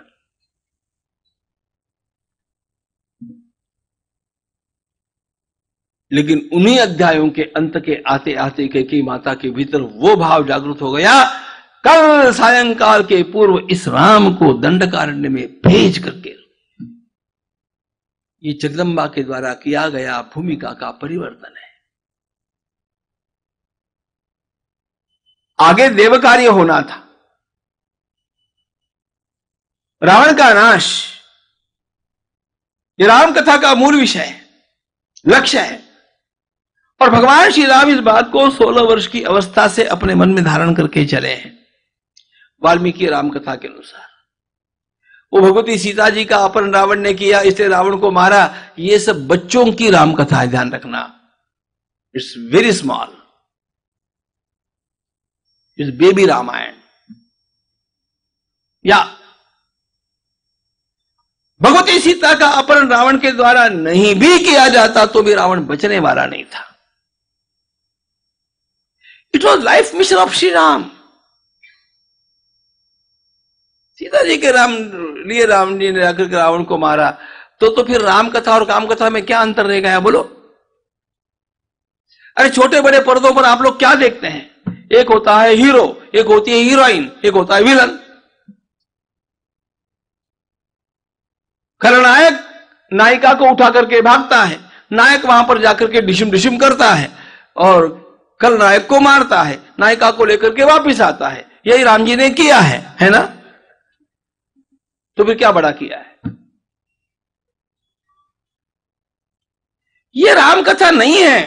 लेकिन उन्हीं अध्यायों के अंत के आते आते के माता के भीतर वो भाव जागृत हो गया। कल सायंकाल के पूर्व इस राम को दंडकारण्य में भेज करके ये जगदम्बा के द्वारा किया गया भूमिका का परिवर्तन है। आगे देव कार्य होना था। रावण का नाश, ये राम कथा का मूल विषय है लक्ष्य है। और भगवान श्री राम इस बात को 16 वर्ष की अवस्था से अपने मन में धारण करके चले हैं, वाल्मीकि राम कथा के अनुसार। वो भगवती सीता जी का अपहरण रावण ने किया इसलिए रावण को मारा। ये सब बच्चों की राम कथा है, ध्यान रखना। It's very small it's baby Ramayana या, भगवती सीता का अपहरण रावण के द्वारा नहीं भी किया जाता तो भी रावण बचने वाला नहीं था। It was life mission of Shri Ram Sita ji के राम, लिए राम जी ने जाकर रावण को मारा। तो तो फिर राम कथा और काम कथा में क्या अंतर रह गया, बोलो? अरे छोटे बड़े पर्दों पर आप लोग क्या देखते हैं? एक होता है हीरो, एक होती है हीरोइन, एक होता है विलन। खलनायक नायिका को उठा करके भागता है। नायक वहाँ पर जाकर के डिशिम डिशिम करता है और कल नायक को मारता है। नायिका को लेकर के वापिस आता है। यही राम जी ने किया है है ना? तो फिर क्या बड़ा किया है? ये राम कथा नहीं है।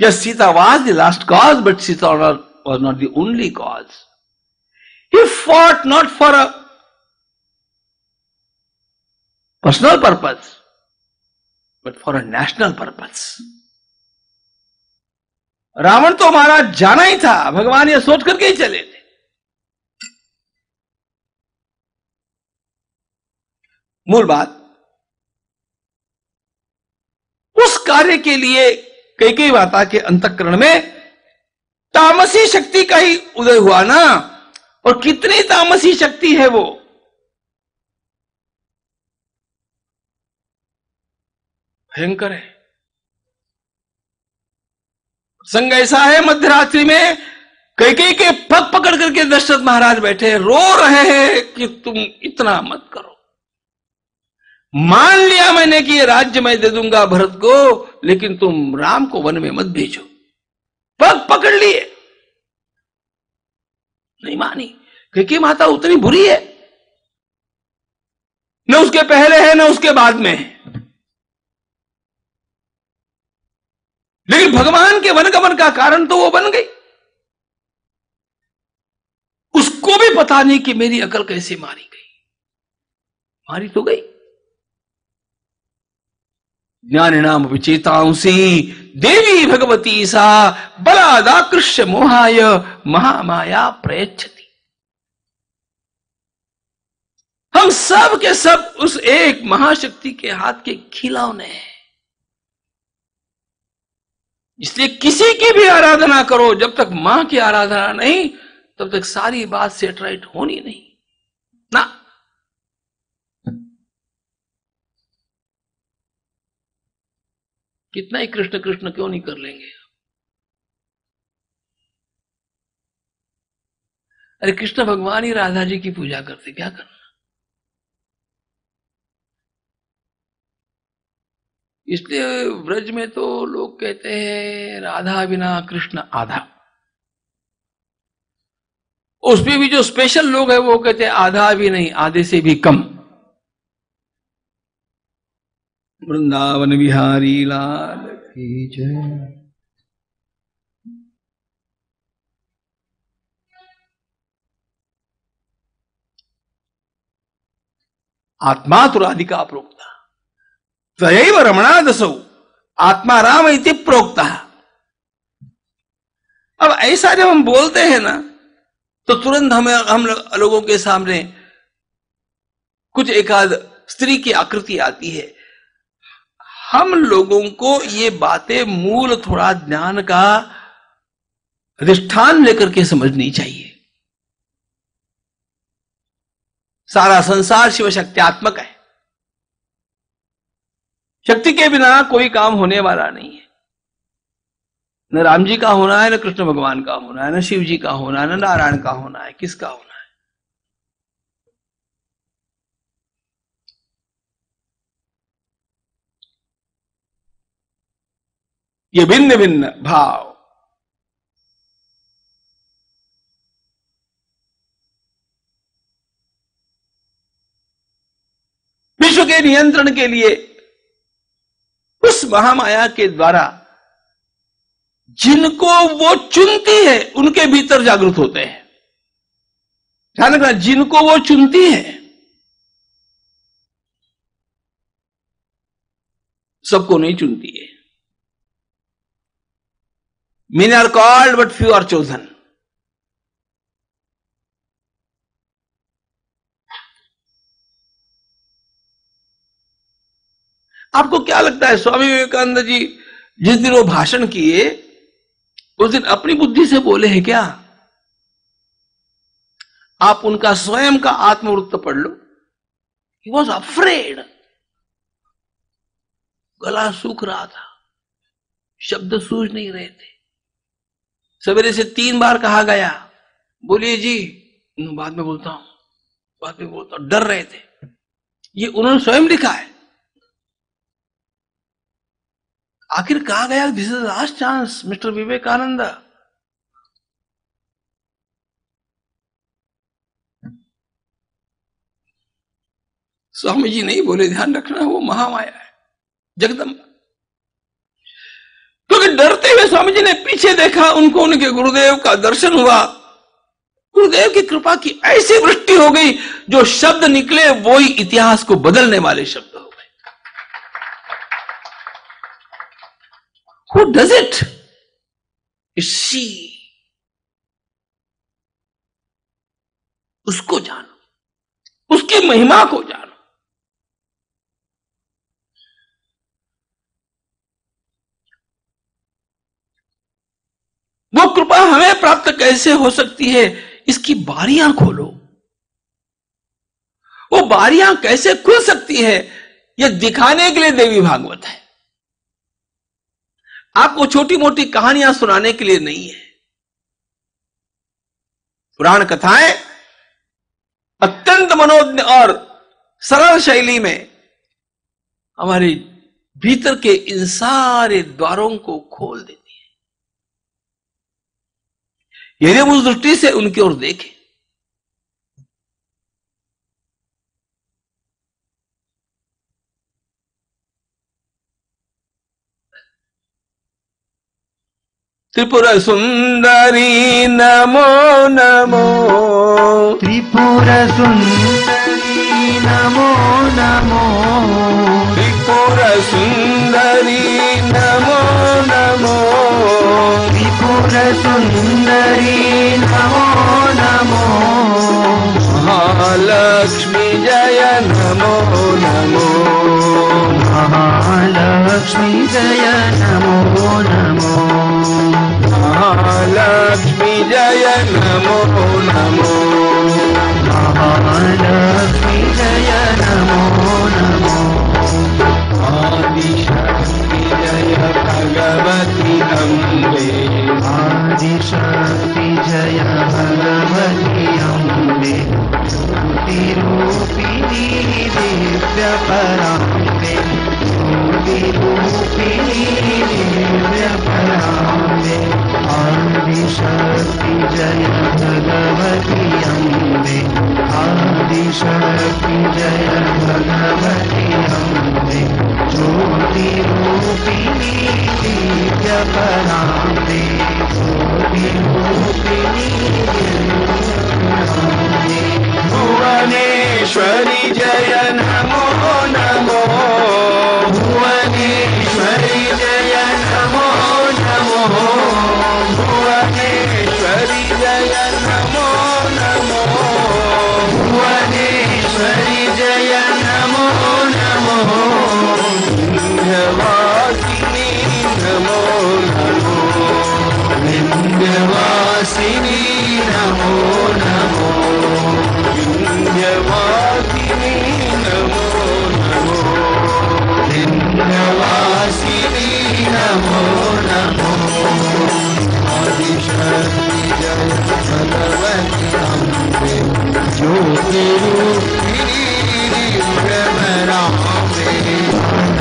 Yes Sita was the last cause but Sita was not the only cause he fought not for a personal purpose but for a national purpose Ravan तो हमारा जाना ही था, भगवान ये सोच करके ही चले थे मूल बात, उस कार्य के लिए कई कई माता के अंतकरण में तामसी शक्ति का ही उदय हुआ ना? और कितनी तामसी शक्ति है वो? भयंकर है। संग ऐसा है, मध्यरात्रि में कई कई के पग पकड़ करके दशरथ महाराज बैठे रो रहे हैं कि तुम इतना मत करो। मान लिया मैंने कि ये राज्य मैं दे दूँगा भरत को, लेकिन तुम राम को वन में मत भेजो। पग पकड़ लिए। नहीं मानी। क्योंकि माता उतनी बुरी है। न उसके पहले है, न उसके बाद में है। लेकिन भगवान के वनगमन का कारण तो वो बन गई। उसको भी पता नहीं कि मेरी अकल कैसे मारी गई। मारी तो गई। ज्ञान नाम विचेतांसी देवी भगवती सा बलादाकृष्य मोहाय महामाया प्रयच्छति। हम सब के सब उस एक महाशक्ति के हाथ के खिलौने हैं। इसलिए किसी की भी आराधना करो, जब तक माँ की आराधना नहीं, तब तक सारी बात सेट राइट होनी नहीं ना कितना ही कृष्ण कृष्ण क्यों नहीं कर लेंगे? अरे कृष्ण भगवान ही राधा जी की पूजा करते, क्या करना? इसलिए व्रज में तो लोग कहते हैं, राधा बिना कृष्ण आधा। उसमें भी जो स्पेशल लोग हैं, वो कहते हैं आधा भी नहीं, आधे से भी कम। वृंदावन बिहारी लाल की जय। आत्मा तुराधिका प्रोक्ता। तयैव रमणादसौ। आत्मा राम इति प्रोक्ता। अब ऐसा जब हम बोलते हैं ना तो तुरंत हमें, हम लोगों के सामने कुछ एकाध स्त्री की आकृति आती है। हम लोगों को ये बातें मूल थोड़ा ज्ञान का अधिष्ठान लेकर के समझनी चाहिए। सारा संसार शिव शक्त्यात्मक है। शक्ति के बिना कोई काम होने वाला नहीं है। न राम जी का होना है, न कृष्ण भगवान का होना है, न शिव जी का होना है, न नारायण का होना है, किसका होना है ये भिन्न भिन्न भाव। विश्व के नियंत्रण के लिए उस महामाया के द्वारा जिनको वो चुनती है, उनके भीतर जागृत होते हैं। ध्यान रखना, जिनको वो चुनती है, सबको नहीं चुनती है। Many are called, but few are chosen. आपको क्या लगता है स्वामी विवेकानंद जी जिस दिन वो भाषण किए उस दिन अपनी बुद्धि से बोले हैं क्या? आप उनका स्वयं का आत्मवृत्त पढ़ लो। ही वॉज़ अफ्रेड गला सूख रहा था। शब्द सूझ नहीं रहे थे। सवेरे से तीन बार कहा गया, बोलिए जी बाद में बोलता हूँ। बाद में बोलता हूँ, डर रहे थे। ये उन्होंने स्वयं लिखा है। आखिर कहा गया this is last chance mister Vivekananda Swami ji नहीं बोले, ध्यान रखना, वो महामाया है। जगदम्बा क्योंकि डरते हुए स्वामी जी ने पीछे देखा, उनको उनके गुरुदेव का दर्शन हुआ। गुरुदेव की कृपा की ऐसी वृष्टि हो गई, जो शब्द निकले वो ही इतिहास को बदलने वाले शब्द हो गए। हु डज इट सी उसको जानो। उसकी महिमा को जानो। वो कृपा हमें प्राप्त कैसे हो सकती है? इसकी बारियाँ खोलो। वो बारियाँ कैसे खुल सकती है, ये दिखाने के लिए देवी भागवत है। आपको छोटी मोटी कहानियाँ सुनाने के लिए नहीं है। पुराण कथाएँ अत्यंत मनोज्ञ और सरल शैली में हमारे भीतर के इन सारे द्वारों को खोल देती यदि हम उस दृष्टि से उनकी ओर देखें त्रिपुर सुंदरी नमो नमो त्रिपुर सुंदरी नमो नमो त्रिपुर सुंदरी नमो नमो त्रिपुर सुंदरी नमो नमो महालक्ष्मी जय नमो नमो महालक्ष्मी जय नमो नमो महालक्ष्मी जय नमो नमो महालक्ष्मी जय नमो नमो आदिशक्ति जय भगवती अम्बे आदिशक्ति जय भगवती अम्बे तिरूपिणी ज्योतिरूपिणी दिव्यपराम्बे आदिशक्ति जय भगवती अम्बे आदिशक्ति जय भगवती अम्बे ज्योतिरूपिणी दिव्यपराम्बे ज्योतिरूपिणी भुवनेश्वरी जय नमो नमो। भुवनेश्वरी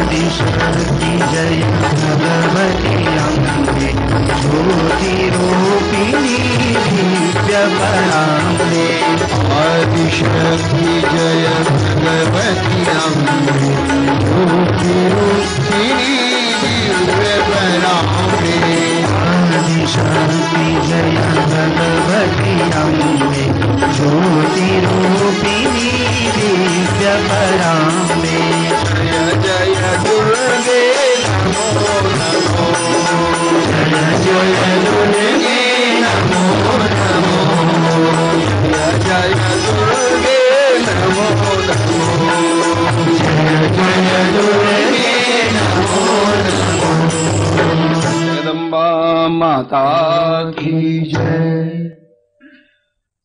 आदिशक्ति जय भगवती अम्बे ज्योतिरूपिणी दिव्यपराम्बे आदिशक्ति जय भगवती अम्बे ज्योतिरूपिणी दिव्यमराम्बे आदिशक्ति जय भगवती अम्बे ज्योतिरूपिणी दिव्यपराम्बे जय जय दुर्गे नमो जय जय दुर्गे नमो नमो जय जय दुर्गे नमो नमो जय जय दुर्गे नमो नमो माता की जय।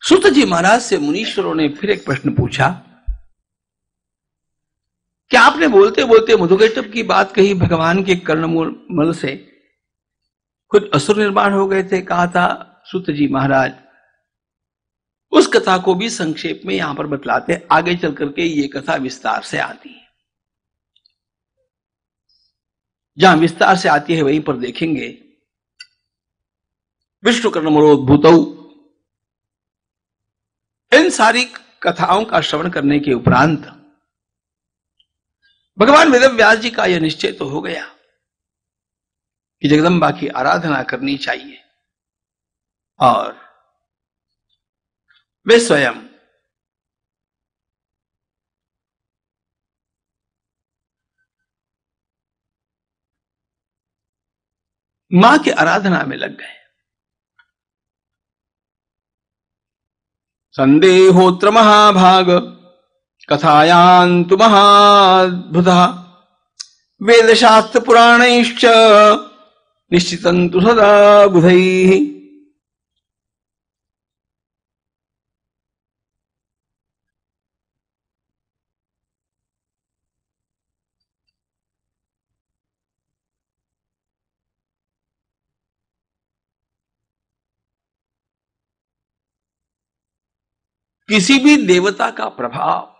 सुत जी महाराज से मुनीश्वरों ने फिर एक प्रश्न पूछा, क्या आपने बोलते बोलते मधुकेटप की बात कही भगवान के कर्णमूल से? कुछ असुर निर्माण हो गए थे, कहा था सुत जी महाराज। उस कथा को भी संक्षेप में यहाँ पर बतलाते आगे चल करके ये कथा विस्तार से आती है। जहाँ विस्तार से आती है, वहीं पर देखेंगे। विष्णु कर्णमरोद्भूत इन सारी कथाओं का श्रवण करने के उपरांत भगवान वेद व्यास जी का यह निश्चय तो हो गया कि जगदम्बा की आराधना करनी चाहिए और वे स्वयं माँ की आराधना में लग गए। संदेहोत्र महाभाग कथायांतु महाद्भुत। वेदशास्त्र पुराणैश्च निश्चितंतु सदा बुधैः। किसी भी देवता का प्रभाव,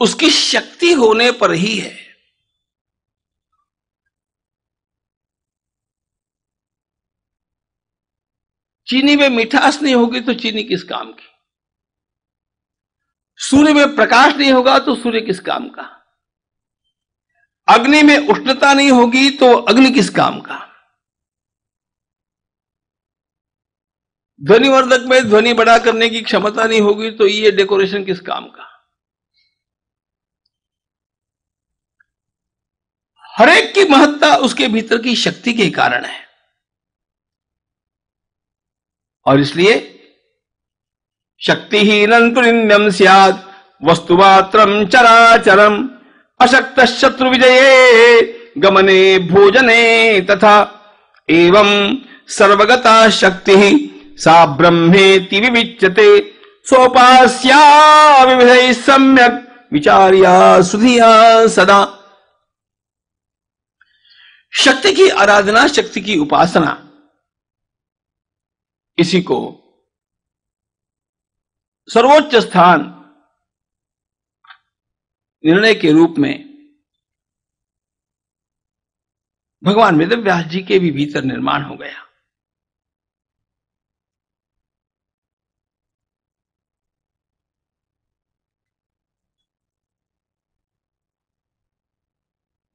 उसकी शक्ति होने पर ही है। चीनी में मिठास नहीं होगी तो चीनी किस काम की? सूर्य में प्रकाश नहीं होगा तो सूर्य किस काम का? अग्नि में उष्णता नहीं होगी तो अग्नि किस काम का? ध्वनिवर्धक में ध्वनि बड़ा करने की क्षमता नहीं होगी तो ये डेकोरेशन किस काम का? हरेक की महत्ता उसके भीतर की शक्ति के कारण है। और इसलिए शक्ति शक्तिहीन तुरिन्यम सियाद वस्तुमात्रम चराचरम, अशक्त शत्रु विजय गमने भोजने तथा एवं सर्वगता शक्ति। सा ब्रह्मेति विविच्यते, सोपास्या विविध सम्यक, विचार्या सुधिया सदा। शक्ति की आराधना, शक्ति की उपासना, इसी को सर्वोच्च स्थान निर्णय के रूप में भगवान वेदव्यास जी के भी भीतर निर्माण हो गया।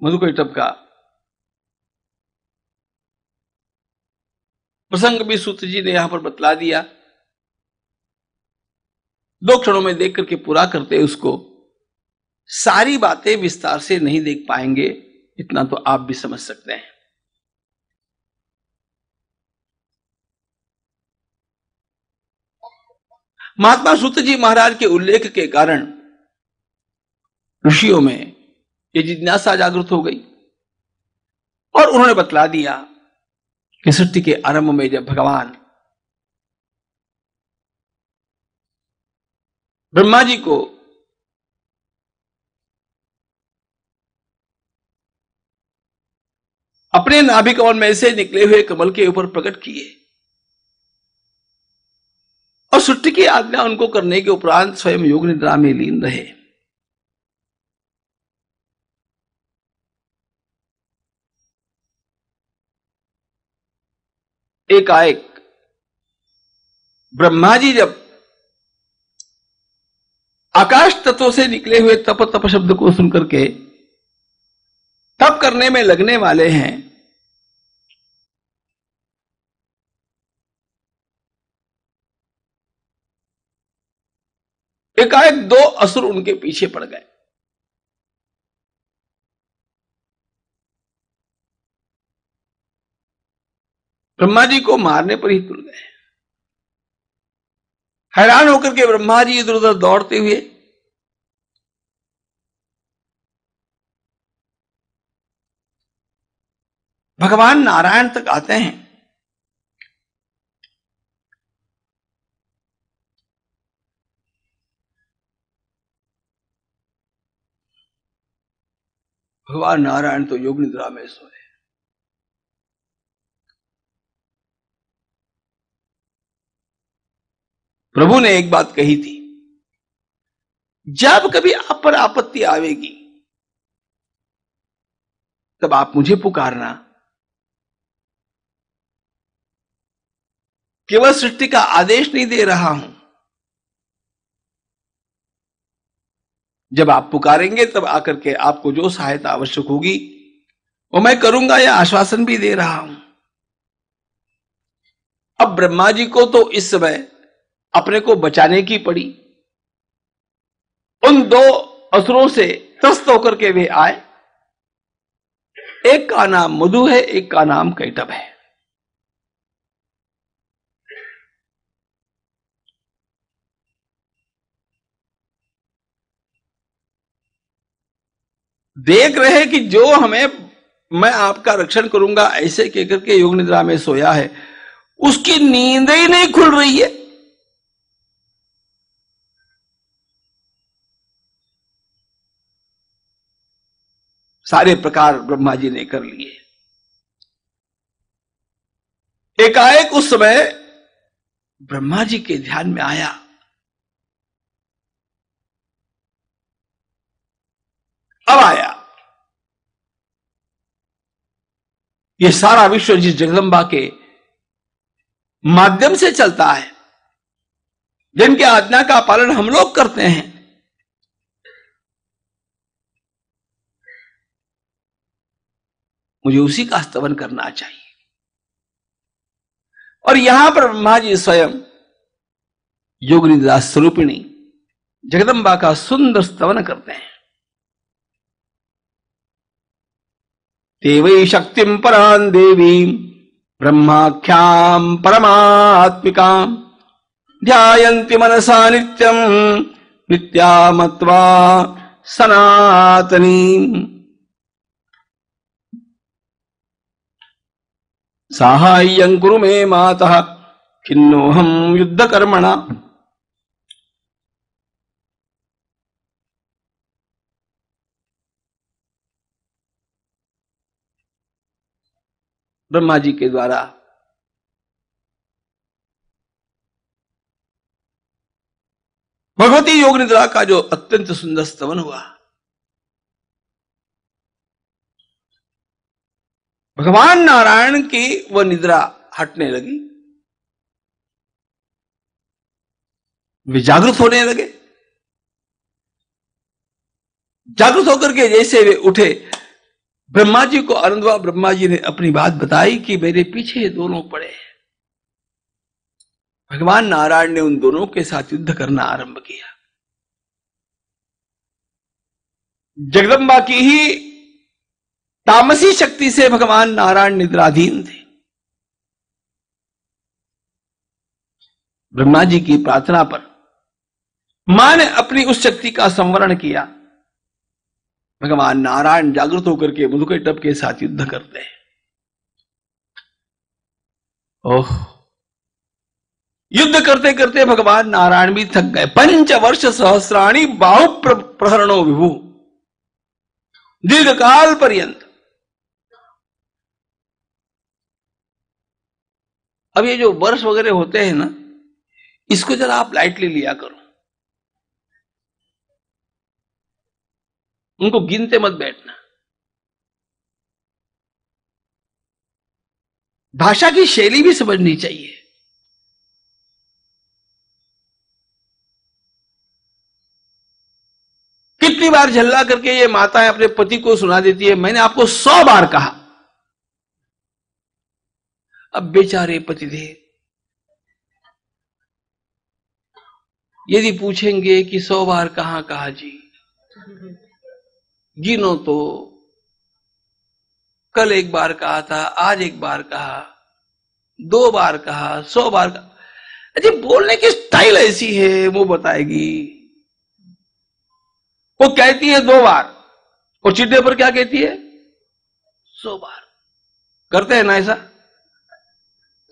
मधुकैटब का प्रसंग भी सूत्र जी ने यहाँ पर बतला दिया। दो क्षणों में देख करके पूरा करते उसको, सारी बातें विस्तार से नहीं देख पाएँगे, इतना तो आप भी समझ सकते हैं। महात्मा सूत्र जी महाराज के उल्लेख के कारण ऋषियों में ये जिज्ञासा जागृत हो गई। और उन्होंने बतला दिया कि सृष्टि के आरंभ में जब भगवान ब्रह्मा जी को अपने नाभि कमल में से निकले हुए कमल के ऊपर प्रकट किए और सृष्टि की आज्ञा उनको करने के उपरांत स्वयं योग निद्रा में लीन रहे। एकाएक ब्रह्मा जी जब आकाश तत्वों से निकले हुए तप तप शब्द को सुनकर के तप करने में लगने वाले हैं, एकाएक दो असुर उनके पीछे पड़ गए। ब्रह्मा जी को मारने पर ही तुल गए। हैरान होकर के ब्रह्मा जी इधर उधर दौड़ते हुए भगवान नारायण तक आते हैं। भगवान नारायण तो योग निद्रा में सोए। प्रभु ने एक बात कही थी, जब कभी आप पर आपत्ति आवेगी, तब आप मुझे पुकारना। केवल सृष्टि का आदेश नहीं दे रहा हूँ। जब आप पुकारेंगे, तब आकर के आपको जो सहायता आवश्यक होगी, वो मैं करूँगा या आश्वासन भी दे रहा हूँ। अब ब्रह्मा जी को तो इस समय अपने को बचाने की पड़ी। उन दो असुरों से त्रस्त होकर के वे आए। एक का नाम मधु है, एक का नाम कैटब है। देख रहे कि जो हमें, मैं आपका रक्षण करूँगा, ऐसे कहकर के योग निद्रा में सोया है। उसकी नींद ही नहीं खुल रही है। सारे प्रकार ब्रह्मा जी ने कर लिए। एकाएक उस समय ब्रह्मा जी के ध्यान में आया। अब आया। ये सारा विश्व जिस जगदम्बा के माध्यम से चलता है, जिनके आज्ञा का पालन हम लोग करते हैं मुझे उसी का स्तवन करना चाहिए। और यहाँ पर ब्रह्मा जी स्वयं योग निद्रा स्वरूपिणी जगदम्बा का सुंदर स्तवन करते हैं। देवई शक्ति परान देवी ब्रह्माख्याम परमात्मिका ध्यायन्ति मनसा नित्यम नित्यामत्वा सनातनी साहाय्यं कुरु मे मातः। खिन्नोऽहं युद्धकर्मणा। ब्रह्मा जी के द्वारा भगवती योग निद्रा का जो अत्यंत सुंदर स्तवन हुआ। भगवान नारायण की वह निद्रा हटने लगी। वे जागृत होने लगे। जागृत होकर के जैसे वे उठे, ब्रह्मा जी को आनंद ब्रह्मा जी ने अपनी बात बताई कि मेरे पीछे दोनों पड़े भगवान नारायण ने उन दोनों के साथ युद्ध करना आरंभ किया। जगदम्बा की ही तामसी शक्ति से भगवान नारायण निद्राधीन थे। ब्रह्मा जी की प्रार्थना पर माँ ने अपनी उस शक्ति का संवरण किया। भगवान नारायण जागृत होकर के मधुकर टप के साथ युद्ध करते हैं। ओह। युद्ध करते करते भगवान नारायण भी थक गए। पंच वर्ष सहस्राणी बाहु प्रहरणो विभु। दीर्घ काल पर्यंत अब ये जो वर्ष वगैरह होते हैं ना, इसको जरा आप लाइटली लिया करो। उनको गिनते मत बैठना। भाषा की शैली भी समझनी चाहिए। कितनी बार झल्ला करके ये माताएँ अपने पति को सुना देती है, मैंने आपको सौ बार कहा। अब बेचारे पति थे यदि पूछेंगे कि सौ बार कहाँ कहा जी? गिनो तो कल एक बार कहा था, आज एक बार कहा, दो बार कहा, सौ बार कहा। अजी, बोलने की स्टाइल ऐसी है, वो बताएगी। वो कहती है दो बार। और चिट्ठे पर क्या कहती है? सौ बार। करते हैं ना ऐसा?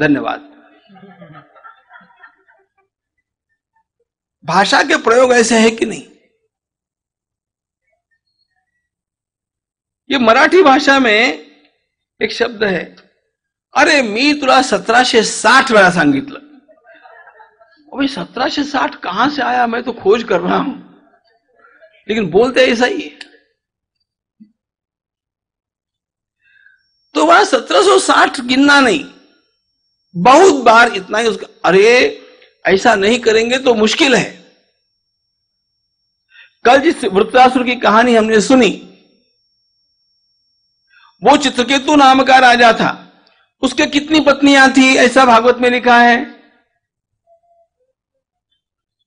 धन्यवाद। भाषा के प्रयोग ऐसे है कि नहीं? ये मराठी भाषा में एक शब्द है। अरे, मी तुला सतराशे साठ वेळा सांगितलं अभी सतराशे साठ कहाँ से आया? मैं तो खोज कर रहा हूँ। लेकिन बोलते ऐसा ही है। तो वह सत्रह सौ साठ गिनना नहीं। बहुत बार इतना ही उसका, अरे, ऐसा नहीं करेंगे तो मुश्किल है। कल जिस वृत्तासुर की कहानी हमने सुनी, वो चित्रकेतु नाम का राजा था। उसके कितनी पत्नियाँ थी, ऐसा भागवत में लिखा है?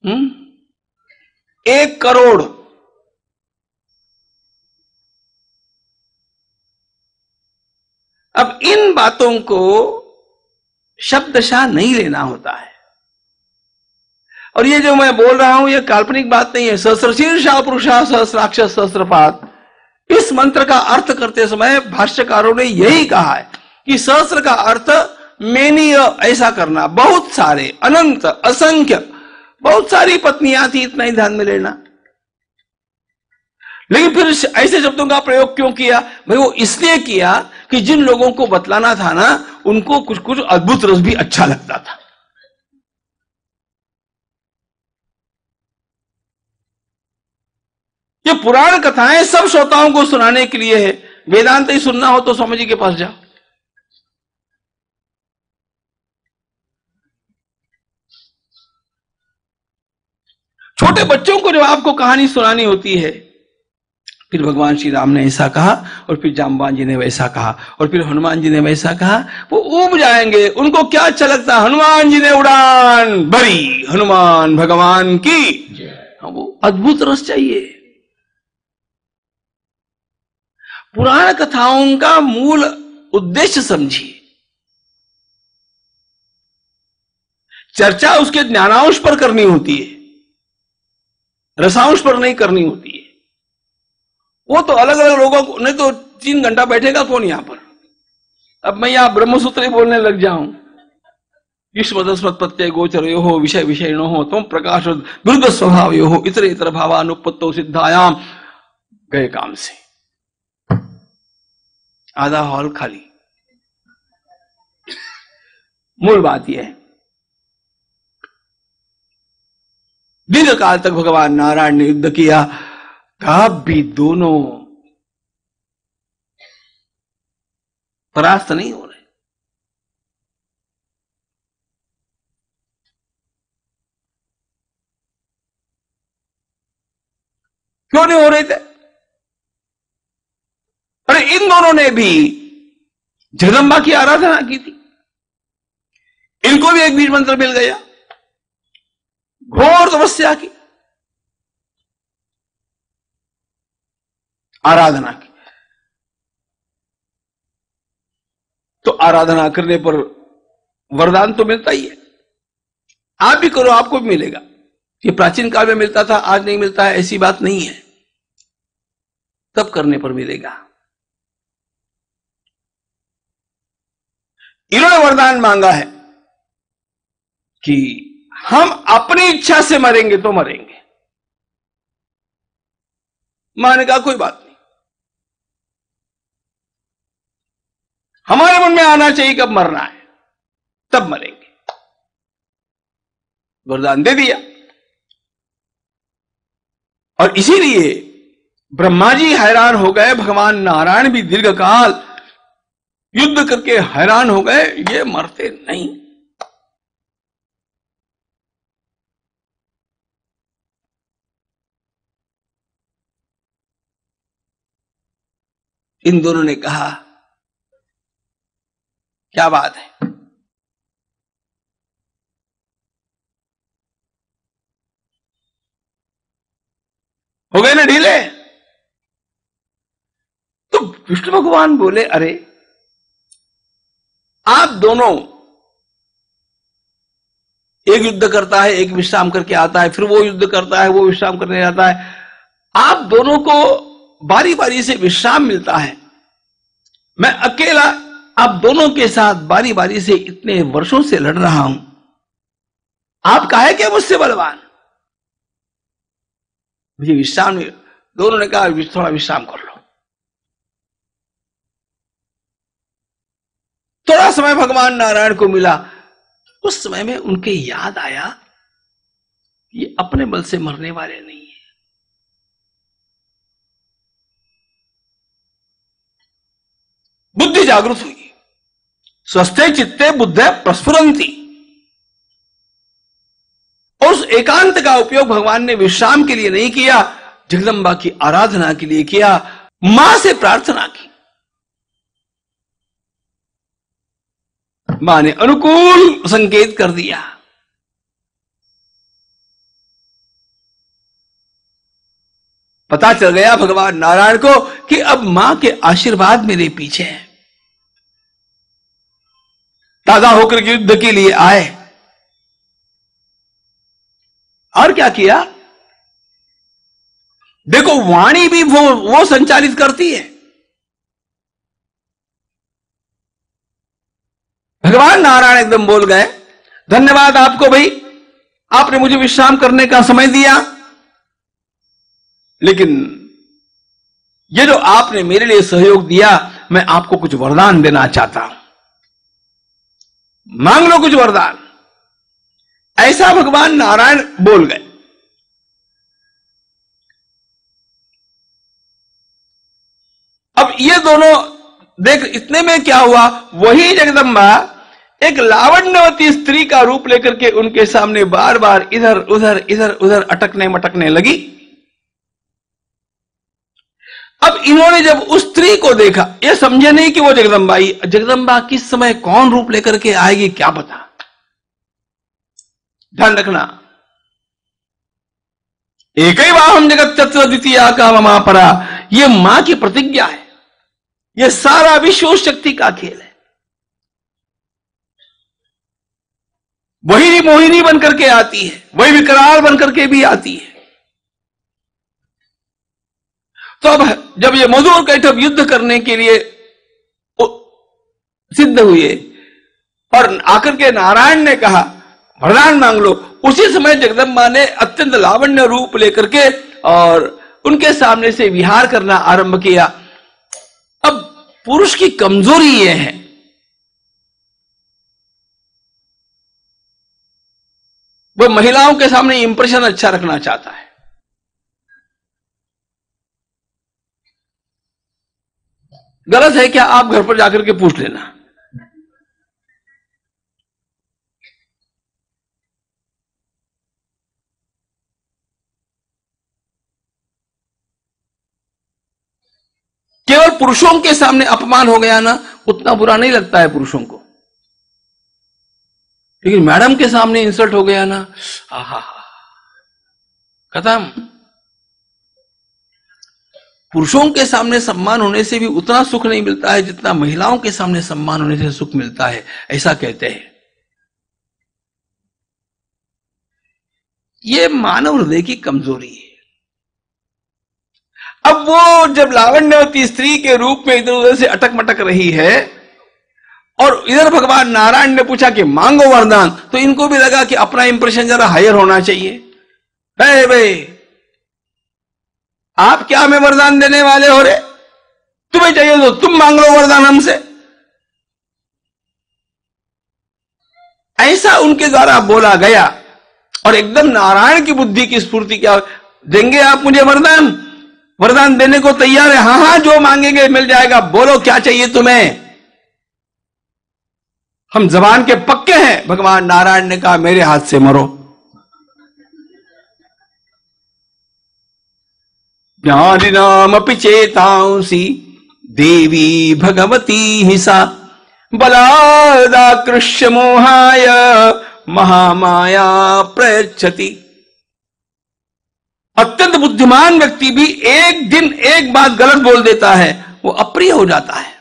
हम्म? एक करोड़। अब इन बातों को शब्दशाह नहीं लेना होता है। और ये जो मैं बोल रहा हूँ, ये काल्पनिक बात नहीं है। सहस्रशीर्षा पुरुषा सहस्राक्ष सहस्रपात इस मंत्र का अर्थ करते समय भाष्यकारों ने यही कहा है कि सहस्र का अर्थ मेनीय ऐसा करना। बहुत सारे, अनंत, असंख्य, बहुत सारी पत्नियाँ थी, इतना ही ध्यान में लेना। लेकिन फिर ऐसे शब्दों का प्रयोग क्यों किया? भाई वो इसलिए किया कि जिन लोगों को बतलाना था ना, उनको कुछ कुछ अद्भुत रस भी अच्छा लगता था। ये पुराण कथाएँ सब श्रोताओं को सुनाने के लिए है। वेदांत ही सुनना हो तो स्वामी जी के पास जाओ। छोटे बच्चों को जब आपको कहानी सुनानी होती है फिर भगवान श्री राम ने ऐसा कहा और फिर जामवान जी ने वैसा कहा और फिर हनुमान जी ने वैसा कहा वो उब जाएँगे उनको क्या अच्छा लगता हनुमान जी ने उड़ान भरी हनुमान भगवान की। हाँ, वो अद्भुत रस चाहिए। पुराण कथाओं का मूल उद्देश्य समझिए। चर्चा उसके ज्ञानांश पर करनी होती है रसांश पर नहीं करनी होती है। वो तो अलग अलग लोगों को, नहीं तो तीन घंटा बैठेगा कौन यहाँ पर? अब मैं यहाँ ब्रह्मसूत्र बोलने लग जाऊँ। युष्मदस्मत प्रत्यय गोचर यो हो, विषय विषय नो हो तुम प्रकाश विरुद्ध स्वभाव यो हो, इतर इतर भावानुपत्तो सिद्धायाम गए काम से। आधा हॉल खाली। मूल बात यह है। दीर्घ काल तक भगवान नारायण ने युद्ध किया। तब भी दोनों परास्त नहीं हो रहे। क्यों नहीं हो रहे थे? अरे इन दोनों ने भी जगदम्बा की आराधना की थी। इनको भी एक बीज मंत्र मिल गया। घोर तपस्या की। आराधना की। तो आराधना करने पर वरदान तो मिलता ही है। आप भी करो, आपको भी मिलेगा। ये प्राचीन काल में मिलता था, आज नहीं मिलता है, ऐसी बात नहीं है। तब करने पर मिलेगा। इन्होंने वरदान मांगा है कि हम अपनी इच्छा से मरेंगे तो मरेंगे। माने कोई बात हमारे मन में आना चाहिए कब मरना है, तब मरेंगे। वरदान दे दिया। और इसीलिए ब्रह्मा जी हैरान हो गए, भगवान नारायण भी दीर्घ काल युद्ध करके हैरान हो गए, ये मरते नहीं। इन दोनों ने कहा क्या बात है? हो गए ना ढीले? तो विष्णु भगवान बोले अरे आप दोनों एक युद्ध करता है एक विश्राम करके आता है फिर वो युद्ध करता है वो विश्राम करने जाता है। आप दोनों को बारी बारी से विश्राम मिलता है। मैं अकेला आप दोनों के साथ बारी बारी से इतने वर्षों से लड़ रहा हूँ। आप कहे क्या मुझसे बलवान? मुझे विश्राम दोनों ने कहा थोड़ा विश्राम कर लो। थोड़ा समय भगवान नारायण को मिला। उस समय में उनके याद आया, ये अपने बल से मरने वाले नहीं है। बुद्धि जागृत हुई। स्वस्थे चित्ते बुद्ध प्रस्फुरंती उस एकांत का उपयोग भगवान ने विश्राम के लिए नहीं किया, जगदम्बा की आराधना के लिए किया, माँ से प्रार्थना की। माँ ने अनुकूल संकेत कर दिया। पता चल गया भगवान नारायण को कि अब माँ के आशीर्वाद मेरे पीछे हैं। ताज़ा होकर युद्ध के लिए आए। और क्या किया? देखो, वाणी भी वो वो संचालित करती है। भगवान नारायण एकदम बोल गए, धन्यवाद आपको भाई, आपने मुझे विश्राम करने का समय दिया। लेकिन ये जो आपने मेरे लिए सहयोग दिया, मैं आपको कुछ वरदान देना चाहता हूँ। मांग लो कुछ वरदान। ऐसा भगवान नारायण बोल गए। अब ये दोनों, देख, इतने में क्या हुआ? वही जगदम्बा एक लावण्यवती स्त्री का रूप लेकर के उनके सामने बार बार इधर, उधर इधर, उधर अटकने मटकने लगी। अब इन्होंने जब उस स्त्री को देखा, ये समझे नहीं कि वो जगदम्बा जगदम्बा किस समय कौन रूप लेकर के आएगी, क्या पता? ध्यान रखना। एक ही वाहम जगत तत्व द्वितीय का ममा परा ये माँ की प्रतिज्ञा है। ये सारा विश्व शक्ति का खेल है। वही मोहिनी बनकर के आती है, वही विकराल बनकर के भी आती है। तो अब जब ये मधुर कैठब युद्ध करने के लिए सिद्ध हुए, और आकर के नारायण ने कहा वरदान मांग लो उसी समय जगदम्बा ने अत्यंत लावण्य रूप लेकर के और उनके सामने से विहार करना आरंभ किया। अब पुरुष की कमज़ोरी यह है। वह महिलाओं के सामने इंप्रेशन अच्छा रखना चाहता है। गलत है क्या? आप घर पर जाकर के पूछ लेना। केवल पुरुषों के सामने अपमान हो गया ना, उतना बुरा नहीं लगता है पुरुषों को। लेकिन मैडम के सामने इंसल्ट हो गया ना, आहा, खत्म। पुरुषों के सामने सम्मान होने से भी उतना सुख नहीं मिलता है जितना महिलाओं के सामने सम्मान होने से सुख मिलता है, ऐसा कहते हैं। ये मानव हृदय की कमज़ोरी है। अब वो जब लावण्यवती स्त्री के रूप में इधर उधर से अटक मटक रही है और इधर भगवान नारायण ने पूछा कि, मांगो वरदान तो इनको भी लगा कि अपना इंप्रेशन जरा हायर होना चाहिए। भाई भाई आप क्या हमें वरदान देने वाले हो रहे तुम्हें चाहिए तो तुम मांग लो वरदान हमसे। ऐसा उनके द्वारा बोला गया और एकदम नारायण की बुद्धि की स्फूर्ति क्या देंगे आप मुझे वरदान। वरदान देने को तैयार है। हाँ हाँ, जो मांगेंगे मिल जाएगा। बोलो, क्या चाहिए तुम्हें? हम जबान के पक्के हैं। भगवान नारायण ने कहा, मेरे हाथ से मरो। ज्ञानिनामपि चेतांसी। देवी भगवती हिसा बलादाकृष्य मोहाय महामाया प्रयच्छति। अत्यंत बुद्धिमान व्यक्ति भी एक दिन एक बात गलत बोल देता है, वो अप्रिय हो जाता है।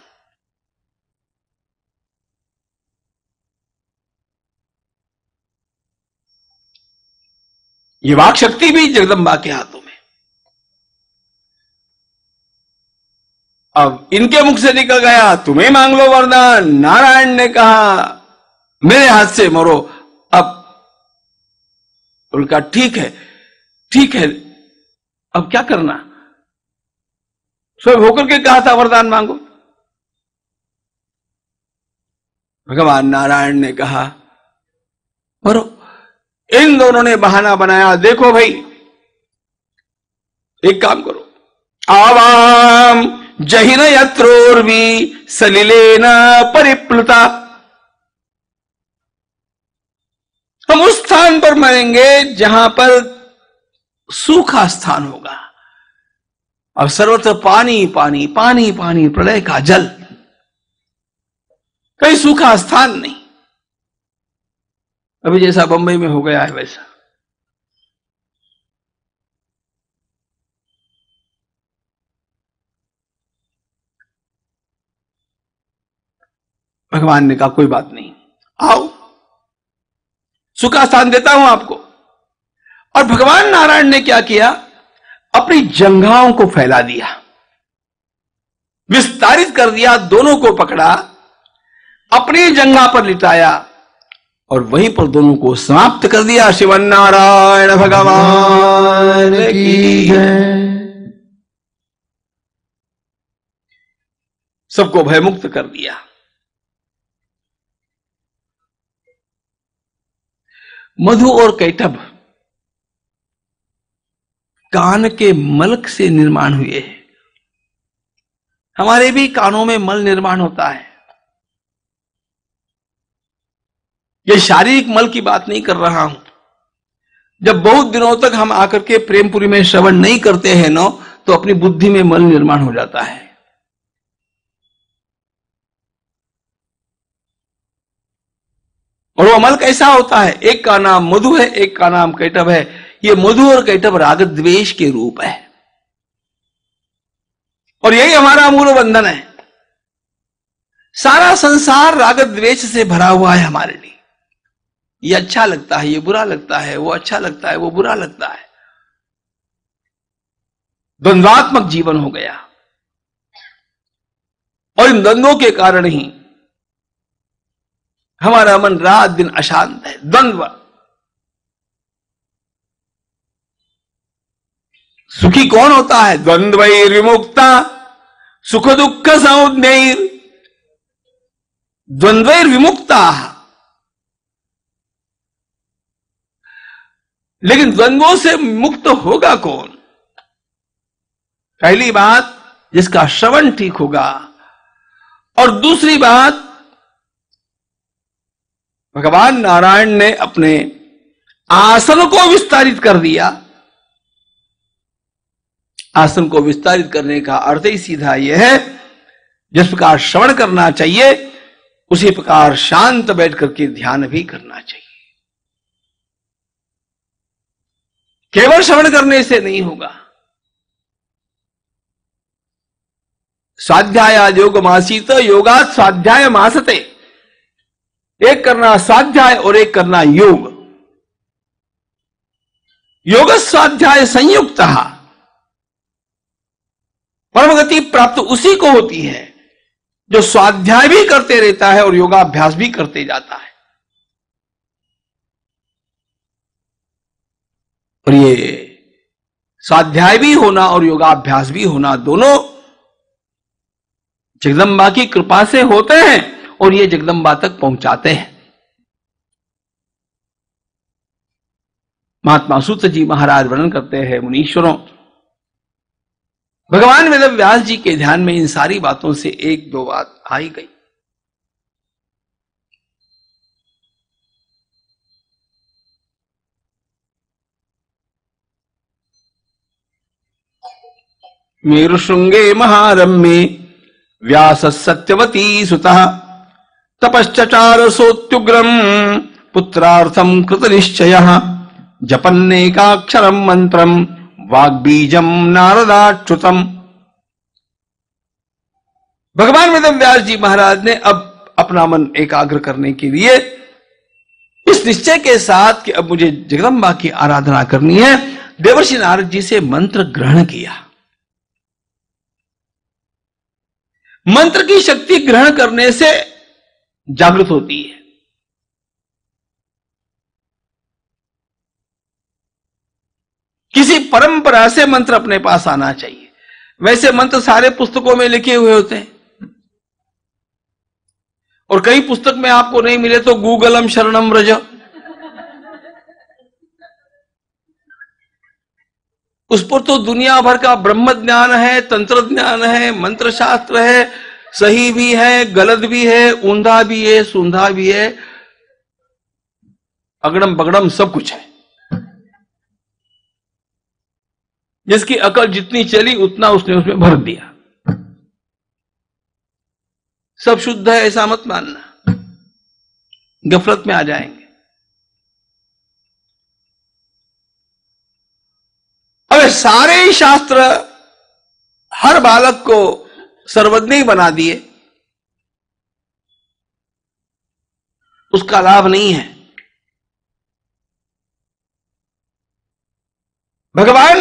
ये वाक शक्ति भी जगदम्बा के हाथों में अब इनके मुख से निकल गया, तुम्हें मांग लो वरदान। नारायण ने कहा, मेरे हाथ से मरो। अब उनका ठीक है ठीक है। अब क्या करना? स्वयं होकर के कहा था, वरदान मांगो। भगवान नारायण ने कहा, मरो। इन दोनों ने बहाना बनाया। देखो भाई, एक काम करो। आवाम जहिन यत्रोर्वी सलिलेन परिप्लुता। हम उस स्थान पर मरेंगे जहाँ पर सूखा स्थान होगा। अब सर्वत्र पानी पानी पानी पानी, प्रलय का जल। कहीं सूखा स्थान नहीं। अभी जैसा बंबई में हो गया है वैसा। भगवान ने कहा कोई बात नहीं। आओ सुखा स्थान देता हूँ आपको। और भगवान नारायण ने क्या किया? अपनी जंघाओं को फैला दिया। विस्तारित कर दिया दोनों को पकड़ा अपनी जंगा पर लिटाया और वहीं पर दोनों को समाप्त कर दिया। शिवन नारायण भगवान की सबको भयमुक्त कर दिया। मधु और कैटभ कान के मलक से निर्माण हुए हैं। हमारे भी कानों में मल निर्माण होता है। ये शारीरिक मल की बात नहीं कर रहा हूँ। जब बहुत दिनों तक हम आकर के प्रेमपुरी में श्रवण नहीं करते हैं नो तो अपनी बुद्धि में मल निर्माण हो जाता है। और वो अमल कैसा होता है? एक का नाम मधु है, एक का नाम कैटव है। ये मधु और कैटव राग द्वेष के रूप है। और यही हमारा मूल बंधन है। सारा संसार राग द्वेष से भरा हुआ है हमारे लिए। ये अच्छा लगता है, ये बुरा लगता है, वो अच्छा लगता है, वो बुरा लगता है। द्वंद्वात्मक जीवन हो गया। और इन द्वंद्वों के कारण ही हमारा मन रात दिन अशांत है, द्वंद्व। सुखी कौन होता है? द्वंद्व विमुक्ता सुख दुख संज्ञर द्वंद्व विमुक्ता। लेकिन द्वंद्वों से मुक्त होगा कौन? पहली बात, जिसका श्रवण ठीक होगा, और दूसरी बात भगवान नारायण ने अपने आसन को विस्तारित कर दिया। आसन को विस्तारित करने का अर्थ ही सीधा यह है, जिस प्रकार श्रवण करना चाहिए, उसी प्रकार शांत बैठ करके ध्यान भी करना चाहिए। केवल श्रवण करने से नहीं होगा। स्वाध्याय योग मासीत योगा स्वाध्याय मासते। एक करना स्वाध्याय और एक करना योग। योग स्वाध्याय संयुक्त। परम गति प्राप्त उसी को होती है, जो स्वाध्याय भी करते रहता है और योगाभ्यास भी करते जाता है। और ये स्वाध्याय भी होना और योगाभ्यास भी होना दोनों जगदम्बा की कृपा से होते हैं। और ये जगदम्बा तक पहुंचाते हैं। महात्मा सूत्र जी महाराज वर्णन करते हैं मुनीश्वरों। भगवान वेद व्यास जी के ध्यान में इन सारी बातों से एक दो बात आई गई। मेरु श्रृंगे महारम्ये व्यास सत्यवती सुत। तपश्चार सोत्युग्रम कृत निश्चय जपन्नेकाक्षरम मंत्रम वाग्बीजम नारदाच्युतम। भगवान वेद व्यास जी महाराज ने अब अपना मन एकाग्र करने के लिए इस निश्चय के साथ कि अब मुझे जगदम्बा की आराधना करनी है, देवर्षि नारद जी से मंत्र ग्रहण किया। मंत्र की शक्ति ग्रहण करने से जागृत होती है। किसी परंपरा से मंत्र अपने पास आना चाहिए। वैसे मंत्र सारे पुस्तकों में लिखे हुए होते हैं। और कई पुस्तक में आपको नहीं मिले तो गूगलम शरणम रज। उस पर तो दुनिया भर का ब्रह्म ज्ञान है, तंत्र ज्ञान है मंत्र शास्त्र है सही भी है, गलत भी है, ऊंधा भी है, सुंधा भी है, अगड़म बगड़म सब कुछ है। जिसकी अकल जितनी चली, उतना उसने उसमें भर दिया। सब शुद्ध है, ऐसा मत मानना। गफलत में आ जाएँगे। अरे सारे शास्त्र हर बालक को सर्वज्ञ ही बना दिए। उसका लाभ नहीं है। भगवान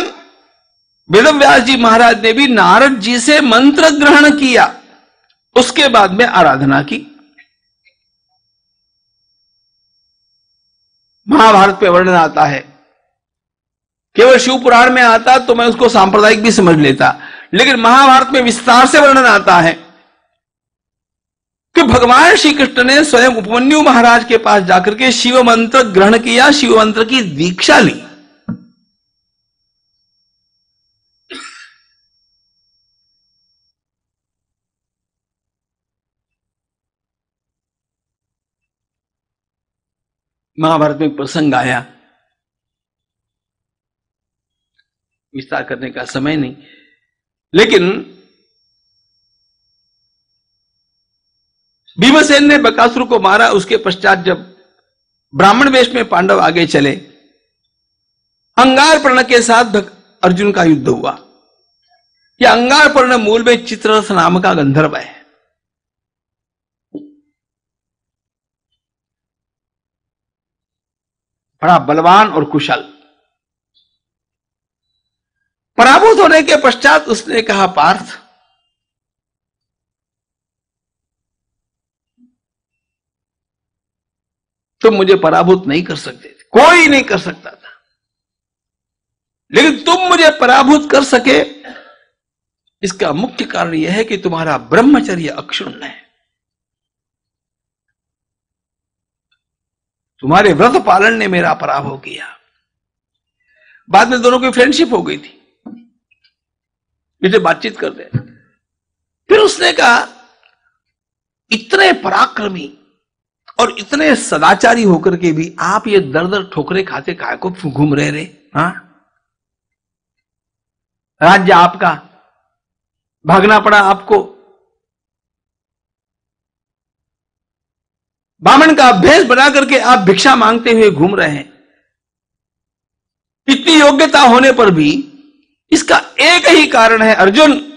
वेदव्यास जी महाराज ने भी नारद जी से मंत्र ग्रहण किया। उसके बाद में आराधना की। महाभारत पे वर्णन आता है। केवल शिव पुराण में आता तो मैं उसको सांप्रदायिक भी समझ लेता। लेकिन महाभारत में विस्तार से वर्णन आता है कि भगवान श्री कृष्ण ने स्वयं उपमन्यु महाराज के पास जाकर के शिव मंत्र ग्रहण किया, शिव मंत्र की दीक्षा ली। महाभारत में प्रसंग आया। विस्तार करने का समय नहीं। लेकिन भीमसेन ने बकासुर को मारा, उसके पश्चात जब ब्राह्मण वेश में पांडव आगे चले, अंगार पर्ण के साथ अर्जुन का युद्ध हुआ। यह अंगार पर्ण मूल में चित्ररथ नाम का गंधर्व है। बड़ा बलवान और कुशल। पराभूत होने के पश्चात उसने कहा, पार्थ, तुम मुझे पराभूत नहीं कर सकते थे। कोई नहीं कर सकता था। लेकिन तुम मुझे पराभूत कर सके, इसका मुख्य कारण यह है कि तुम्हारा ब्रह्मचर्य अक्षुण्ण है। तुम्हारे व्रत पालन ने मेरा पराभव किया। बाद में दोनों की फ्रेंडशिप हो गई थी। मुझे बातचीत करते फिर उसने कहा, इतने पराक्रमी और इतने सदाचारी होकर के भी आप ये दर दर ठोकरे खाते काय को घूम रहे रे, हा? राज्य आपका, भागना पड़ा आपको। ब्राह्मण का अभ्यास बना करके आप भिक्षा मांगते हुए घूम रहे हैं। इतनी योग्यता होने पर भी इसका एक ही कारण है, अर्जुन,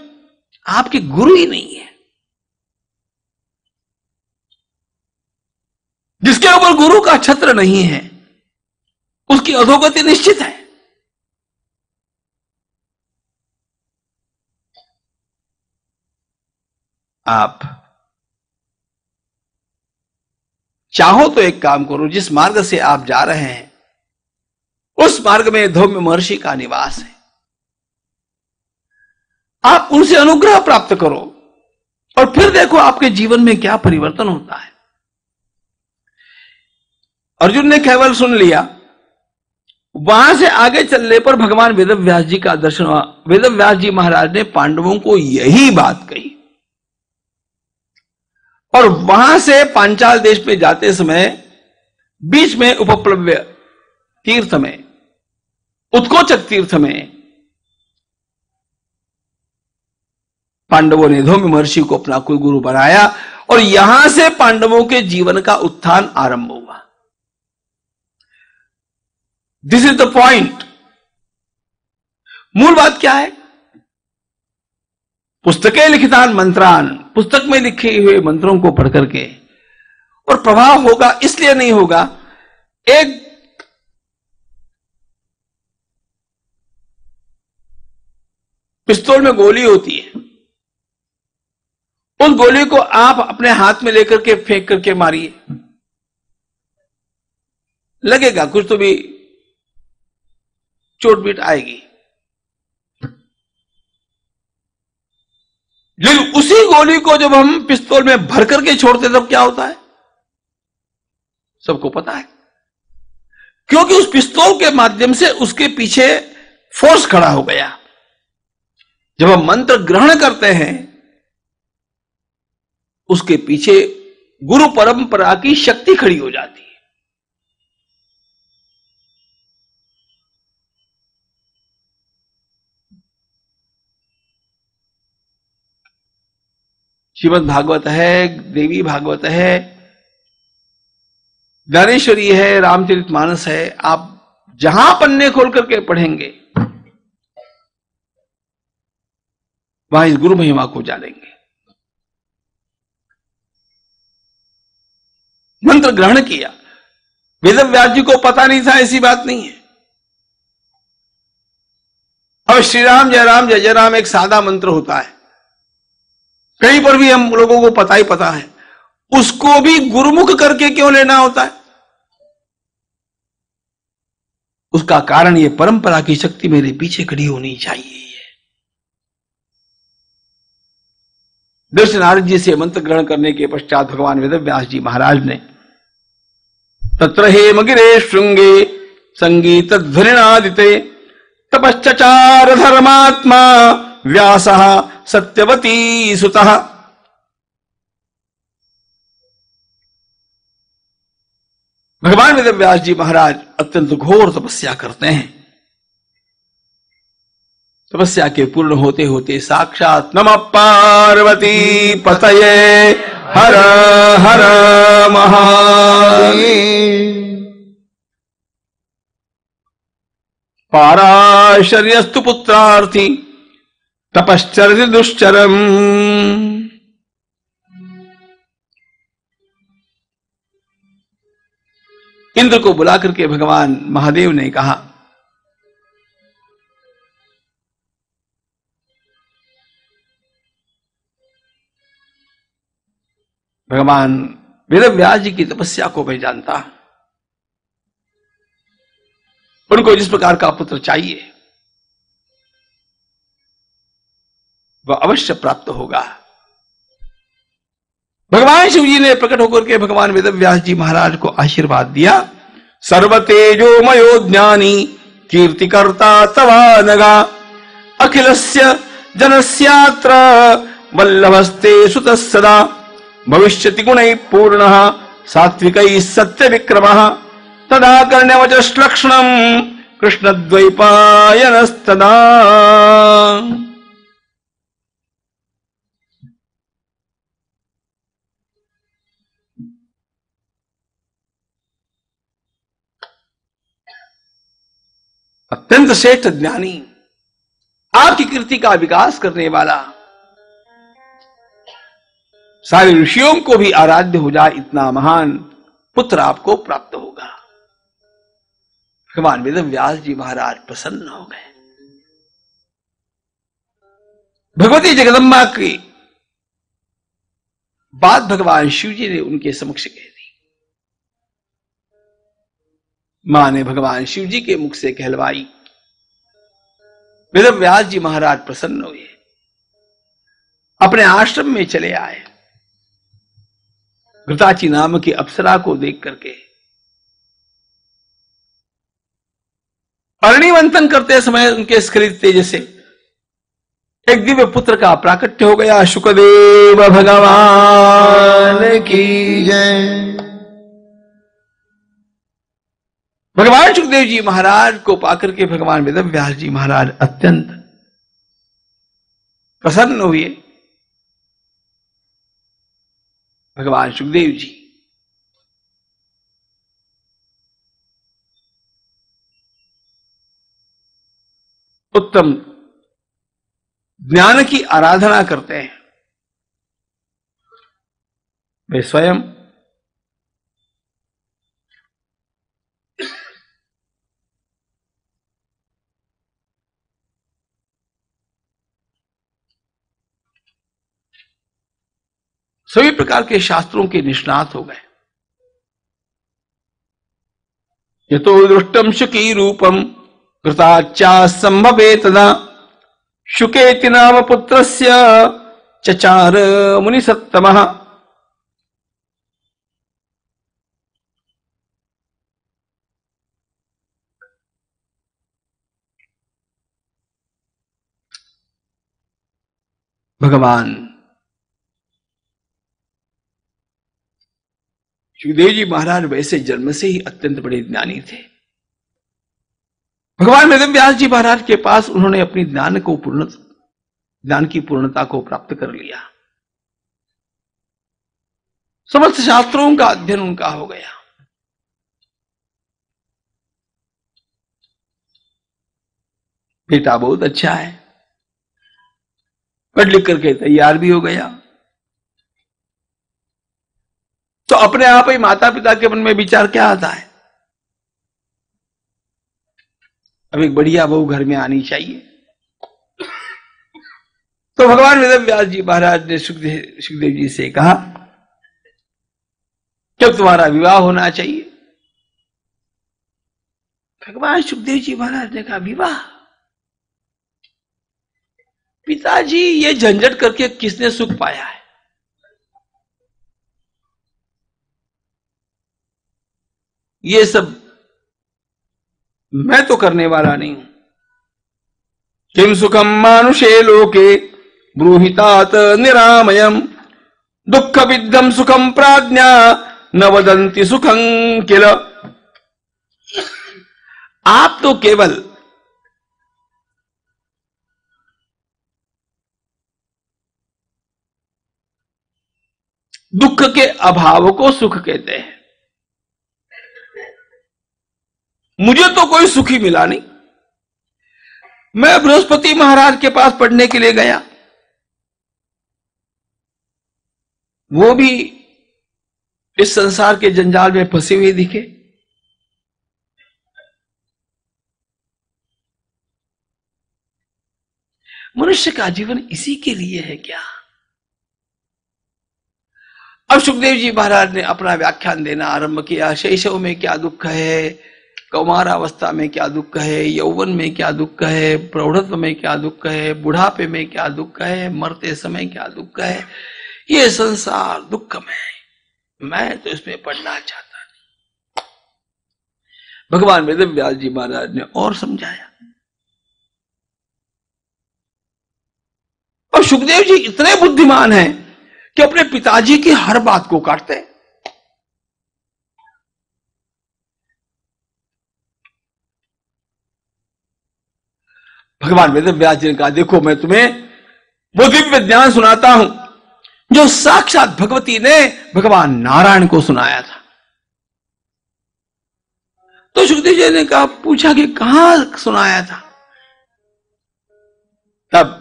आपके गुरु ही नहीं है। जिसके ऊपर गुरु का छत्र नहीं है, उसकी अधोगति निश्चित है। आप चाहो तो एक काम करो, जिस मार्ग से आप जा रहे हैं, उस मार्ग में धौम्य महर्षि का निवास है। आप उनसे अनुग्रह प्राप्त करो और फिर देखो आपके जीवन में क्या परिवर्तन होता है। अर्जुन ने केवल सुन लिया। वहाँ से आगे चलने पर भगवान वेद व्यास जी का दर्शन हुआ। वेद व्यास जी महाराज ने पांडवों को यही बात कही। और वहाँ से पांचाल देश में जाते समय बीच में उपप्लव्य तीर्थ में, उत्कोचक तीर्थ में पांडवों ने धौम्य महर्षि को अपना कोई गुरु बनाया और यहाँ से पांडवों के जीवन का उत्थान आरंभ हुआ। दिस इज़ द पॉइंट मूल बात क्या है? पुस्तकें लिखितान मंत्रान, पुस्तक में लिखे हुए मंत्रों को पढ़ करके और प्रभाव होगा, इसलिए नहीं होगा, एक पिस्तौल में गोली होती है। उस गोली को आप अपने हाथ में लेकर के फेंक करके मारिए। लगेगा कुछ तो भी चोट पीट आएगी। लेकिन उसी गोली को जब हम पिस्तौल में भर करके छोड़ते तब क्या होता है? सबको पता है। क्योंकि उस पिस्तौल के माध्यम से उसके पीछे फोर्स खड़ा हो गया। जब हम मंत्र ग्रहण करते हैं उसके पीछे गुरु परंपरा की शक्ति खड़ी हो जाती है। श्रीमद भागवत है, देवी भागवत है, ज्ञानेश्वरी है, रामचरित मानस है, आप जहाँ पन्ने खोल करके पढ़ेंगे, वहाँ इस गुरु महिमा को जानेंगे। मंत्र ग्रहण किया। वेद व्यास जी को पता नहीं था, ऐसी बात नहीं है। अब श्री राम, जय राम, जय जय राम, एक सादा मंत्र होता है। कहीं पर भी हम लोगों को पता ही पता है। उसको भी गुरुमुख करके क्यों लेना होता है? उसका कारण ये परंपरा की शक्ति मेरे पीछे खड़ी होनी चाहिए। दृश्य नारद जी से मंत्र ग्रहण करने के पश्चात भगवान वेद व्यास जी महाराज ने तत्र हेम गिरे श्रृंगे संगीत ध्वनिनादिते तपश्चार धर्मात्मा व्यास सत्यवती सुत। भगवान वेद व्यास जी महाराज अत्यंत घोर तपस्या करते हैं। तपस्या के पूर्ण होते होते साक्षात नम पार्वती पतये। हर हर महादेव पाराशर्यस्तु पुत्रार्थी तपश्चर दुश्चरम। इंद्र को बुला करके भगवान महादेव ने कहा भगवान वेद व्यास जी की तपस्या को मैं जानता उनको जिस प्रकार का पुत्र चाहिए, वह अवश्य प्राप्त होगा। भगवान शिव जी ने प्रकट होकर के भगवान वेद व्यास जी महाराज को आशीर्वाद दिया। सर्वतेजो मयो ज्ञानी, कीर्तिकर्ता तवा नगा अखिलस्य जनस्यात्र, वल्लभस्ते सुत सदा। भविष्यति गुण पूर्ण, सात्विक सत्य विक्रम तदा कर्ण्यवचलक्षण कृष्ण द्वैपायनस्तदा अत्यंत श्रेष्ठ ज्ञानी, आपकी कृति का विकास करने वाला सारे ऋषियों को भी आराध्य हो जाए, इतना महान पुत्र आपको प्राप्त होगा। भगवान वेद व्यास जी महाराज प्रसन्न हो गए। भगवती जगदम्बा की बात भगवान शिव जी ने उनके समक्ष कह दी। माँ ने भगवान शिव जी के मुख से कहलवाई। वेद व्यास जी महाराज प्रसन्न हुए। अपने आश्रम में चले आए। घृताची नाम की अप्सरा को देख करके। अरणिवंतन करते समय उनके स्खलित तेज से एक दिव्य पुत्र का प्राकट्य हो गया, शुकदेव भगवान की जय। भगवान सुखदेव जी महाराज को पाकर के भगवान वेद व्यास जी महाराज अत्यंत प्रसन्न हुए। भगवान सुखदेव जी। उत्तम ज्ञान की आराधना करते हैं। वे स्वयं सभी प्रकार के शास्त्रों के निष्णात हो गए। यथो दृष्टम शुकी रूपम कृताचा संभवे तदा। शुकेति नाम पुत्र चचार मुनि सत्तम भगवान सुखदेव जी महाराज वैसे जन्म से ही अत्यंत बड़े ज्ञानी थे। भगवान वेद व्यास जी महाराज के पास उन्होंने अपनी ज्ञान को पूर्ण, ज्ञान की पूर्णता को प्राप्त कर लिया। समस्त शास्त्रों का अध्ययन उनका हो गया। बेटा बहुत अच्छा है। पढ़ लिख करके तैयार भी हो गया तो अपने आप ही माता पिता के मन में विचार क्या आता है? अब एक बढ़िया बहू घर में आनी चाहिए। तो भगवान वेद व्यास जी महाराज ने सुखदेव सुखदेव जी से कहा, जब तुम्हारा विवाह होना चाहिए। भगवान सुखदेव जी महाराज ने कहा, विवाह? पिताजी, ये झंझट करके किसने सुख पाया है? ये सब मैं तो करने वाला नहीं हूँ। किम सुखम मानुषे लोके, ब्रूहितात निरामयम दुख विद्धम सुखम प्राज्ञा, न वदंती सुखं किल। आप तो केवल दुख के अभाव को सुख कहते हैं। मुझे तो कोई सुखी मिला नहीं। मैं बृहस्पति महाराज के पास पढ़ने के लिए गया। वो भी इस संसार के जंजाल में फंसे हुए दिखे। मनुष्य का जीवन इसी के लिए है क्या? अब सुखदेव जी महाराज ने अपना व्याख्यान देना आरंभ किया। शैशव में क्या दुख है? कौमार अवस्था में क्या दुख है, यौवन में क्या दुख है, प्रौढ़त्व में क्या दुख है, बुढ़ापे में क्या दुख है, मरते समय क्या दुख है, ये संसार दुख दुखमय मैं तो इसमें पढ़ना चाहता नहीं। भगवान वेद व्यास जी महाराज ने और समझाया। और सुखदेव जी इतने बुद्धिमान हैं कि अपने पिताजी की हर बात को काटते हैं। भगवान वेद व्यास जी ने कहा, देखो मैं तुम्हें वो दिव्य ज्ञान सुनाता हूँ, जो साक्षात भगवती ने भगवान नारायण को सुनाया था। तो सुखदेव जी ने कहा, पूछा कि कहाँ सुनाया था? तब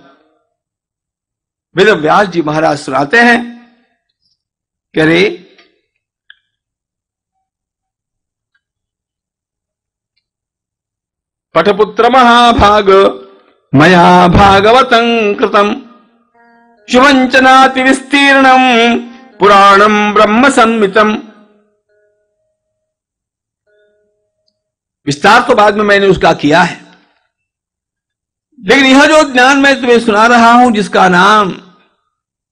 वेद व्यास जी महाराज सुनाते हैं करे पठपुत्र महाभाग मया भागवतं कृतम। पुराणम ब्रह्म संमितम विस्तार तो बाद में मैंने उसका किया है। लेकिन यह जो ज्ञान मैं तुम्हें सुना रहा हूँ, जिसका नाम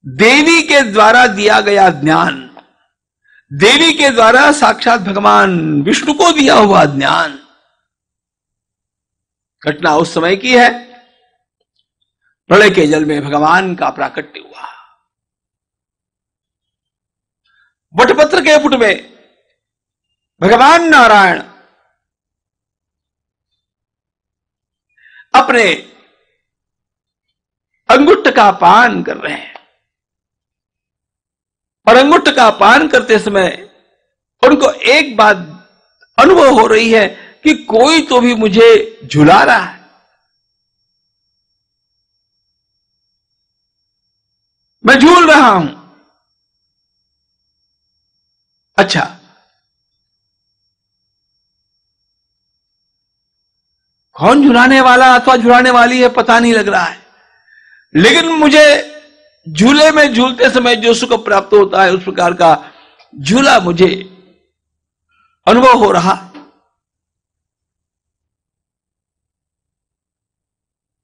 देवी के द्वारा दिया गया ज्ञान, देवी के द्वारा साक्षात भगवान विष्णु को दिया हुआ ज्ञान, घटना उस समय की है। प्रलय के जल में भगवान का प्राकट्य हुआ। वटपत्र के पुट में भगवान नारायण अपने अंगुष्ठ का पान कर रहे हैं। और अंगुष्ठ का पान करते समय उनको एक बात अनुभव हो रही है कि कोई तो भी मुझे झुला रहा है। मैं झूल रहा हूँ। अच्छा। कौन झुलाने वाला अथवा झुलाने वाली है, पता नहीं लग रहा है। लेकिन मुझे झूले में झूलते समय जो सुख प्राप्त होता है, उस प्रकार का झूला मुझे अनुभव हो रहा।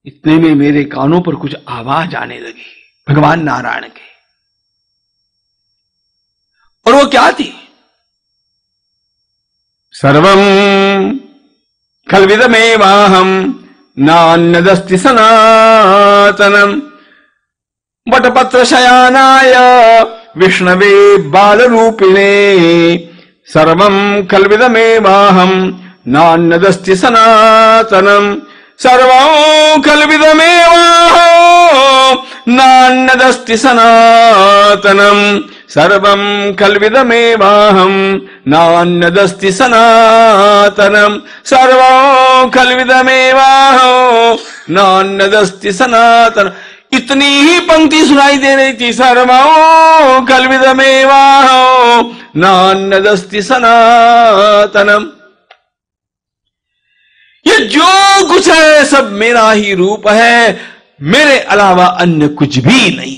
इतने में मेरे कानों पर कुछ आवाज़ आने लगी। भगवान नारायण के। और वो क्या थी? सर्वम खलविदमेवाहम नान्यदस्ति सनातनम। वटपत्र शयानाय विष्णवे बालरूपिणे सर्वम खलविदमेवाहम नान्यदस्ति सनातनम। सर्वं खल्विदमेवाहम् नान्यदस्ति सनातनम् सर्वं खल्विदमेवाहम् नान्यदस्ति सनातनम् सर्वं खल्विदमेवाहम् नान्यदस्ति सनातन। इतनी ही पंक्ति सुनाई दे रही थी, सर्वो कलविदमेवाहो। नान्यदस्ति सनातनम ये जो कुछ है, सब मेरा ही रूप है। मेरे अलावा अन्य कुछ भी नहीं।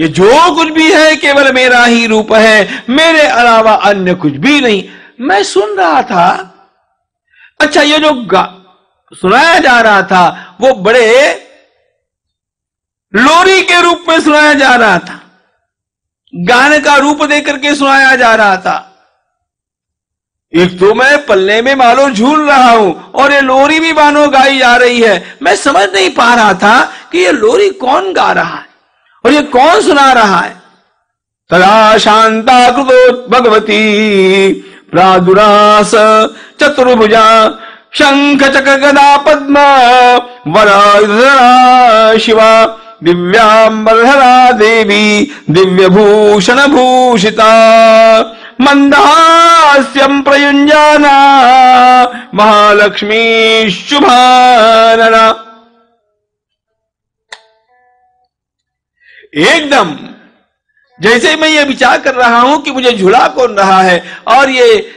ये जो कुछ भी है, केवल मेरा ही रूप है। मेरे अलावा अन्य कुछ भी नहीं। मैं सुन रहा था। अच्छा ये जो सुनाया जा रहा था, वो बड़े लोरी के रूप में सुनाया जा रहा था। गाने का रूप देकर के सुनाया जा रहा था। एक तो मैं पल्ले में मानो झूल रहा हूँ और ये लोरी भी मानो गाई जा रही है। मैं समझ नहीं पा रहा था कि ये लोरी कौन गा रहा है और ये कौन सुना रहा है। तदा शांता कृतो भगवती प्रादुरास चतुर्भुजा शंख चक्र गदा पद्म वरा शिवा दिव्यांबरधरा देवी दिव्य भूषण भूषिता। मंदास्यम प्रयुंजाना महालक्ष्मी शुभानना। एकदम। जैसे मैं ये विचार कर रहा हूँ कि मुझे झुला कौन रहा है, और ये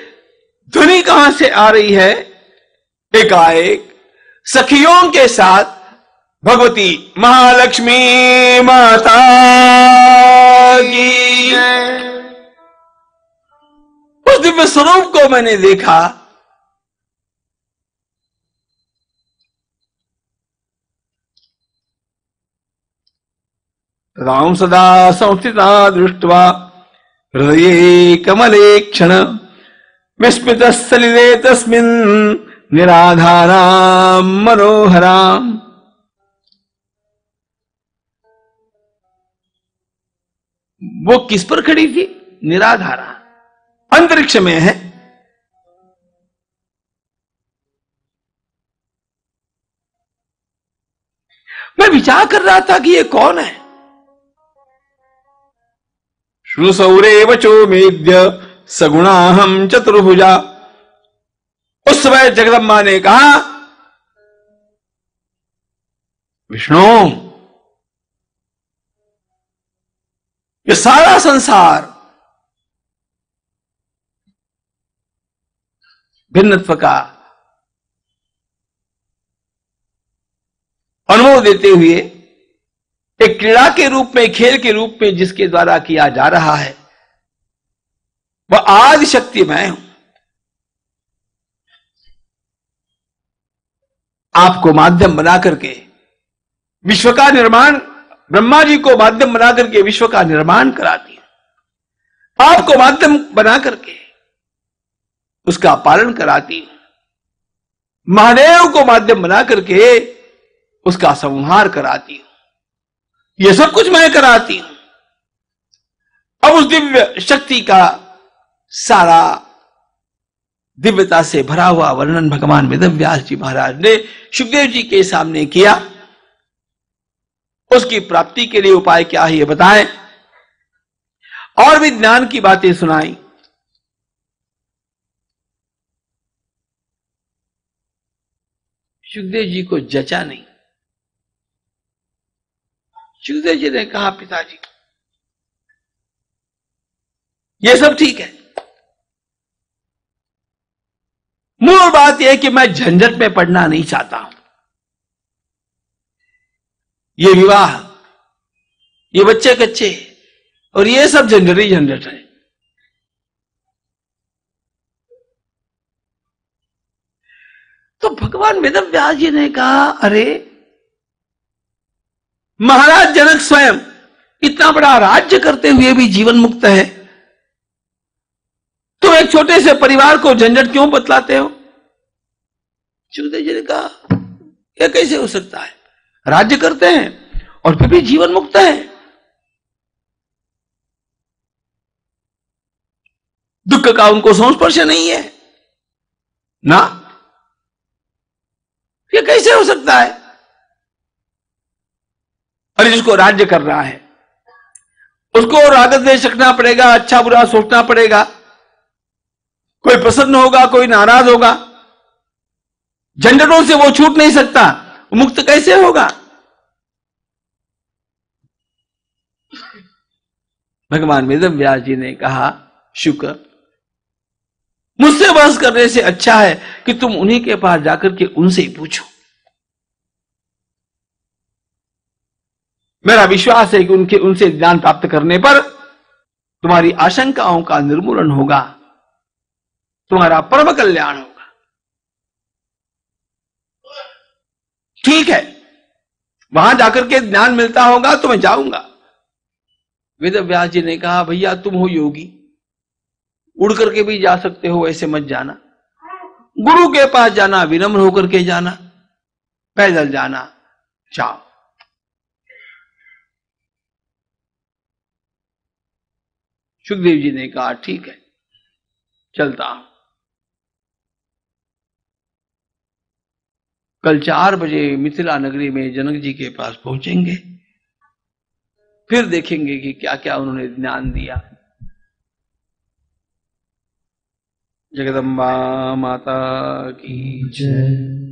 ध्वनि कहाँ से आ रही है, एकाएक सखियों के साथ भगवती महालक्ष्मी माता की। दिव्य स्वरूप को मैंने देखा। राम सदा संस्थिता दृष्ट्वा हृदय कमले क्षण विस्मित सलिले तस्मिन् निराधाराम मनोहराम वो किस पर खड़ी थी? निराधारा। अंतरिक्ष में है। मैं विचार कर रहा था कि ये कौन है। श्रुसौरे वचो मेद्य सगुणाहम चतुर्भुजा। उस समय जगदम्बा ने कहा, विष्णु, ये सारा संसार भिन्नत्व का अनुभव देते हुए एक क्रीड़ा के रूप में, खेल के रूप में जिसके द्वारा किया जा रहा है, वह आदि शक्ति मैं हूँ। आपको माध्यम बना करके, विश्व का निर्माण, ब्रह्मा जी को माध्यम बना करके विश्व का निर्माण कराती हूँ। आपको माध्यम बना करके उसका पालन कराती। महादेव को माध्यम बना करके उसका संहार कराती। हूँ यह सब कुछ मैं कराती। हूँ अब उस दिव्य शक्ति का सारा दिव्यता से भरा हुआ वर्णन भगवान वेदव्यास जी महाराज ने सुखदेव जी के सामने किया। उसकी प्राप्ति के लिए उपाय क्या है ये बताएँ। और भी ज्ञान की बातें सुनाई। सुखदेव जी को जचा नहीं। सुखदेव जी ने कहा, पिताजी, ये सब ठीक है। मूल बात यह कि मैं झंझट में पड़ना नहीं चाहता हूँ। ये विवाह, ये बच्चे कच्चे, और ये सब झंझट ही झंझट है। तो भगवान वेद व्यास जी ने कहा, अरे, महाराज जनक स्वयं इतना बड़ा राज्य करते हुए भी जीवन मुक्त है। तो एक छोटे से परिवार को झंझट क्यों बतलाते हो? सुखदेव जी ने कहा, यह कैसे हो सकता है? राज्य करते हैं और फिर भी जीवन मुक्त है। दुख का उनको संस्पर्श नहीं है। ना ये कैसे हो सकता है? और जिसको राज्य कर रहा है, उसको आदत दे सकना पड़ेगा अच्छा बुरा सोचना पड़ेगा। कोई प्रसन्न होगा, कोई नाराज़ होगा। झंझटों से वो छूट नहीं सकता मुक्त कैसे होगा? भगवान मेदम व्यास जी ने कहा, शुक्र। मुझसे बहस करने से अच्छा है कि तुम उन्हीं के पास जाकर के उनसे ही पूछो। मेरा विश्वास है कि उनके, उनसे ज्ञान प्राप्त करने पर तुम्हारी आशंकाओं का निर्मूलन होगा, तुम्हारा परम कल्याण होगा। ठीक है, वहाँ जाकर के ज्ञान मिलता होगा तो मैं जाऊँगा। वेद व्यास जी ने कहा, भैया, तुम हो योगी। उड़ करके भी जा सकते हो, ऐसे मत जाना। गुरु के पास जाना, विनम्र होकर के जाना, पैदल जाना, जाओ। सुखदेव जी ने कहा, ठीक है, चलता हूँ। कल चार बजे मिथिला नगरी में जनक जी के पास पहुँचेंगे। फिर देखेंगे कि क्या क्या उन्होंने ज्ञान दिया। जगदम्बा माता की जय।